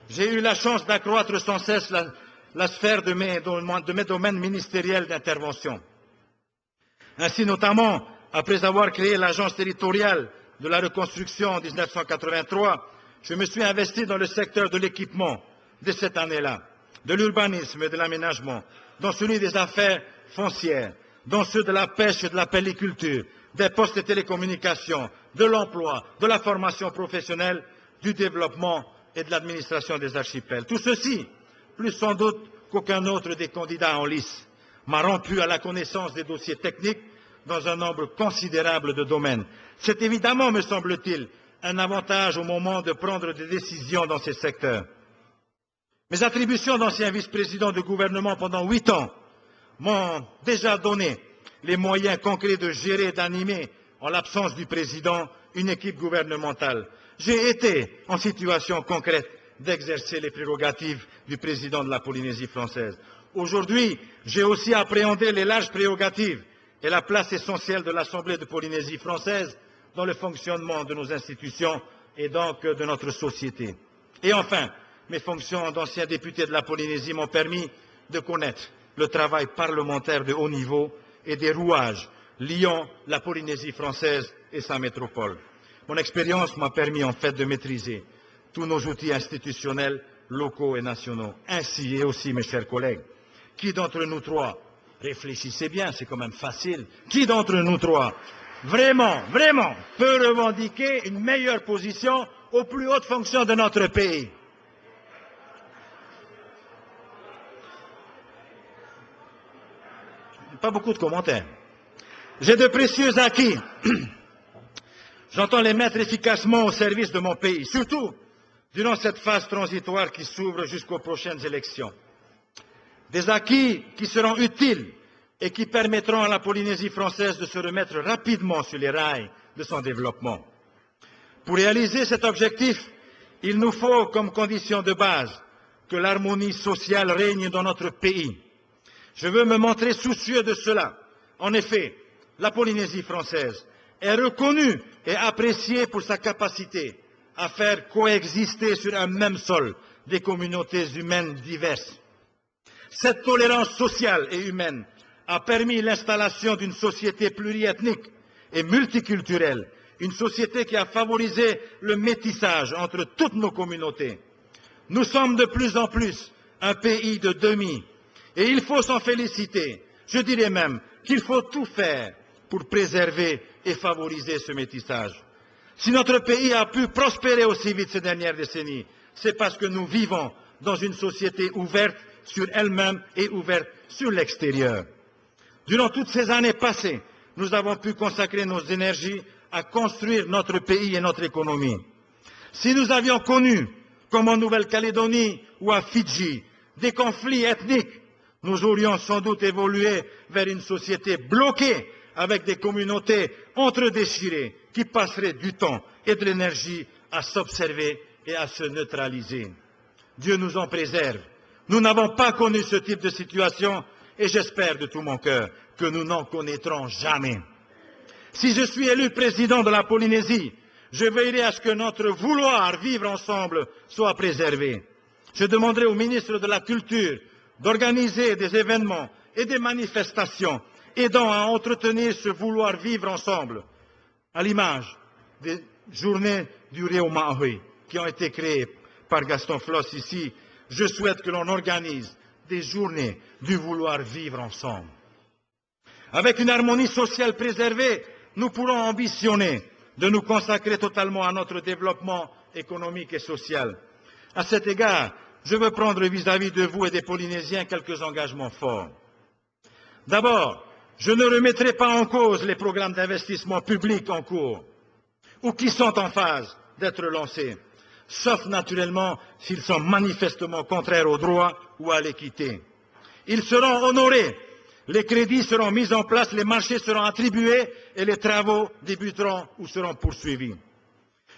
j'ai eu la chance d'accroître sans cesse la, sphère de mes, de mes domaines ministériels d'intervention. Ainsi, notamment, après avoir créé l'agence territoriale de la reconstruction en 1983, je me suis investi dans le secteur de l'équipement de cette année-là, de l'urbanisme et de l'aménagement, dans celui des affaires foncières, dans ceux de la pêche et de la pelliculture, des postes de télécommunications, de l'emploi, de la formation professionnelle, du développement et de l'administration des archipels. Tout ceci, plus sans doute qu'aucun autre des candidats en lice, m'a rompu à la connaissance des dossiers techniques dans un nombre considérable de domaines. C'est évidemment, me semble-t-il, un avantage au moment de prendre des décisions dans ces secteurs. Mes attributions d'ancien vice-président du gouvernement pendant huit ans m'ont déjà donné les moyens concrets de gérer et d'animer, en l'absence du président, une équipe gouvernementale. J'ai été en situation concrète d'exercer les prérogatives du président de la Polynésie française. Aujourd'hui, j'ai aussi appréhendé les larges prérogatives et la place essentielle de l'Assemblée de Polynésie française dans le fonctionnement de nos institutions et donc de notre société. Et enfin, mes fonctions d'ancien député de la Polynésie m'ont permis de connaître le travail parlementaire de haut niveau et des rouages liant la Polynésie française et sa métropole. Mon expérience m'a permis en fait de maîtriser tous nos outils institutionnels locaux et nationaux. Ainsi et aussi, mes chers collègues, qui d'entre nous trois, réfléchissez bien, c'est quand même facile, qui d'entre nous trois, vraiment, vraiment, peut revendiquer une meilleure position aux plus hautes fonctions de notre pays Pas beaucoup de commentaires. J'ai de précieux acquis. [CLEARS THROAT] J'entends les mettre efficacement au service de mon pays, surtout durant cette phase transitoire qui s'ouvre jusqu'aux prochaines élections. Des acquis qui seront utiles et qui permettront à la Polynésie française de se remettre rapidement sur les rails de son développement. Pour réaliser cet objectif, il nous faut, comme condition de base, que l'harmonie sociale règne dans notre pays. Je veux me montrer soucieux de cela. En effet, la Polynésie française est reconnue et appréciée pour sa capacité à faire coexister sur un même sol des communautés humaines diverses. Cette tolérance sociale et humaine a permis l'installation d'une société pluriethnique et multiculturelle, une société qui a favorisé le métissage entre toutes nos communautés. Nous sommes de plus en plus un pays de demi, et il faut s'en féliciter. Je dirais même qu'il faut tout faire pour préserver et favoriser ce métissage. Si notre pays a pu prospérer aussi vite ces dernières décennies, c'est parce que nous vivons dans une société ouverte sur elle-même et ouverte sur l'extérieur. Durant toutes ces années passées, nous avons pu consacrer nos énergies à construire notre pays et notre économie. Si nous avions connu, comme en Nouvelle-Calédonie ou à Fidji, des conflits ethniques, nous aurions sans doute évolué vers une société bloquée avec des communautés entre-déchirées qui passeraient du temps et de l'énergie à s'observer et à se neutraliser. Dieu nous en préserve. Nous n'avons pas connu ce type de situation et j'espère de tout mon cœur que nous n'en connaîtrons jamais. Si je suis élu président de la Polynésie, je veillerai à ce que notre vouloir vivre ensemble soit préservé. Je demanderai au ministre de la Culture d'organiser des événements et des manifestations aidant à entretenir ce vouloir vivre ensemble, à l'image des journées du Rio Maui qui ont été créées par Gaston Floss ici. Je souhaite que l'on organise journées du vouloir vivre ensemble. Avec une harmonie sociale préservée, nous pourrons ambitionner de nous consacrer totalement à notre développement économique et social. À cet égard, je veux prendre vis-à-vis de vous et des Polynésiens quelques engagements forts. D'abord, je ne remettrai pas en cause les programmes d'investissement public en cours ou qui sont en phase d'être lancés, sauf naturellement s'ils sont manifestement contraires au droit ou à l'équité. Ils seront honorés, les crédits seront mis en place, les marchés seront attribués et les travaux débuteront ou seront poursuivis.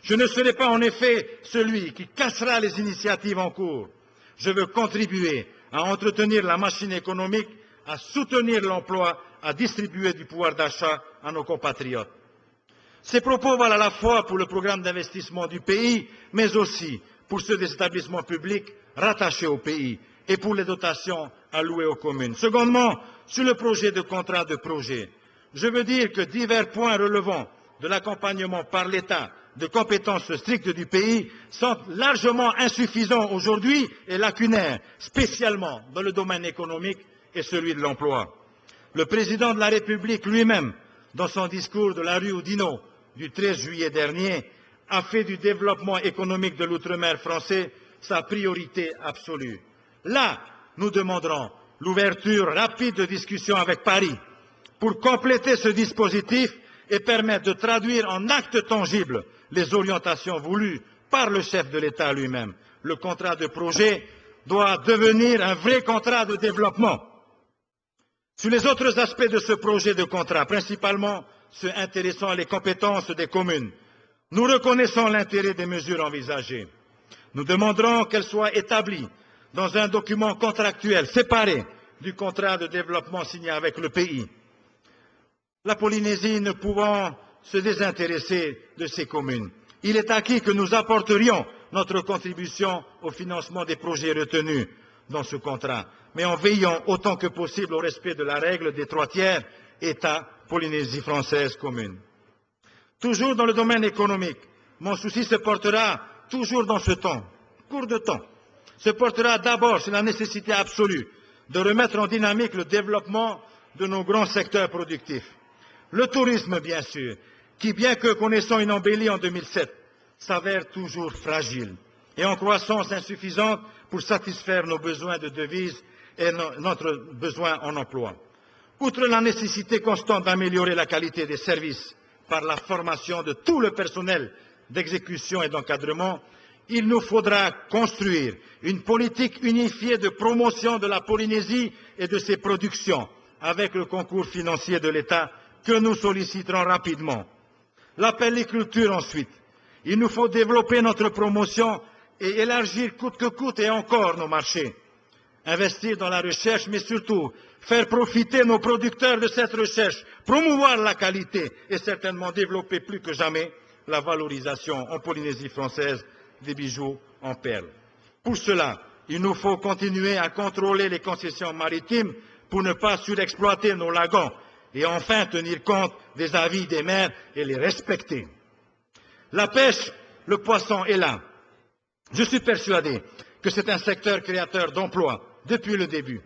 Je ne serai pas en effet celui qui cassera les initiatives en cours. Je veux contribuer à entretenir la machine économique, à soutenir l'emploi, à distribuer du pouvoir d'achat à nos compatriotes. Ces propos valent à la fois pour le programme d'investissement du pays, mais aussi pour ceux des établissements publics rattachés au pays et pour les dotations allouées aux communes. Secondement, sur le projet de contrat de projet, je veux dire que divers points relevant de l'accompagnement par l'État de compétences strictes du pays sont largement insuffisants aujourd'hui et lacunaires, spécialement dans le domaine économique et celui de l'emploi. Le président de la République lui-même, dans son discours de la rue Oudinot du 13 juillet dernier, a fait du développement économique de l'outre-mer français sa priorité absolue. Là, nous demanderons l'ouverture rapide de discussions avec Paris pour compléter ce dispositif et permettre de traduire en actes tangibles les orientations voulues par le chef de l'État lui-même. Le contrat de projet doit devenir un vrai contrat de développement. Sur les autres aspects de ce projet de contrat, principalement ceux intéressant les compétences des communes, nous reconnaissons l'intérêt des mesures envisagées. Nous demanderons qu'elles soient établies dans un document contractuel séparé du contrat de développement signé avec le pays. La Polynésie ne pouvant se désintéresser de ces communes. Il est acquis que nous apporterions notre contribution au financement des projets retenus dans ce contrat, mais en veillant autant que possible au respect de la règle des trois tiers État Polynésie française commune. Toujours dans le domaine économique, mon souci se portera toujours dans ce temps, court de temps, se portera d'abord sur la nécessité absolue de remettre en dynamique le développement de nos grands secteurs productifs. Le tourisme, bien sûr, qui, bien que connaissant une embellie en 2007, s'avère toujours fragile et en croissance insuffisante pour satisfaire nos besoins de devises et notre besoin en emploi. Outre la nécessité constante d'améliorer la qualité des services par la formation de tout le personnel d'exécution et d'encadrement, il nous faudra construire une politique unifiée de promotion de la Polynésie et de ses productions avec le concours financier de l'État que nous solliciterons rapidement. La pelliculture ensuite. Il nous faut développer notre promotion et élargir coûte que coûte et encore nos marchés. Investir dans la recherche, mais surtout faire profiter nos producteurs de cette recherche, promouvoir la qualité et certainement développer plus que jamais la valorisation en Polynésie française des bijoux en perles. Pour cela, il nous faut continuer à contrôler les concessions maritimes pour ne pas surexploiter nos lagons et enfin tenir compte des avis des maires et les respecter. La pêche, le poisson est là. Je suis persuadé que c'est un secteur créateur d'emplois depuis le début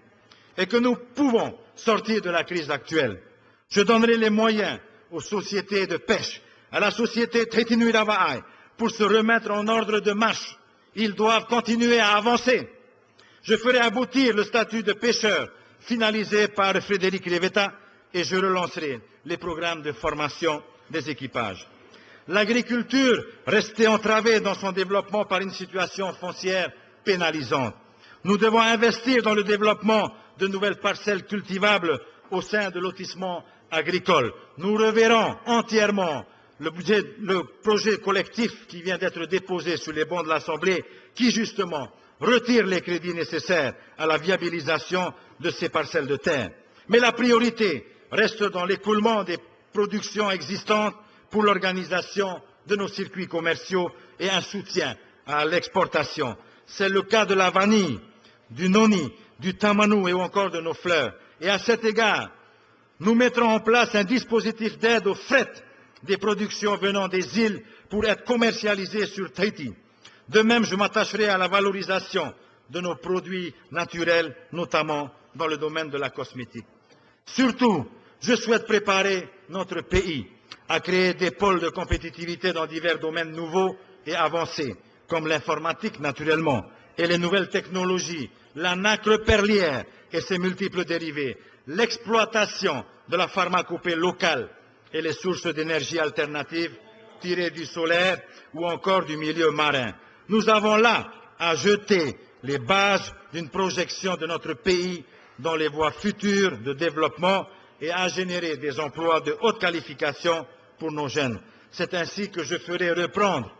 et que nous pouvons sortir de la crise actuelle. Je donnerai les moyens aux sociétés de pêche, à la société Trétinui pour se remettre en ordre de marche. Ils doivent continuer à avancer. Je ferai aboutir le statut de pêcheur finalisé par Frédéric Rivetta et je relancerai les programmes de formation des équipages. L'agriculture restait entravée dans son développement par une situation foncière pénalisante. Nous devons investir dans le développement de nouvelles parcelles cultivables au sein de lotissement agricole. Nous reverrons entièrement le, projet collectif qui vient d'être déposé sur les bancs de l'Assemblée, qui justement retire les crédits nécessaires à la viabilisation de ces parcelles de terre. Mais la priorité reste dans l'écoulement des productions existantes pour l'organisation de nos circuits commerciaux et un soutien à l'exportation. C'est le cas de la vanille, du noni, du tamanou et encore de nos fleurs. Et à cet égard, nous mettrons en place un dispositif d'aide au fret des productions venant des îles pour être commercialisées sur Tahiti. De même, je m'attacherai à la valorisation de nos produits naturels, notamment dans le domaine de la cosmétique. Surtout, je souhaite préparer notre pays à créer des pôles de compétitivité dans divers domaines nouveaux et avancés, comme l'informatique naturellement, et les nouvelles technologies, la nacre perlière et ses multiples dérivés, l'exploitation de la pharmacopée locale et les sources d'énergie alternatives tirées du solaire ou encore du milieu marin. Nous avons là à jeter les bases d'une projection de notre pays dans les voies futures de développement et à générer des emplois de haute qualification pour nos jeunes. C'est ainsi que je ferai reprendre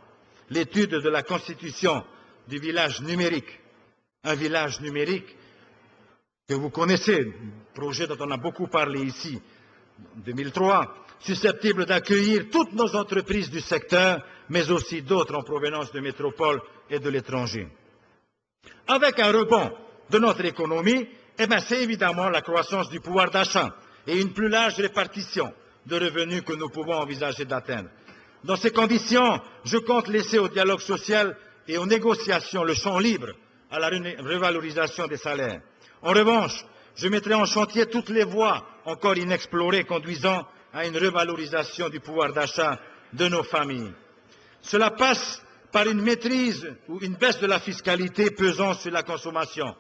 l'étude de la constitution du village numérique. Un village numérique que vous connaissez, projet dont on a beaucoup parlé ici, en 2003, susceptible d'accueillir toutes nos entreprises du secteur, mais aussi d'autres en provenance de métropole et de l'étranger. Avec un rebond de notre économie, eh bien, c'est évidemment la croissance du pouvoir d'achat et une plus large répartition de revenus que nous pouvons envisager d'atteindre. Dans ces conditions, je compte laisser au dialogue social et aux négociations le champ libre à la revalorisation des salaires. En revanche, je mettrai en chantier toutes les voies encore inexplorées conduisant à une revalorisation du pouvoir d'achat de nos familles. Cela passe par une maîtrise ou une baisse de la fiscalité pesant sur la consommation,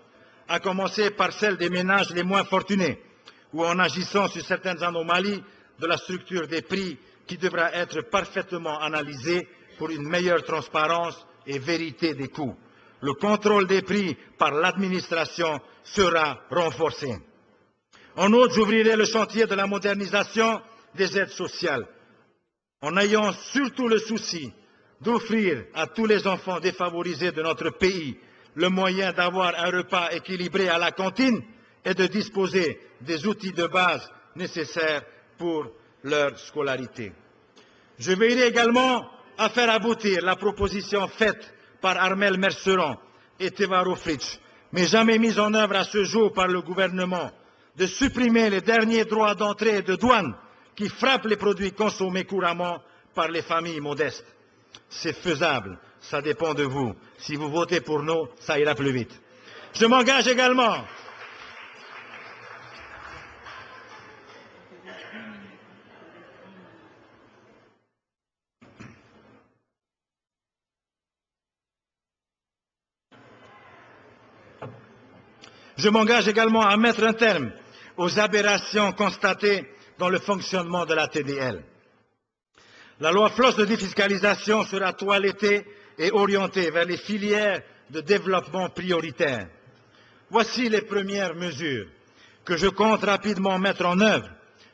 à commencer par celle des ménages les moins fortunés, ou en agissant sur certaines anomalies de la structure des prix qui devra être parfaitement analysée pour une meilleure transparence et vérité des coûts. Le contrôle des prix par l'administration sera renforcé. En outre, j'ouvrirai le chantier de la modernisation des aides sociales, en ayant surtout le souci d'offrir à tous les enfants défavorisés de notre pays le moyen d'avoir un repas équilibré à la cantine et de disposer des outils de base nécessaires pour leur scolarité. Je veillerai également à faire aboutir la proposition faite par Armel Merceron et Tevaro Fritsch, mais jamais mise en œuvre à ce jour par le gouvernement, de supprimer les derniers droits d'entrée et de douane qui frappent les produits consommés couramment par les familles modestes. C'est faisable, ça dépend de vous. Si vous votez pour nous, ça ira plus vite. Je m'engage également Je m'engage également à mettre un terme aux aberrations constatées dans le fonctionnement de la TDL. La loi FLOS de défiscalisation sera toilettée et orientée vers les filières de développement prioritaires. Voici les premières mesures que je compte rapidement mettre en œuvre,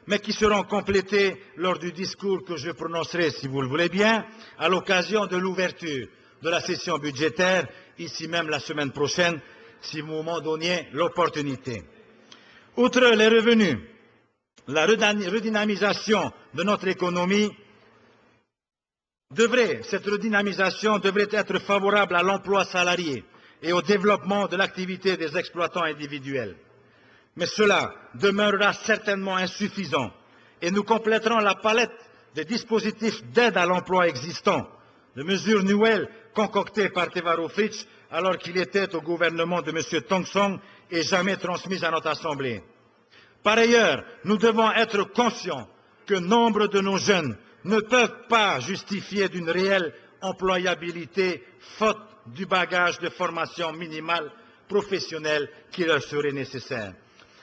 mais qui seront complétées lors du discours que je prononcerai, si vous le voulez bien, à l'occasion de l'ouverture de la session budgétaire, ici même la semaine prochaine, si vous m'en donniez l'opportunité. Outre les revenus, la redynamisation de notre économie devrait, cette redynamisation devrait être favorable à l'emploi salarié et au développement de l'activité des exploitants individuels. Mais cela demeurera certainement insuffisant et nous compléterons la palette des dispositifs d'aide à l'emploi existants, de mesures nouvelles concoctées par Tevaro Fritsch alors qu'il était au gouvernement de M. Tong Song et jamais transmises à notre Assemblée. Par ailleurs, nous devons être conscients que nombre de nos jeunes ne peuvent pas justifier d'une réelle employabilité faute du bagage de formation minimale professionnelle qui leur serait nécessaire.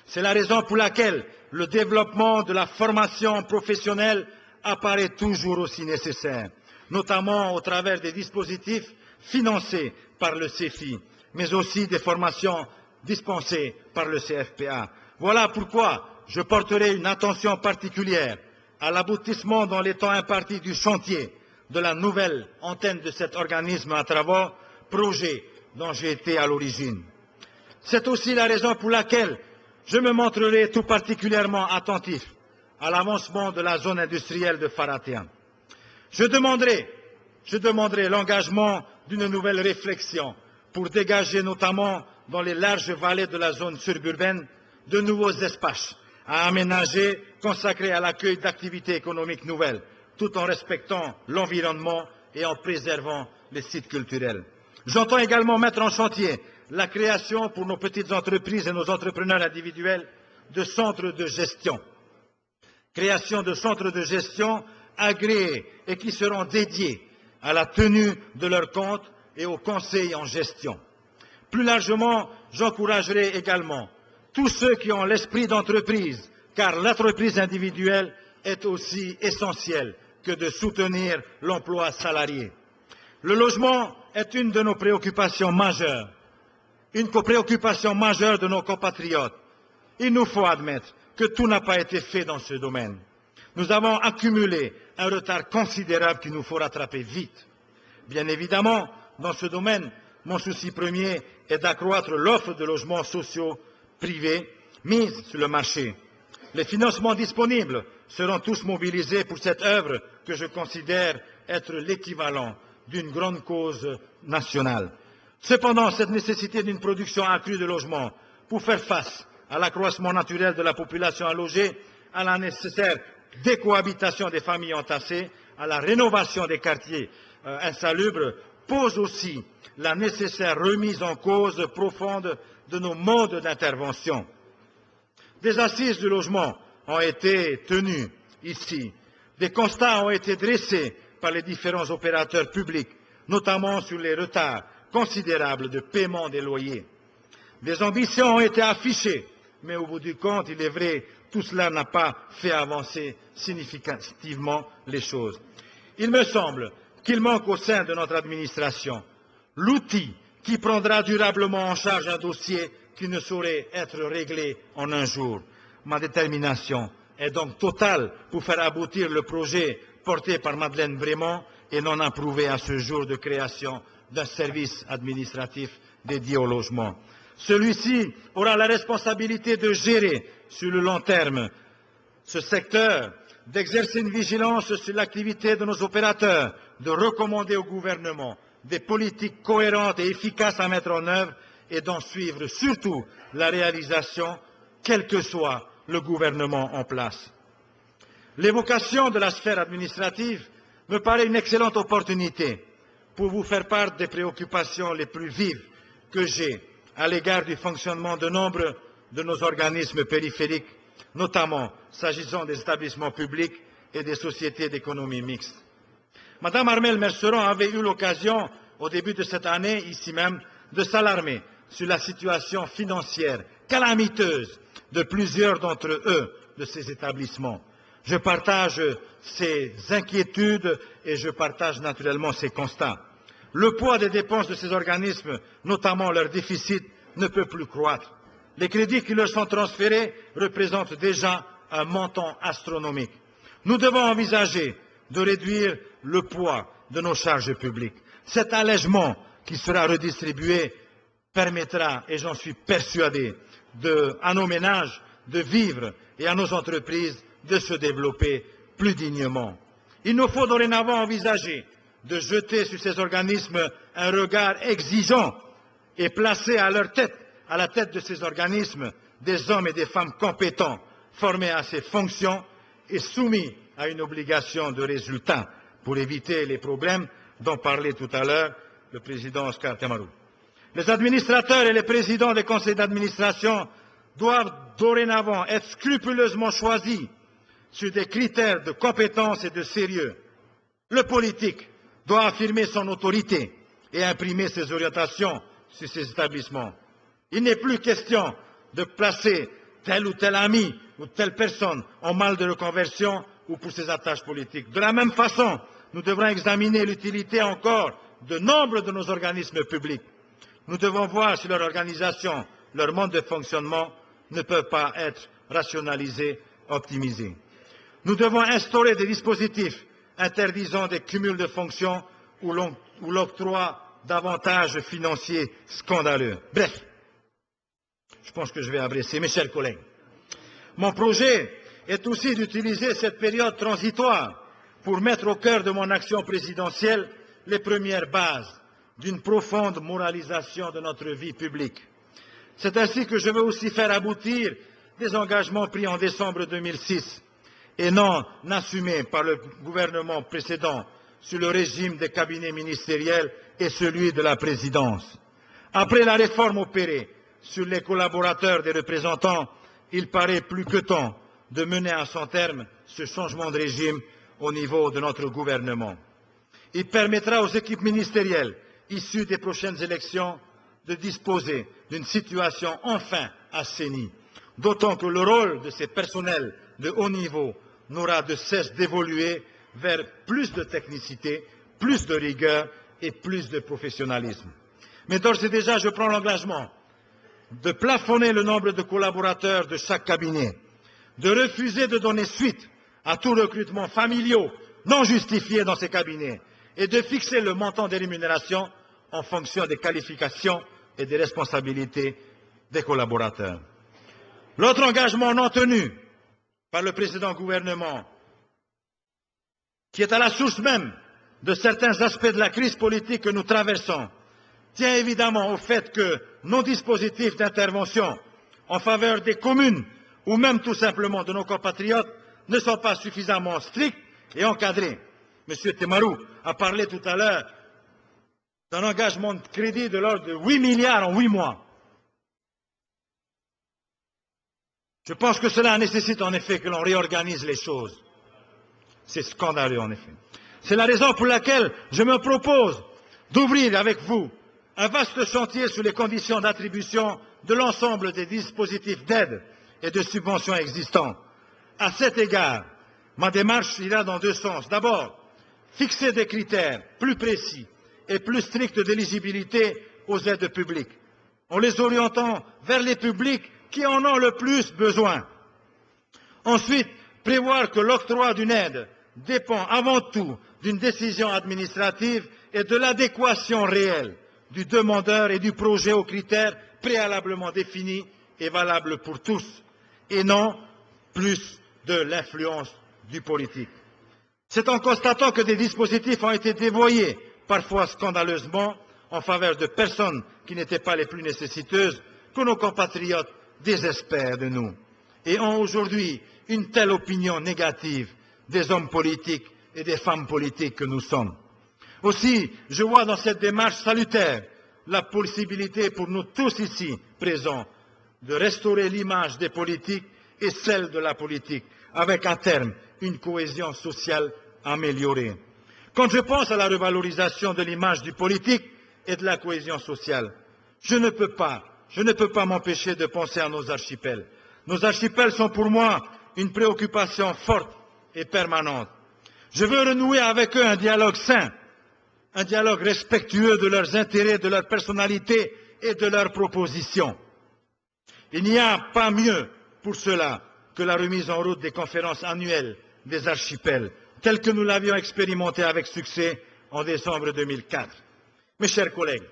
C'est la raison pour laquelle le développement de la formation professionnelle apparaît toujours aussi nécessaire, notamment au travers des dispositifs financés par le CEFI, mais aussi des formations dispensées par le CFPA. Voilà pourquoi je porterai une attention particulière à l'aboutissement dans les temps impartis du chantier de la nouvelle antenne de cet organisme à travers projet dont j'ai été à l'origine. C'est aussi la raison pour laquelle je me montrerai tout particulièrement attentif à l'avancement de la zone industrielle de Faratea. Je demanderai, je demanderai l'engagement d'une nouvelle réflexion pour dégager notamment dans les larges vallées de la zone suburbaine de nouveaux espaces à aménager consacrés à l'accueil d'activités économiques nouvelles, tout en respectant l'environnement et en préservant les sites culturels. J'entends également mettre en chantier la création pour nos petites entreprises et nos entrepreneurs individuels de centres de gestion. Création de centres de gestion agréés et qui seront dédiés à la tenue de leurs comptes et au conseil en gestion. Plus largement, j'encouragerai également tous ceux qui ont l'esprit d'entreprise, car l'entreprise individuelle est aussi essentielle que de soutenir l'emploi salarié. Le logement est une de nos préoccupations majeures, une préoccupation majeure de nos compatriotes. Il nous faut admettre que tout n'a pas été fait dans ce domaine. Nous avons accumulé un retard considérable qu'il nous faut rattraper vite. Bien évidemment, dans ce domaine, mon souci premier est d'accroître l'offre de logements sociaux privés mis sur le marché. Les financements disponibles seront tous mobilisés pour cette œuvre que je considère être l'équivalent d'une grande cause nationale. Cependant, cette nécessité d'une production accrue de logements pour faire face à l'accroissement naturel de la population à loger, à la nécessaire décohabitation des familles entassées, à la rénovation des quartiers euh, insalubres, pose aussi la nécessaire remise en cause profonde de nos modes d'intervention. Des assises du logement ont été tenues ici. Des constats ont été dressés par les différents opérateurs publics, notamment sur les retards considérables de paiement des loyers. Des ambitions ont été affichées, mais au bout du compte, il est vrai, tout cela n'a pas fait avancer significativement les choses. Il me semble qu'il manque au sein de notre administration l'outil qui prendra durablement en charge un dossier qui ne saurait être réglé en un jour. Ma détermination est donc totale pour faire aboutir le projet porté par Madeleine Brémond et non approuvé à ce jour de création d'un service administratif dédié au logement. Celui-ci aura la responsabilité de gérer sur le long terme ce secteur, d'exercer une vigilance sur l'activité de nos opérateurs, de recommander au gouvernement des politiques cohérentes et efficaces à mettre en œuvre et d'en suivre surtout la réalisation, quel que soit le gouvernement en place. L'évocation de la sphère administrative me paraît une excellente opportunité pour vous faire part des préoccupations les plus vives que j'ai à l'égard du fonctionnement de nombre de nos organismes périphériques, notamment s'agissant des établissements publics et des sociétés d'économie mixte. Madame Armel Merceron avait eu l'occasion, au début de cette année, ici même, de s'alarmer sur la situation financière calamiteuse de plusieurs d'entre eux, de ces établissements. Je partage ces inquiétudes et je partage naturellement ces constats. Le poids des dépenses de ces organismes, notamment leur déficit, ne peut plus croître. Les crédits qui leur sont transférés représentent déjà un montant astronomique. Nous devons envisager de réduire le poids de nos charges publiques. Cet allègement qui sera redistribué permettra, et j'en suis persuadé, à nos ménages de vivre et à nos entreprises de se développer plus dignement. Il nous faut dorénavant envisager de jeter sur ces organismes un regard exigeant et placer à leur tête, à la tête de ces organismes, des hommes et des femmes compétents, formés à ces fonctions et soumis à une obligation de résultat pour éviter les problèmes dont parlait tout à l'heure le président Oscar Kamarou. Les administrateurs et les présidents des conseils d'administration doivent dorénavant être scrupuleusement choisis sur des critères de compétence et de sérieux. Le politique doit affirmer son autorité et imprimer ses orientations sur ces établissements. Il n'est plus question de placer tel ou tel ami ou telle personne en mal de reconversion ou pour ses attaches politiques. De la même façon, nous devrons examiner l'utilité encore de nombre de nos organismes publics. Nous devons voir si leur organisation, leur mode de fonctionnement ne peuvent pas être rationalisés, optimisés. Nous devons instaurer des dispositifs interdisant des cumuls de fonctions ou l'octroi d'avantages financiers scandaleux. Bref, je pense que je vais adresser mes chers collègues. Mon projet est aussi d'utiliser cette période transitoire pour mettre au cœur de mon action présidentielle les premières bases d'une profonde moralisation de notre vie publique. C'est ainsi que je veux aussi faire aboutir des engagements pris en décembre 2006 et non assumés par le gouvernement précédent sur le régime des cabinets ministériels et celui de la présidence. Après la réforme opérée sur les collaborateurs des représentants, il paraît plus que temps de mener à son terme ce changement de régime au niveau de notre gouvernement. Il permettra aux équipes ministérielles issues des prochaines élections de disposer d'une situation enfin assainie, d'autant que le rôle de ces personnels de haut niveau n'aura de cesse d'évoluer vers plus de technicité, plus de rigueur et plus de professionnalisme. Mais d'ores et déjà, je prends l'engagement de plafonner le nombre de collaborateurs de chaque cabinet, de refuser de donner suite à tout recrutement familiaux non justifié dans ces cabinets et de fixer le montant des rémunérations en fonction des qualifications et des responsabilités des collaborateurs. L'autre engagement non tenu par le précédent gouvernement, qui est à la source même de certains aspects de la crise politique que nous traversons, tient évidemment au fait que nos dispositifs d'intervention en faveur des communes ou même tout simplement de nos compatriotes ne sont pas suffisamment stricts et encadrés. M. Temarou a parlé tout à l'heure d'un engagement de crédit de l'ordre de 8 milliards en 8 mois. Je pense que cela nécessite en effet que l'on réorganise les choses. C'est scandaleux en effet. C'est la raison pour laquelle je me propose d'ouvrir avec vous un vaste chantier sur les conditions d'attribution de l'ensemble des dispositifs d'aide et de subventions existants. À cet égard, ma démarche ira dans deux sens. D'abord, fixer des critères plus précis et plus stricts d'éligibilité aux aides publiques, en les orientant vers les publics qui en ont le plus besoin. Ensuite, prévoir que l'octroi d'une aide dépend avant tout d'une décision administrative et de l'adéquation réelle du demandeur et du projet aux critères préalablement définis et valables pour tous, et non plus de l'influence du politique. C'est en constatant que des dispositifs ont été dévoyés, parfois scandaleusement, en faveur de personnes qui n'étaient pas les plus nécessiteuses, que nos compatriotes désespèrent de nous et ont aujourd'hui une telle opinion négative des hommes politiques et des femmes politiques que nous sommes. Aussi, je vois dans cette démarche salutaire la possibilité pour nous tous ici présents de restaurer l'image des politiques et celle de la politique, avec à terme une cohésion sociale améliorée. Quand je pense à la revalorisation de l'image du politique et de la cohésion sociale, je ne peux pas, je ne peux pas m'empêcher de penser à nos archipels. Nos archipels sont pour moi une préoccupation forte et permanente. Je veux renouer avec eux un dialogue sain, un dialogue respectueux de leurs intérêts, de leur personnalité et de leurs propositions. Il n'y a pas mieux pour cela que la remise en route des conférences annuelles des archipels, telles que nous l'avions expérimenté avec succès en décembre 2004. Mes chers collègues,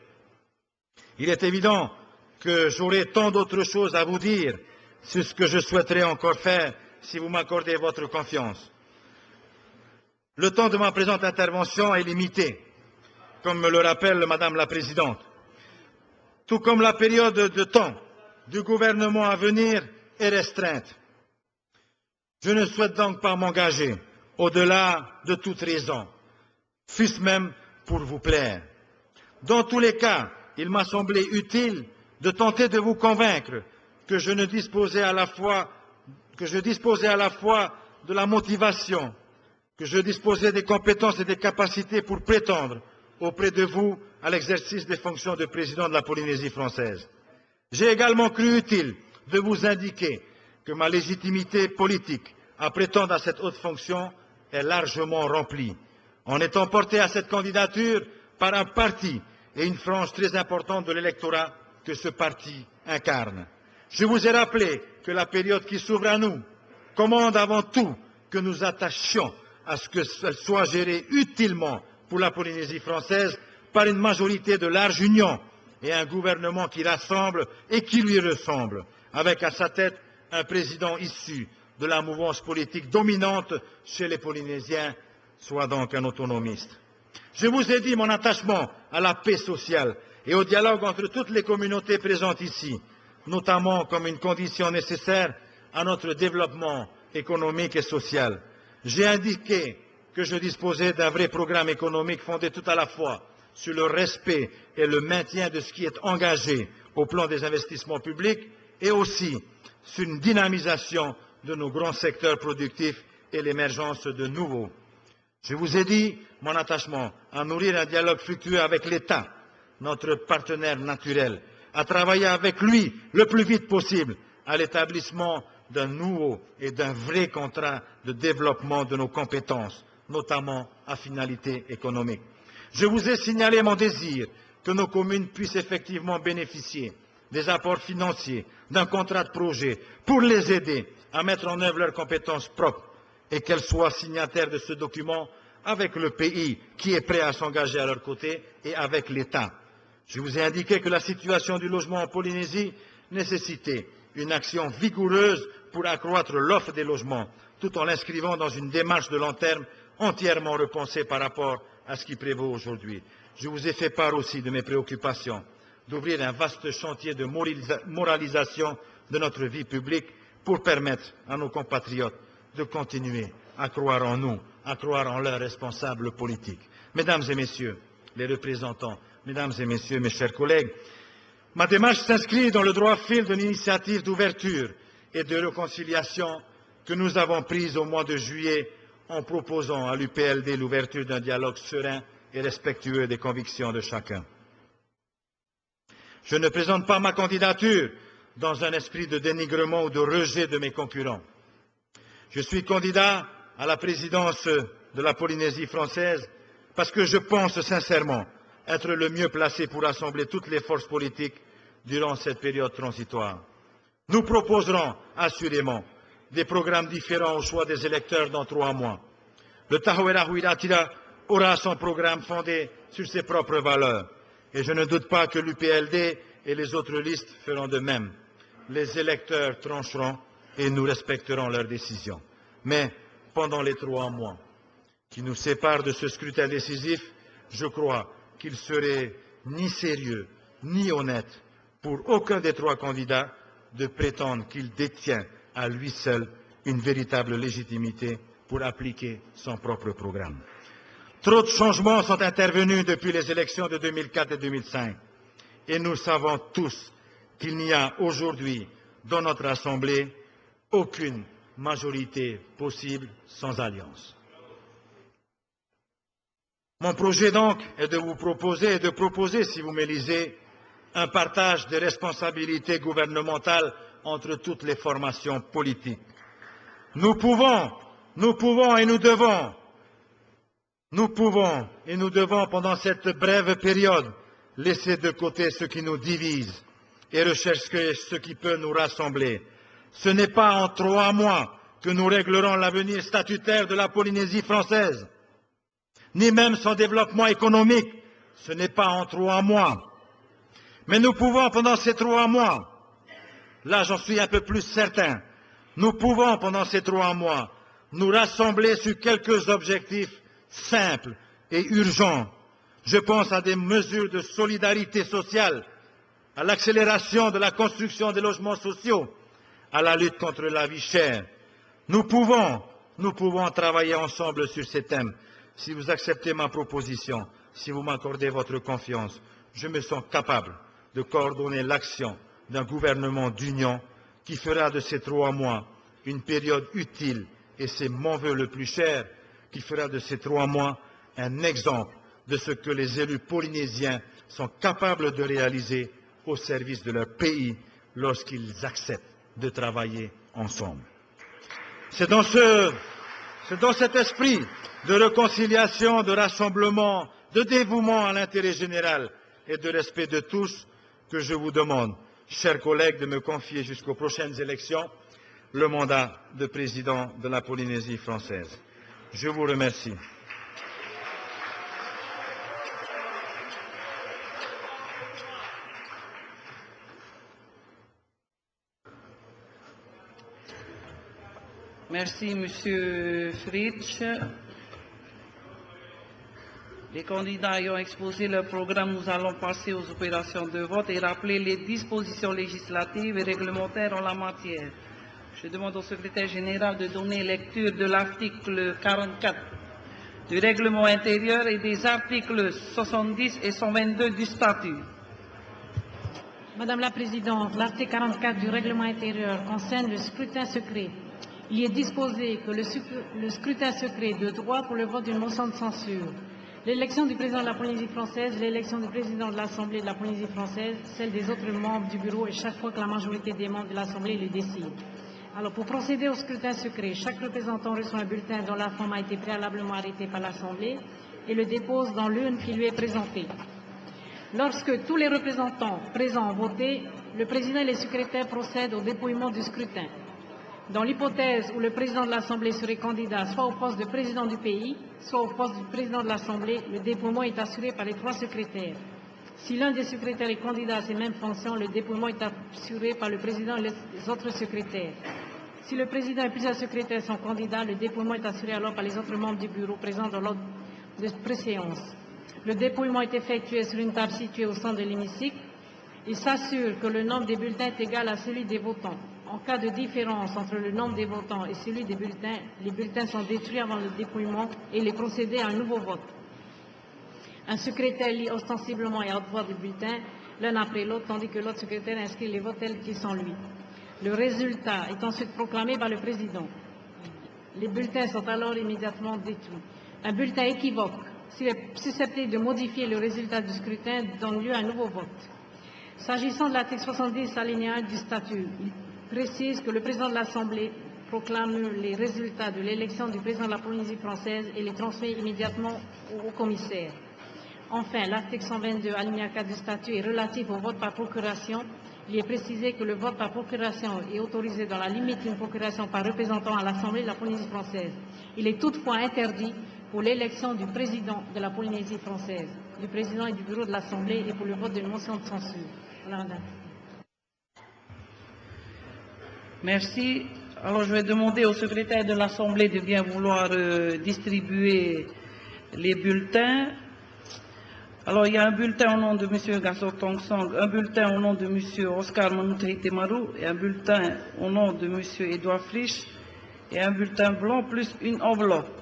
il est évident que j'aurai tant d'autres choses à vous dire sur ce que je souhaiterais encore faire si vous m'accordez votre confiance. Le temps de ma présente intervention est limité, comme me le rappelle Madame la Présidente, tout comme la période de temps du gouvernement à venir est restreinte. Je ne souhaite donc pas m'engager au-delà de toute raison, fût-ce même pour vous plaire. Dans tous les cas, il m'a semblé utile de tenter de vous convaincre que je disposais à la fois de la motivation, que je disposais des compétences et des capacités pour prétendre auprès de vous à l'exercice des fonctions de président de la Polynésie française. J'ai également cru utile de vous indiquer que ma légitimité politique à prétendre à cette haute fonction est largement remplie, en étant porté à cette candidature par un parti et une frange très importante de l'électorat que ce parti incarne. Je vous ai rappelé que la période qui s'ouvre à nous commande avant tout que nous attachions à ce qu'elle soit gérée utilement pour la Polynésie française par une majorité de large union et un gouvernement qui rassemble et qui lui ressemble, avec à sa tête un président issu de la mouvance politique dominante chez les Polynésiens, soit donc un autonomiste. Je vous ai dit mon attachement à la paix sociale et au dialogue entre toutes les communautés présentes ici, notamment comme une condition nécessaire à notre développement économique et social. J'ai indiqué que je disposais d'un vrai programme économique fondé tout à la fois sur le respect et le maintien de ce qui est engagé au plan des investissements publics et aussi sur une dynamisation de nos grands secteurs productifs et l'émergence de nouveaux. Je vous ai dit mon attachement à nourrir un dialogue fructueux avec l'État, notre partenaire naturel, à travailler avec lui le plus vite possible à l'établissement d'un nouveau et d'un vrai contrat de développement de nos compétences, notamment à finalité économique. Je vous ai signalé mon désir que nos communes puissent effectivement bénéficier des apports financiers d'un contrat de projet pour les aider à mettre en œuvre leurs compétences propres et qu'elles soient signataires de ce document avec le pays qui est prêt à s'engager à leur côté et avec l'État. Je vous ai indiqué que la situation du logement en Polynésie nécessitait une action vigoureuse pour accroître l'offre des logements, tout en l'inscrivant dans une démarche de long terme entièrement repensée par rapport à ce qui prévaut aujourd'hui. Je vous ai fait part aussi de mes préoccupations d'ouvrir un vaste chantier de moralisation de notre vie publique pour permettre à nos compatriotes de continuer à croire en nous, à croire en leurs responsables politiques. Mesdames et Messieurs les représentants, Mesdames et Messieurs, mes chers collègues, ma démarche s'inscrit dans le droit fil d'une initiative d'ouverture et de réconciliation que nous avons prise au mois de juillet en proposant à l'UPLD l'ouverture d'un dialogue serein et respectueux des convictions de chacun. Je ne présente pas ma candidature dans un esprit de dénigrement ou de rejet de mes concurrents. Je suis candidat à la présidence de la Polynésie française parce que je pense sincèrement être le mieux placé pour rassembler toutes les forces politiques durant cette période transitoire. Nous proposerons assurément des programmes différents au choix des électeurs dans trois mois. Le Huiratira aura son programme fondé sur ses propres valeurs. Et je ne doute pas que l'UPLD et les autres listes feront de même. Les électeurs trancheront et nous respecterons leurs décisions. Mais pendant les trois mois qui nous séparent de ce scrutin décisif, je crois qu'il serait ni sérieux ni honnête pour aucun des trois candidats de prétendre qu'il détient à lui seul une véritable légitimité pour appliquer son propre programme. Trop de changements sont intervenus depuis les élections de 2004 et 2005 et nous savons tous qu'il n'y a aujourd'hui dans notre Assemblée aucune majorité possible sans alliance. Mon projet donc est de vous proposer et de proposer, si vous m'élisez, un partage des responsabilités gouvernementales entre toutes les formations politiques. Nous pouvons, nous pouvons et nous devons, nous pouvons et nous devons pendant cette brève période laisser de côté ce qui nous divise et rechercher ce qui peut nous rassembler. Ce n'est pas en trois mois que nous réglerons l'avenir statutaire de la Polynésie française, ni même son développement économique ce n'est pas en trois mois. Mais nous pouvons, pendant ces trois mois, là j'en suis un peu plus certain, nous pouvons, pendant ces trois mois, nous rassembler sur quelques objectifs simples et urgents. Je pense à des mesures de solidarité sociale, à l'accélération de la construction des logements sociaux, à la lutte contre la vie chère. Nous pouvons, nous pouvons travailler ensemble sur ces thèmes. Si vous acceptez ma proposition, si vous m'accordez votre confiance, je me sens capable de coordonner l'action d'un gouvernement d'union qui fera de ces trois mois une période utile, et c'est mon vœu le plus cher, qui fera de ces trois mois un exemple de ce que les élus polynésiens sont capables de réaliser au service de leur pays lorsqu'ils acceptent de travailler ensemble. C'est dans, ce, dans cet esprit de réconciliation, de rassemblement, de dévouement à l'intérêt général et de respect de tous que je vous demande, chers collègues, de me confier jusqu'aux prochaines élections le mandat de président de la Polynésie française. Je vous remercie. Merci, Monsieur Fritsch. Les candidats ayant exposé leur programme, nous allons passer aux opérations de vote et rappeler les dispositions législatives et réglementaires en la matière. Je demande au secrétaire général de donner lecture de l'article 44 du règlement intérieur et des articles 70 et 122 du statut. Madame la Présidente, l'article 44 du règlement intérieur concerne le scrutin secret. Il est disposé que le, scrutin secret de droit pour le vote d'une motion de censure, l'élection du président de la Polynésie française, l'élection du président de l'Assemblée de la Polynésie française, celle des autres membres du bureau et chaque fois que la majorité des membres de l'Assemblée le décide. Alors, pour procéder au scrutin secret, chaque représentant reçoit un bulletin dont la forme a été préalablement arrêtée par l'Assemblée et le dépose dans l'urne qui lui est présentée. Lorsque tous les représentants présents ont voté, le président et les secrétaires procèdent au dépouillement du scrutin. Dans l'hypothèse où le président de l'Assemblée serait candidat soit au poste de président du pays, soit au poste du président de l'Assemblée, le dépouillement est assuré par les trois secrétaires. Si l'un des secrétaires est candidat à ces mêmes fonctions, le dépouillement est assuré par le président et les autres secrétaires. Si le président et plusieurs secrétaires sont candidats, le dépouillement est assuré alors par les autres membres du bureau présents dans l'ordre de préséance. Le dépouillement est effectué sur une table située au centre de l'hémicycle. Il s'assure que le nombre des bulletins est égal à celui des votants. En cas de différence entre le nombre des votants et celui des bulletins, les bulletins sont détruits avant le dépouillement et les procédés à un nouveau vote. Un secrétaire lit ostensiblement et à voix des bulletins l'un après l'autre, tandis que l'autre secrétaire inscrit les votes tels qu'ils sont lui. Le résultat est ensuite proclamé par le président. Les bulletins sont alors immédiatement détruits. Un bulletin équivoque, s'il est susceptible de modifier le résultat du scrutin, donne lieu à un nouveau vote. S'agissant de l'article 70 alinéa du statut, précise que le président de l'Assemblée proclame les résultats de l'élection du président de la Polynésie française et les transmet immédiatement au, commissaire. Enfin, l'article 122, alinéa 4 du statut est relatif au vote par procuration. Il est précisé que le vote par procuration est autorisé dans la limite d'une procuration par représentant à l'Assemblée de la Polynésie française. Il est toutefois interdit pour l'élection du président de la Polynésie française, du président et du bureau de l'Assemblée et pour le vote d'une motion de censure. Merci. Alors je vais demander au secrétaire de l'Assemblée de bien vouloir euh, distribuer les bulletins. Alors il y a un bulletin au nom de M. Gasson Tongsang, un bulletin au nom de M. Oscar Manouté Temaru et un bulletin au nom de M. Edouard Frisch et un bulletin blanc plus une enveloppe.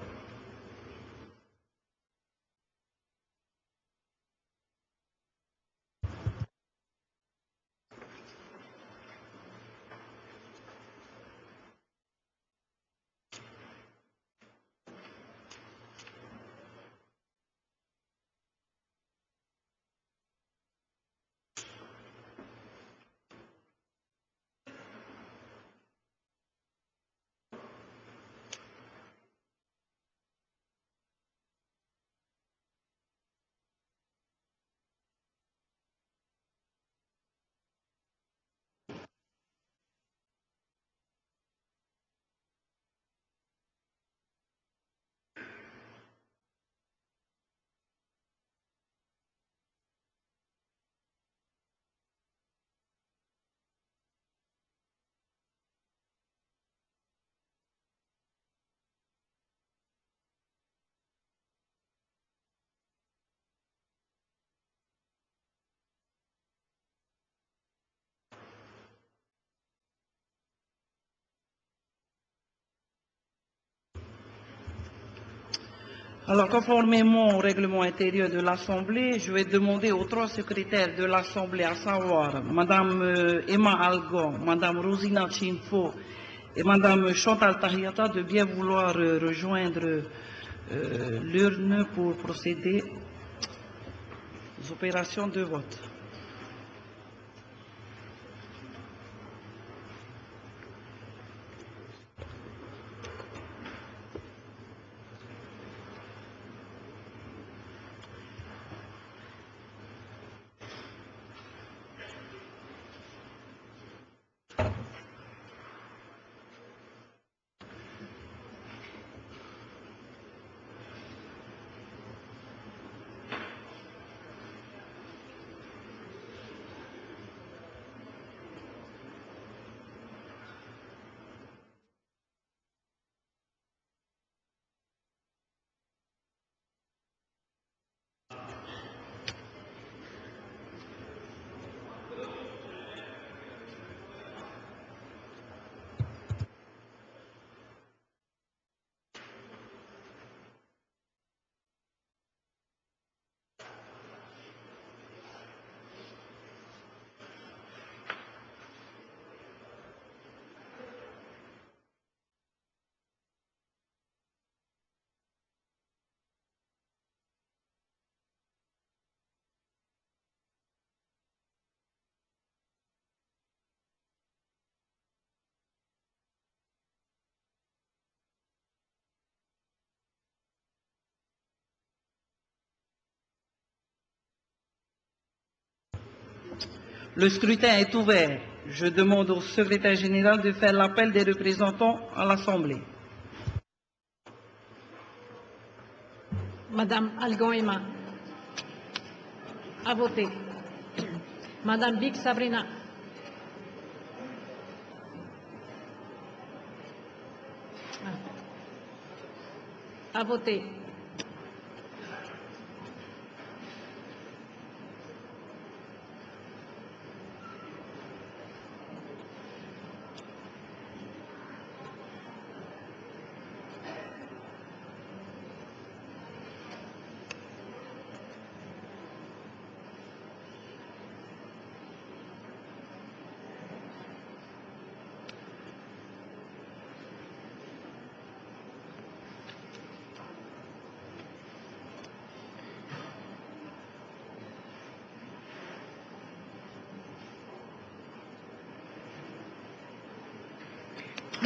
Alors, conformément au règlement intérieur de l'Assemblée, je vais demander aux trois secrétaires de l'Assemblée, à savoir Madame euh, Emma Algon, Madame Rosina Chinfo et Madame Chantal Tahiata, de bien vouloir euh, rejoindre euh, l'urne pour procéder aux opérations de vote. Le scrutin est ouvert. Je demande au secrétaire général de faire l'appel des représentants à l'Assemblée. Madame Algon Emma. À voter. Madame Big Sabrina. À voter.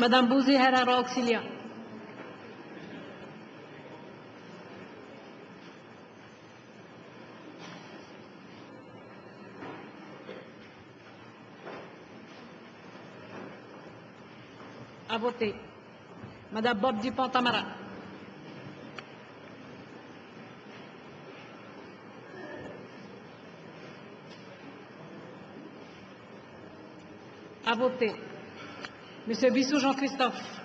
Madame Bouzy Herrera Auxilia. À voter. Madame Bob Dupont-Tamara. À voter. Monsieur Bissou Jean-Christophe.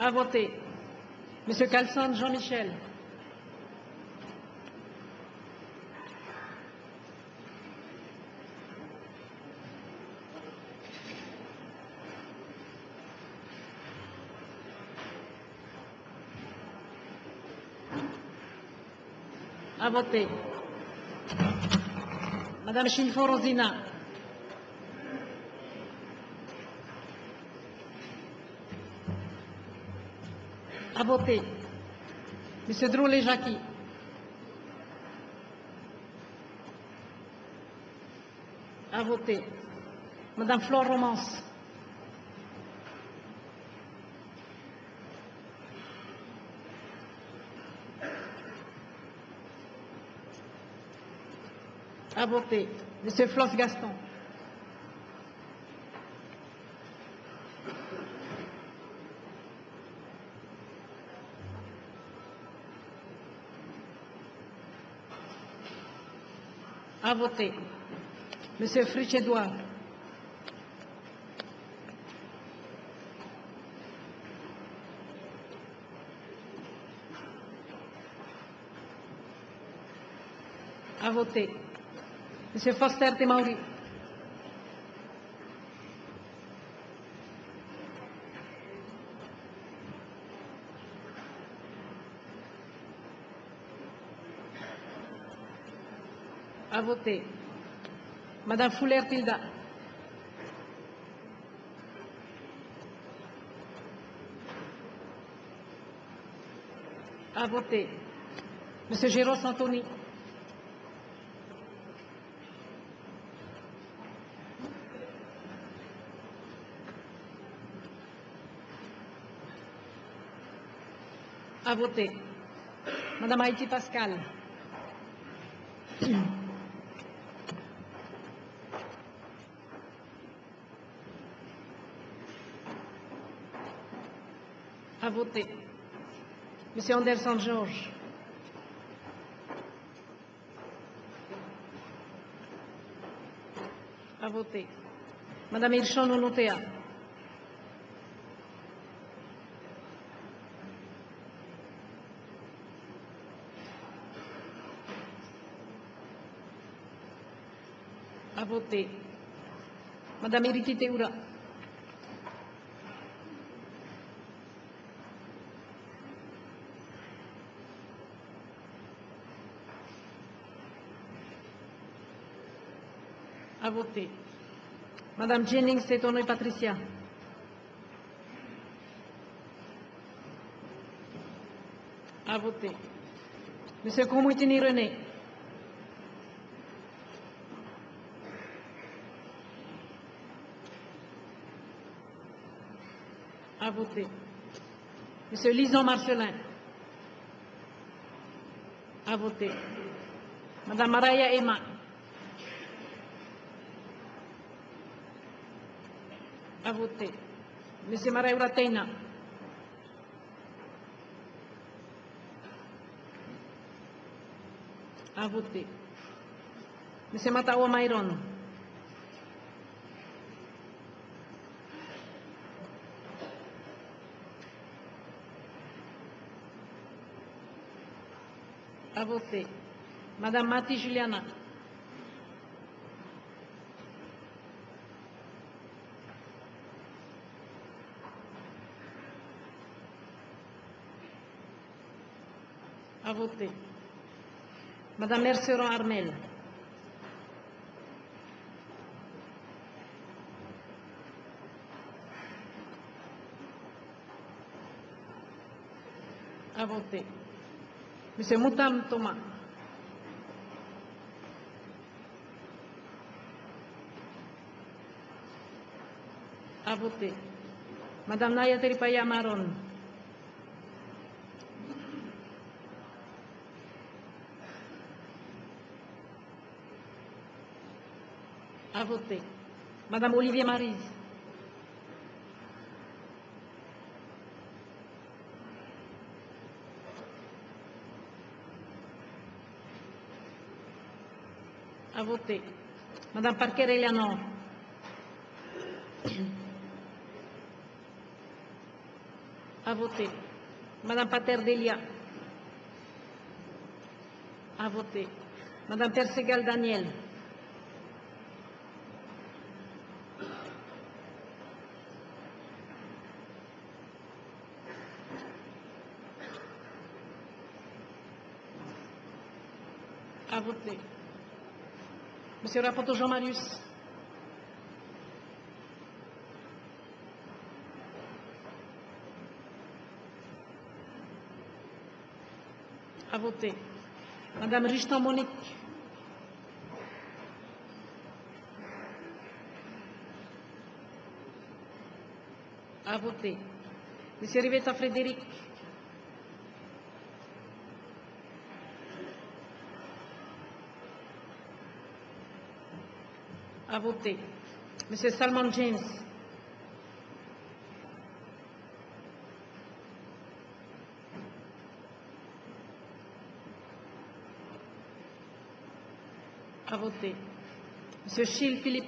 À. Monsieur Calson Jean-Michel. Voter. Madame Chilfo Rosina. À voter. Monsieur Droulet-Jacqui. À voter. Madame Flore Romance. À voter. Monsieur Floss Gaston. À voter. Monsieur Fritsch Edouard. À voter. Monsieur Foster Temauri. À voter. Madame Fuller Tilda. À voter. Monsieur Géros Antoni. À voter. Madame Haïti Pascal. À voter. Monsieur Anderson Georges. À voter. Madame Hirschon Onotea. À voter. Madame Eriti Teura. À voter. Madame Jennings Tetono et Patricia. À voter. Monsieur Komoutini René. À voter. Monsieur Lison Marcelin. À voter. Madame Maraya Emma. À voter. Monsieur Maraya Urateina. À voter. Monsieur Matawa Mayron. Madame Mati Juliana. À voter. Madame Merceron Armel. À voter. Monsieur Moutam Thomas. À voter. Madame Naya Teripaya Maron. À voter. Madame Olivier Marise. À voter. Madame Parker Eleanor. À voter. Madame Pater Delia. À voter. Madame Persegal Daniel. À voter. Monsieur le rapporteur Jean-Marius. À voter. Madame Richton Monique. À voter. Monsieur Rivetta Frédéric. Monsieur Salman James. À voter. Monsieur Chil Philippe.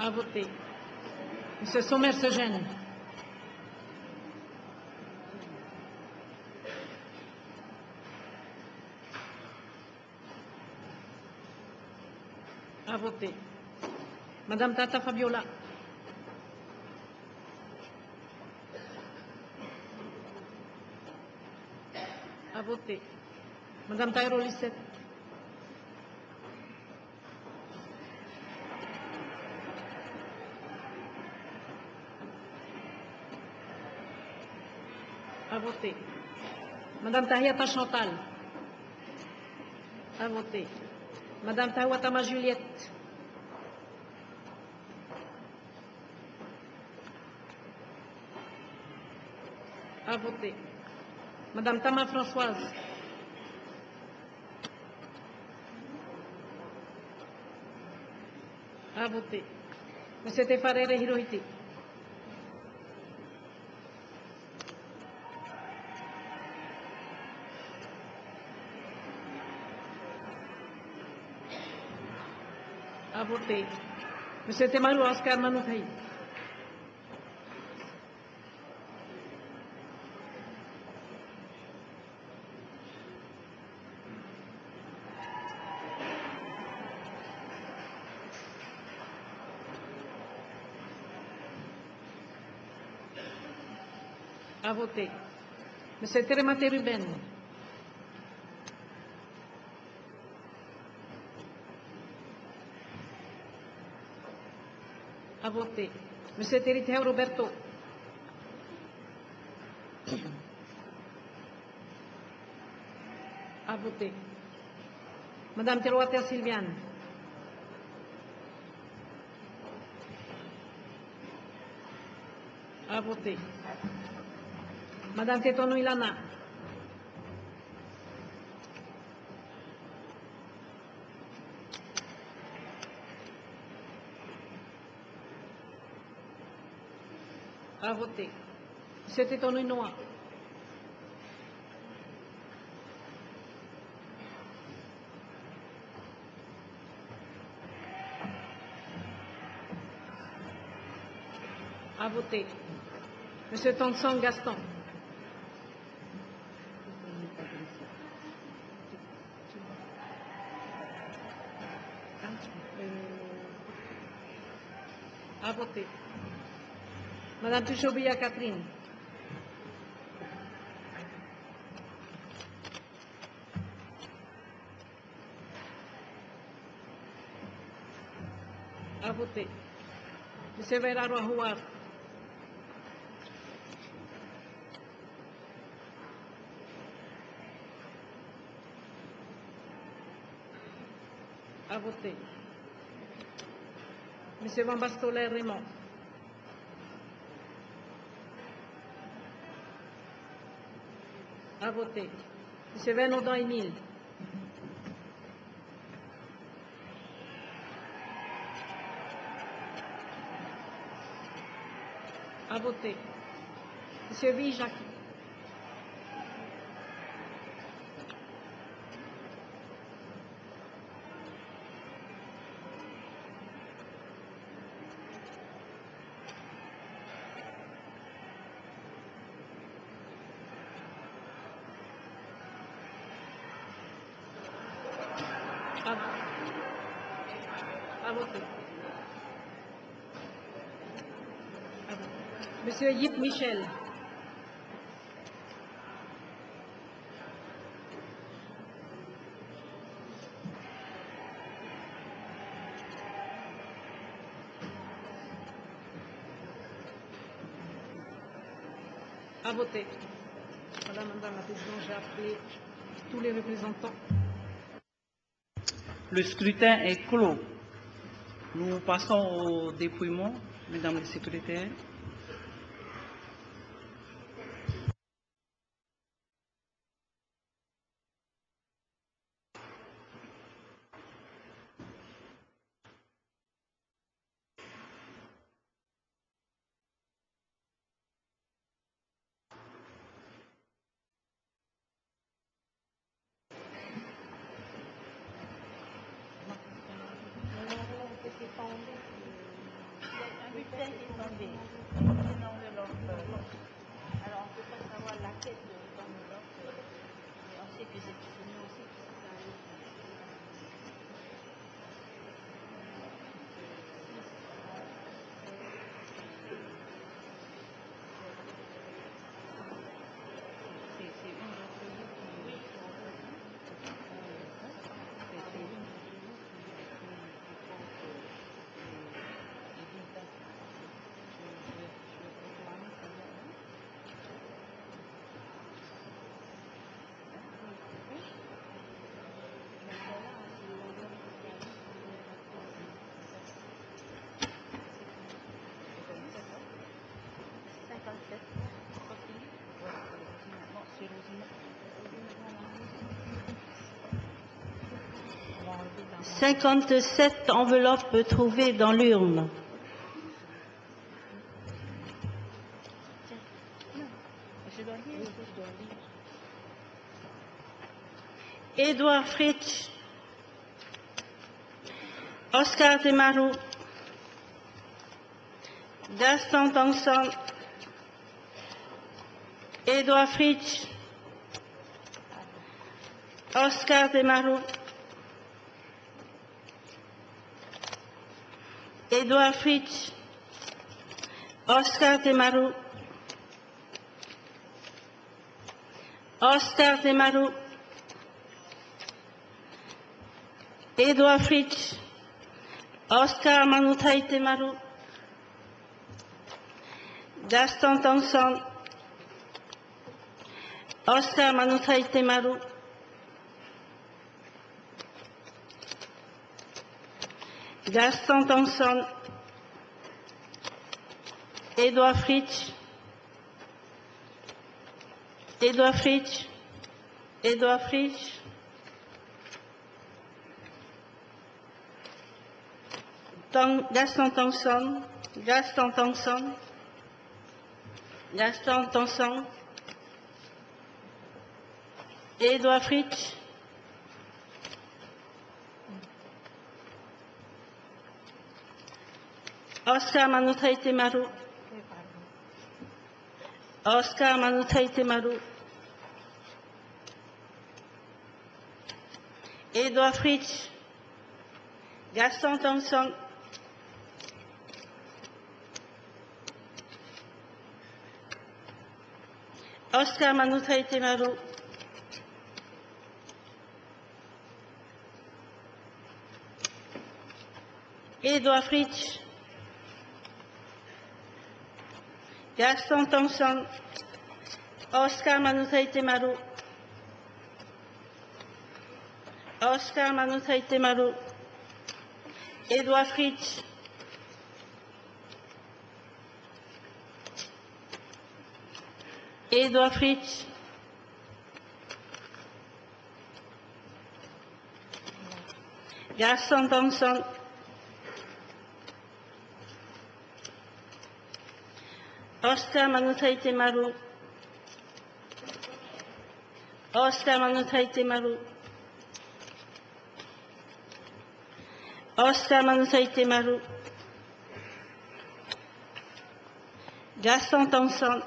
À voter. Monsieur Sommer Eugène. À voter. Madame Tata Fabiola. À voter. Madame Tairo Lissette. À voter. Madame Tahiata Chantal. À voter. Madame Tawatama Juliette. Madame Tama Françoise. À voter. Monsieur Tefarere Hirohiti. À voter. Monsieur Temalou Oscar. À voter. Monsieur Teremate Ruben. À voter. Monsieur Teriteo Roberto. À voter. Madame Teroater Sylviane. À voter. Madame Tetono Ilana. À voter. Monsieur Tetono Inoa. À voter. Monsieur Tonson Gaston. Madame Tuchobia Catherine. À voter. Monsieur Veraro Ahuar. À voter. Monsieur Van Bastolet Raymond. À voter. Monsieur Venaudan Émile. À voter. Monsieur Vijac. À, à voter. À voter. Monsieur Yip Michel. À voter. Madame la Présidente, j'ai appelé tous les représentants. Le scrutin est clos. Nous passons au dépouillement, mesdames les secrétaires. Un bulletin qui est tombé. C'est dans l'enveloppe. Alors, on ne peut pas savoir laquelle dans l'enveloppe. Mais on sait que c'est nous aussi que ça arrive. 57 enveloppes trouvées dans l'urne. Édouard Fritsch, Oscar Demarou, Gaston Thompson, Édouard Fritsch, Oscar Demarou, Édouard Fritsch, Oscar Demarou, Oscar Demarou, Édouard Fritsch, Oscar Manoutai Temarou, Gaston Thompson, Oscar Manoutai Temarou, Gaston Thompson, Édouard Fritsch, Édouard Fritsch, Édouard Fritsch, Gaston Thompson, Gaston Thompson, Gaston Thompson, Édouard Fritsch, Oscar Manoutai Temarou, Oscar Manoutai Temarou, Édouard Fritsch, Gaston Thompson, Oscar Manoutai Temarou, Édouard Fritsch, Gaston Thompson, Oscar Manoutai Temarou, Oscar Manoutai Temarou, Édouard Fritsch, Édouard Fritsch, Gaston Thompson, Oscar Manoutai Temarou, Oscar Manoutai Temarou, Oscar Manoutai Temarou, Gaston Thompson,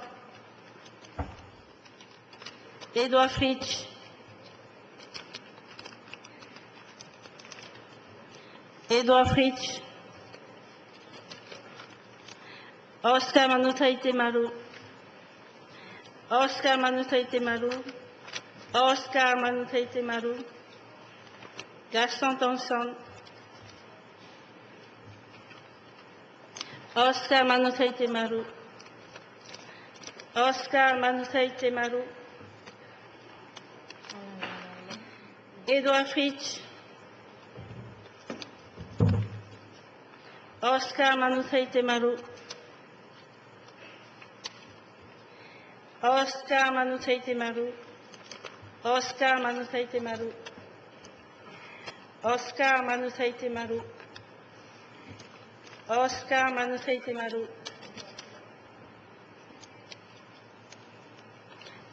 Édouard Fritsch, Édouard Fritsch, Oscar Manoutai Temarou, Oscar Manoutai Temarou, Oscar Manoutai Temarou, Gaston Thompson, Oscar Manoutai Temarou, Oscar Manoutai Temarou, Édouard Fritsch, Oscar Manoutai Temarou, Oscar Manoutai Temarou, Oscar Manoutai Temarou, Oscar Manoutai Temarou, Oscar Manoutai Temarou,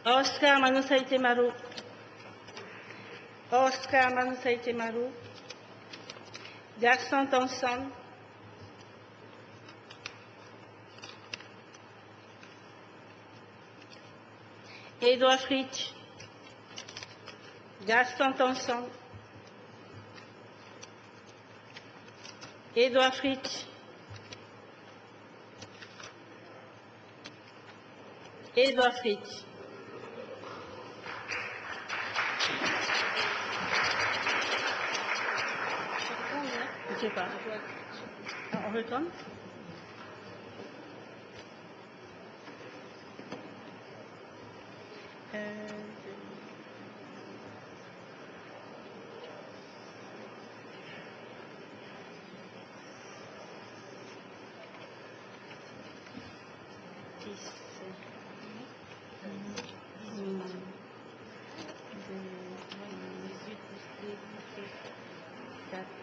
Oscar Manoutai Temarou, Oscar Manoutai Temarou, Gaston Thompson, Édouard Fritsch, Gaston Thompson, Édouard Fritsch, Édouard Fritsch. Je sais pas. On Euh, dix, hmm, deux, dix-huit, dix-sept, dix-huit, quatre,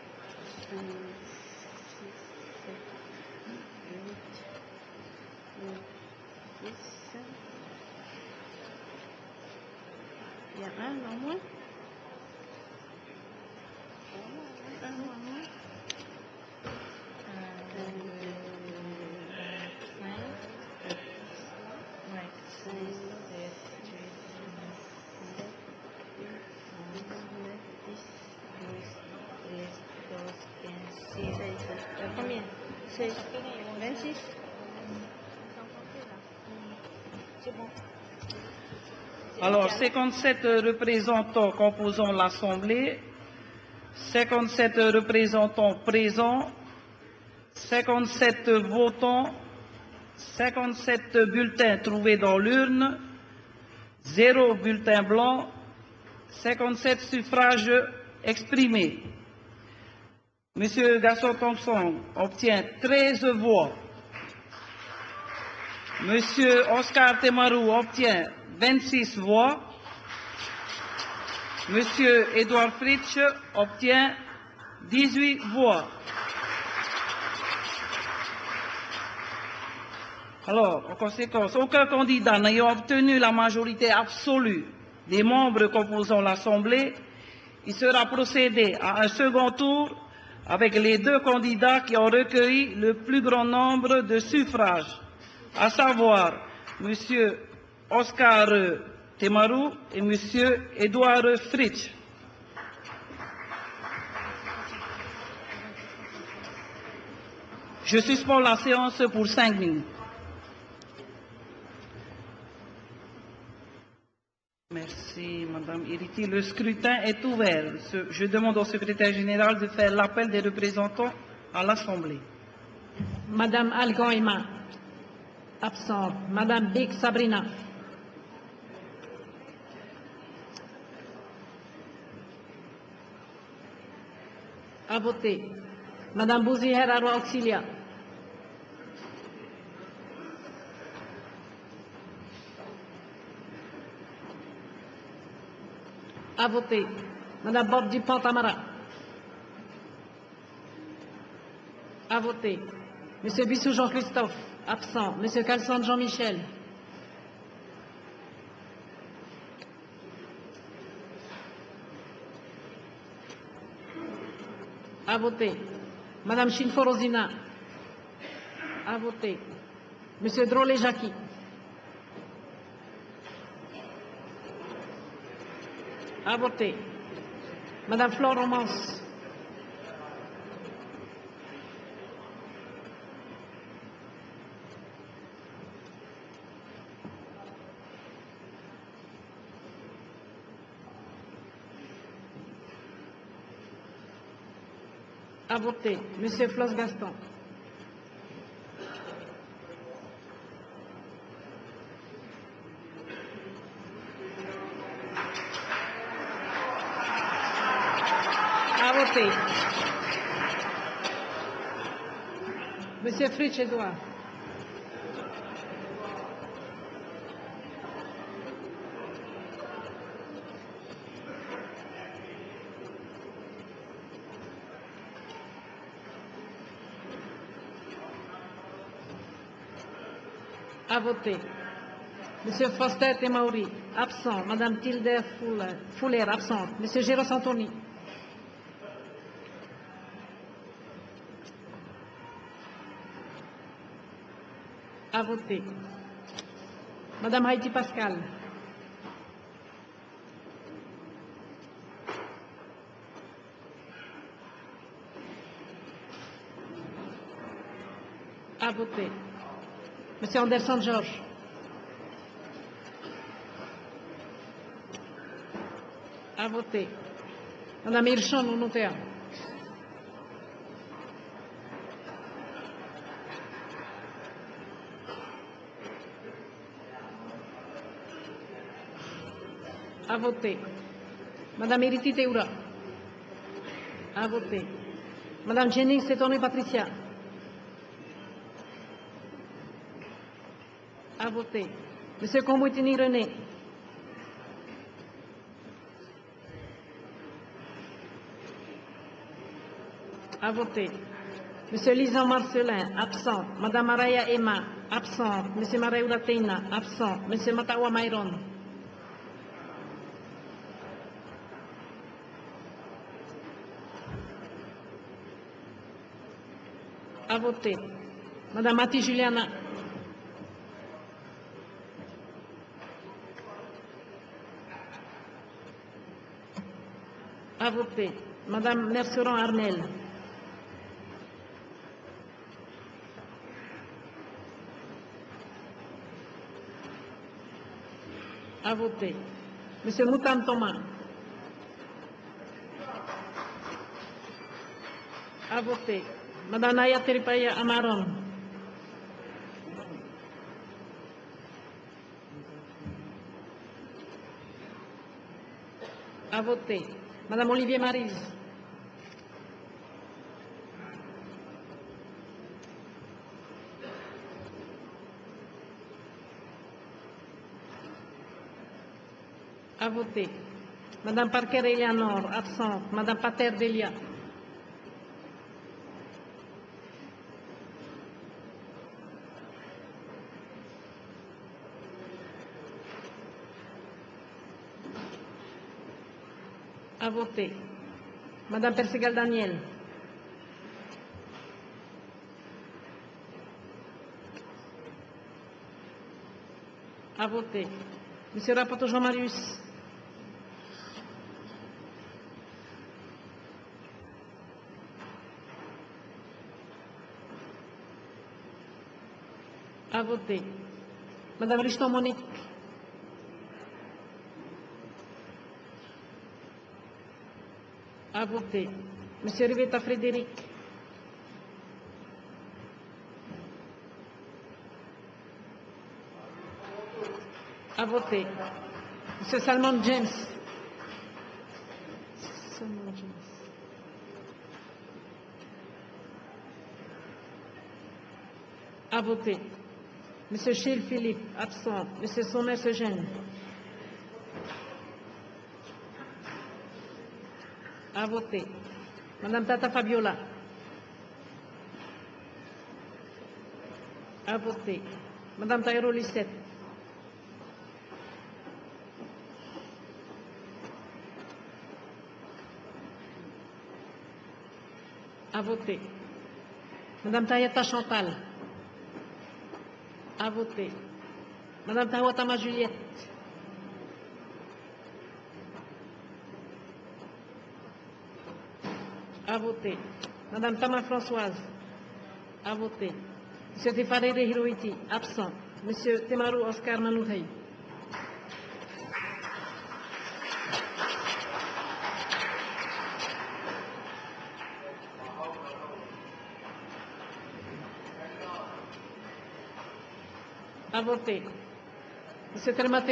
y a un en moins. Un en moins. Un, deux, cinq. Ouais, six, sept, huit, neuf, dix, douze, treize, quatorze, quinze, seize. Euh, Combien Seize. 26 C'est bon. Alors, 57 représentants composant l'Assemblée, 57 représentants présents, 57 votants, 57 bulletins trouvés dans l'urne, 0 bulletin blanc, 57 suffrages exprimés. Monsieur Gaston Thompson obtient 13 voix. Monsieur Oscar Temarou obtient 26 voix. Monsieur Edouard Fritsch obtient 18 voix. Alors, en conséquence, aucun candidat n'ayant obtenu la majorité absolue des membres composant l'Assemblée, il sera procédé à un second tour avec les deux candidats qui ont recueilli le plus grand nombre de suffrages, à savoir M. Oscar Temarou et M. Edouard Fritsch. Je suspends la séance pour cinq minutes. Merci, Madame Iriti. Le scrutin est ouvert. Je demande au secrétaire général de faire l'appel des représentants à l'Assemblée. Madame Algoima, absente. Madame Big Sabrina. À voter. Madame Bouzi Herraro Auxilia. À voter. Madame Bob Dupont-Amara. À voter. Monsieur Bissou Jean-Christophe, absent. Monsieur Calson Jean-Michel. À voter. Madame Chinfo Rosina. À voter. Monsieur Drolé Jackie. À voter. Madame Flore Voter. Monsieur Flos Gaston. Voter. Monsieur Fritsch Edouard. À voter. Monsieur Foster Temauri, absent. Madame Tilder Fuller, Fuller, absente. Monsieur Géros Antoni. À voter. Madame Haïti Pascal. À voter. Monsieur Anderson Georges. À voter. Madame Hirschon, au notaire. À voter. Madame Eriti Teura. À voter. Madame Jennings Setoni Patricia. voter. Monsieur Comboutini René. À voter. Monsieur Lison Marcelin, absent. Madame Araya Emma, absent. Monsieur Marayu Latina, absent. Monsieur Matawa Mayron. À voter. Madame Mati Juliana, À voter. Madame Merceron Arnel. À voter. Monsieur Moutam Thomas. À voter. Madame Naya Teripaya Amaron. À voter. Madame Olivier Marise. À voter. Madame Parker Eleanor, absente. Madame Pater À voter. Madame Persigal Daniel. À voter. Monsieur le rapporteur Jean-Marius. À voter. Madame Richton Monique. Voter. Monsieur Rivetta Frédéric. À voter. Monsieur Salmon James. Salmon James. À voter. Monsieur Gilles Philippe, absent. Monsieur Sommer Eugène. À voter. Madame Tata Fabiola. À voter. Madame Taïro Lissette. À voter. Madame Tayeta Chantal. À voter. Madame Tawatama Juliette. À voter. Madame Tama Françoise. À voter. Monsieur Tifarere Hiroiti. Absent. Monsieur Temaru Oscar Manouhei. À voter. Monsieur Tremate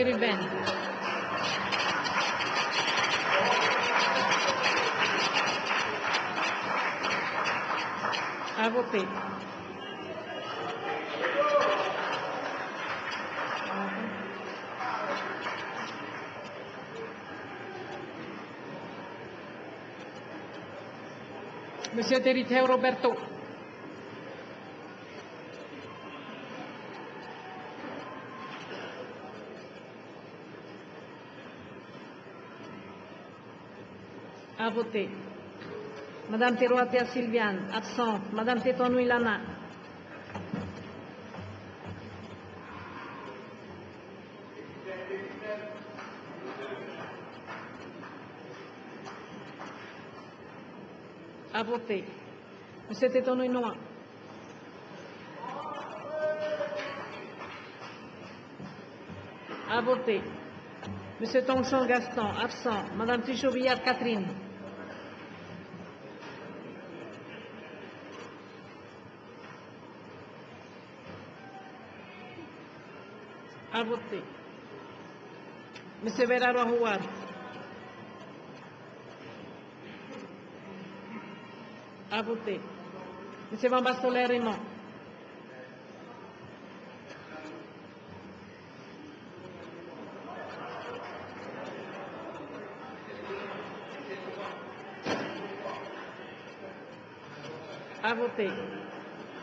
À voter. Monsieur Teriteo Roberto. À voter. Madame Teroatea Sylviane, absente. Madame Tetonou Ilana. À voter. Monsieur Tetonou Inoa. À voter. Monsieur Tongson Gaston, absent. Madame Tichot-Villard Catherine. À voter. Monsieur Bérard Houard. À voter. Monsieur Van Bastolet Raymond. À voter.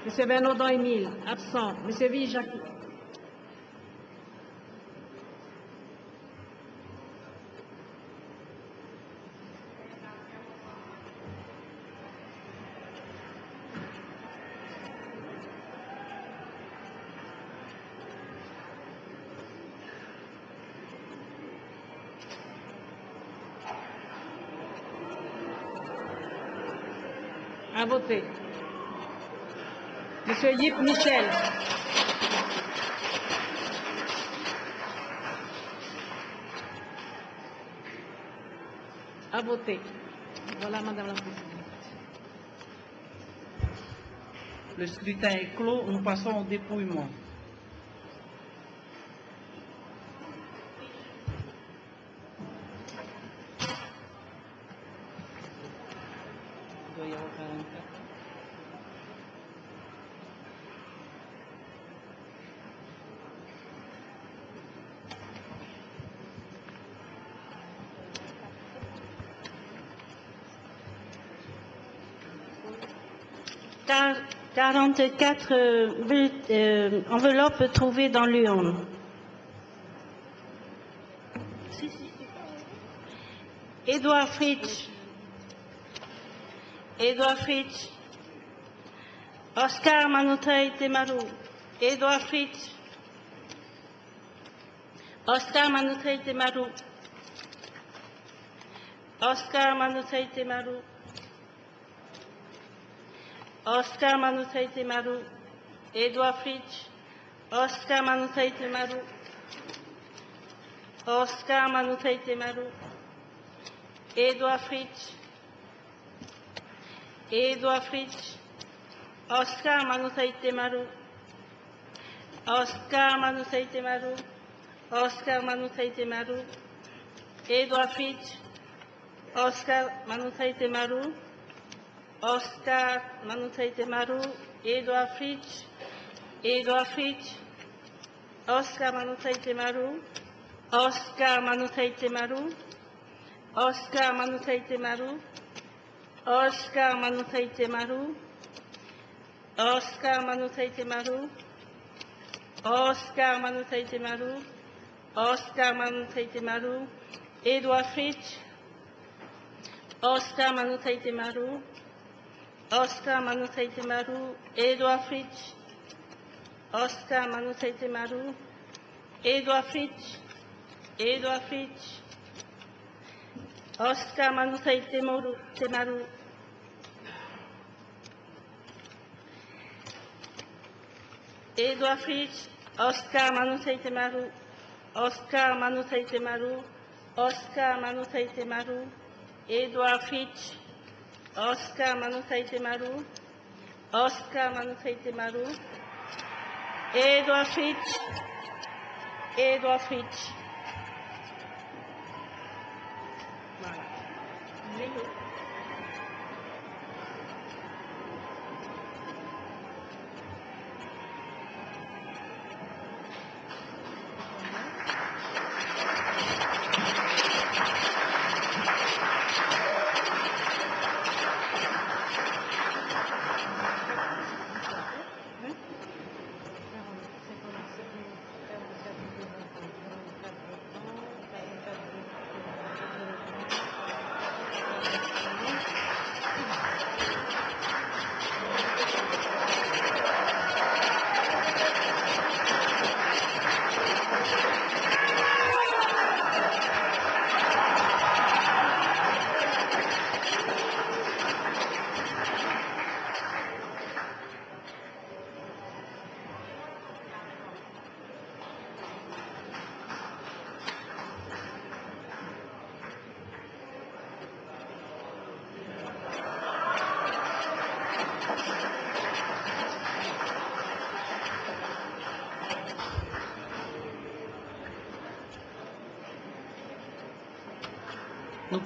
Monsieur Bernardin Émile, absent. Monsieur Ville-Jacques. À voter. Monsieur Yip Michel. À voter. Voilà, Madame la Présidente. Le scrutin est clos. Nous passons au dépouillement. Il doit y avoir 44. Quar- 44 euh, euh, enveloppes trouvées dans l'urne. Edouard Fritsch. Edouard Fritsch. Oscar Manutei Temaru. Edouard Fritsch. Oscar Manutei Temaru. Oscar Manutei Temaru. Oscar Manutei Temaru. Edouard Fritsch. Oscar Manutei Temaru. Oscar Manutei Temaru. Edouard Fritsch. Edouard Fritsch. Oscar Manutei Temaru. Oscar Manutei Temaru. Oscar Manutei Temaru. Edouard Fritsch. Oscar Manutei Temaru. Oscar Manutei Temaru. Edouard Fritsch. Edouard Fritsch. Oscar Manutei Temaru. Oscar Manutei Temaru. Oscar Manutei Temaru. Oscar Manutei Temaru. Oscar Manutei Temaru. Oscar Manutei Temaru. Oscar Manutei Temaru. Edouard Fritsch. Oscar Manutei Temaru. Oscar Manutei Temaru. Edouard Fritsch. Oscar Manutei Temaru. Edouard Fritsch. Edouard Fritsch. Oscar Manutei Temaru. Temaru. Edouard Fritsch. Oscar Manutei Temaru. Oscar Manutei Temaru. Oscar Manutei Temaru. Edouard Fritsch. Oscar Manutei Temaru. Oscar Manutei Temaru. Edouard Fritsch. Edouard Fritsch.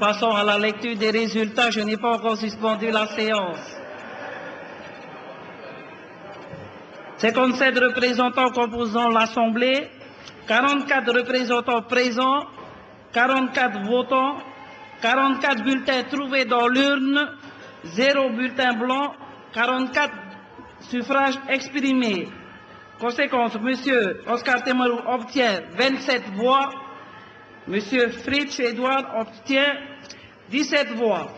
Passons à la lecture des résultats. Je n'ai pas encore suspendu la séance. 57 représentants composant l'Assemblée, 44 représentants présents, 44 votants, 44 bulletins trouvés dans l'urne, 0 bulletin blanc, 44 suffrages exprimés. Conséquence, M. Oscar Temerou obtient 27 voix, M. Fritsch Edouard obtient 17 voix.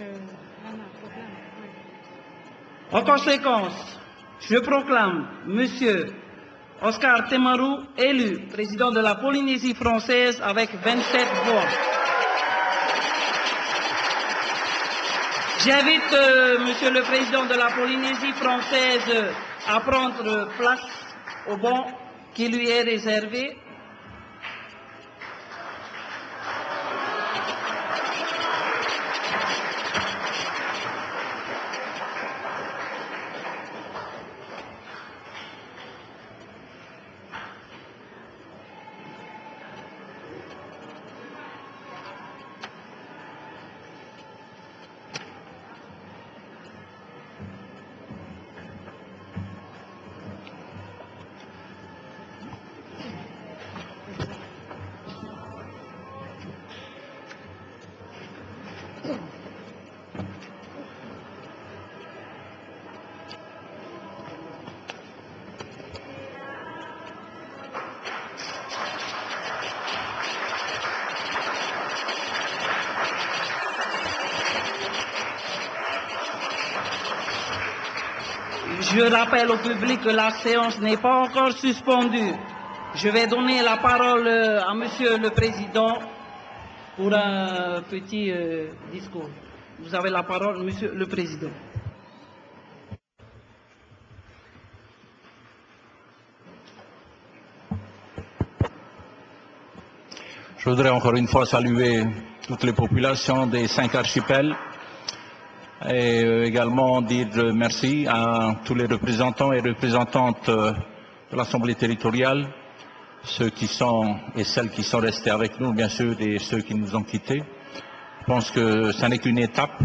Euh. En conséquence, je proclame Monsieur Oscar Temarou élu président de la Polynésie française avec 27 voix. J'invite euh, Monsieur le Président de la Polynésie française à prendre place au banc qui lui est réservé. Rappelle au public que la séance n'est pas encore suspendue. Je vais donner la parole euh, à Monsieur le Président pour un petit euh, discours. Vous avez la parole, Monsieur le Président. Je voudrais encore une fois saluer toutes les populations des cinq archipels et euh, également dire merci à tous les représentants et représentantes euh, de l'Assemblée territoriale, ceux qui sont et celles qui sont restés avec nous, bien sûr, et ceux qui nous ont quittés. Je pense que ce n'est qu'une étape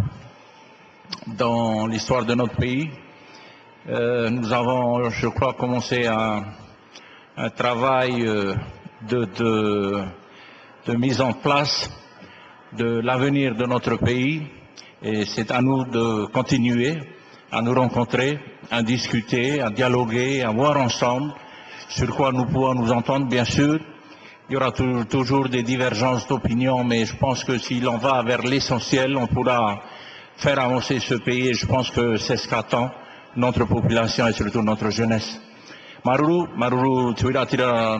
dans l'histoire de notre pays. Euh, nous avons, je crois, commencé un, un travail euh, de, de, de mise en place de l'avenir de notre pays et c'est à nous de continuer à nous rencontrer, à discuter, à dialoguer, à voir ensemble sur quoi nous pouvons nous entendre, bien sûr. Il y aura tou- toujours des divergences d'opinion, mais je pense que si l'on va vers l'essentiel, on pourra faire avancer ce pays et je pense que c'est ce qu'attend notre population et surtout notre jeunesse. Maruru, maruru, tuira tira.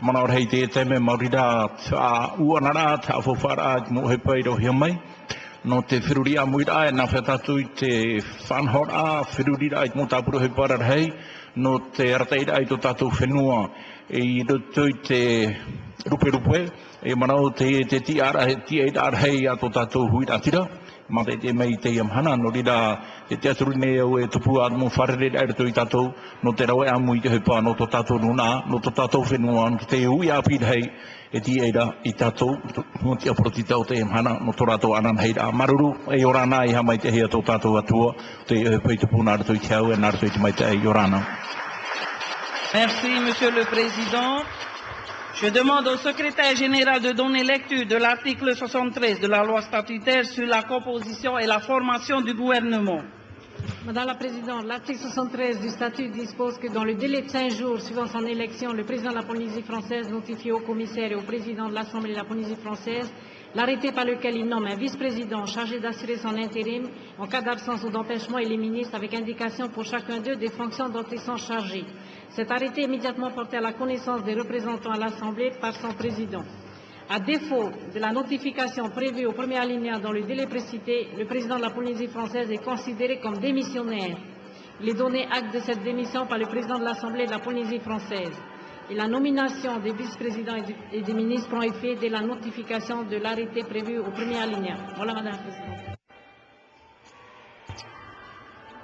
Mana ora hei te te me maurida a uanara ta fofara mo he pai ro hiamai. No te whiruri a muira e na whetatu i te whanhor a whiruri a i mo tapuru he parar hei. No te rataira i to tātou whenua e i roto i te rupe rupe. E manau te te ti ara ti e ar hei a to tātou huira tira. Ma te te mai te iam hana, no rira te te aturu nei au e tupu a mo wharere ai rato i tātou, no te rawe amu i te hepa, no to tātou nuna, no to tātou whenua, no te ui a pīd hei, e ti eira i tātou, no te aproti tau te iam hana, no to rātou anan heira. Maruru, e orana i hamai te hea tō tātou atua, te e hepa i tupu nā rato i te au, e nā rato i te mai te e orana. Merci, Monsieur le Président. Je demande au secrétaire général de donner lecture de l'article 73 de la loi statutaire sur la composition et la formation du gouvernement. Madame la Présidente, l'article 73 du statut dispose que dans le délai de cinq jours suivant son élection, le président de la Polynésie française notifie au commissaire et au président de l'Assemblée de la Polynésie française l'arrêté par lequel il nomme un vice-président chargé d'assurer son intérim en cas d'absence ou d'empêchement et les ministres avec indication pour chacun d'eux des fonctions dont ils sont chargés. Cet arrêté est immédiatement porté à la connaissance des représentants à l'Assemblée par son président. À défaut de la notification prévue au premier alinéa dans le délai précité, le président de la Polynésie française est considéré comme démissionnaire. Il est donné acte de cette démission par le président de l'Assemblée de la Polynésie française. Et la nomination des vice-présidents et, des ministres prend effet dès la notification de l'arrêté prévu au premier alinéa. Voilà, Madame la Présidente.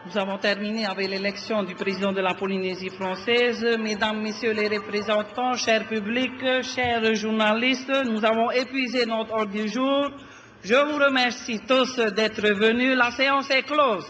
Nous avons terminé avec l'élection du président de la Polynésie française. Mesdames, Messieurs les représentants, chers publics, chers journalistes, nous avons épuisé notre ordre du jour. Je vous remercie tous d'être venus. La séance est close.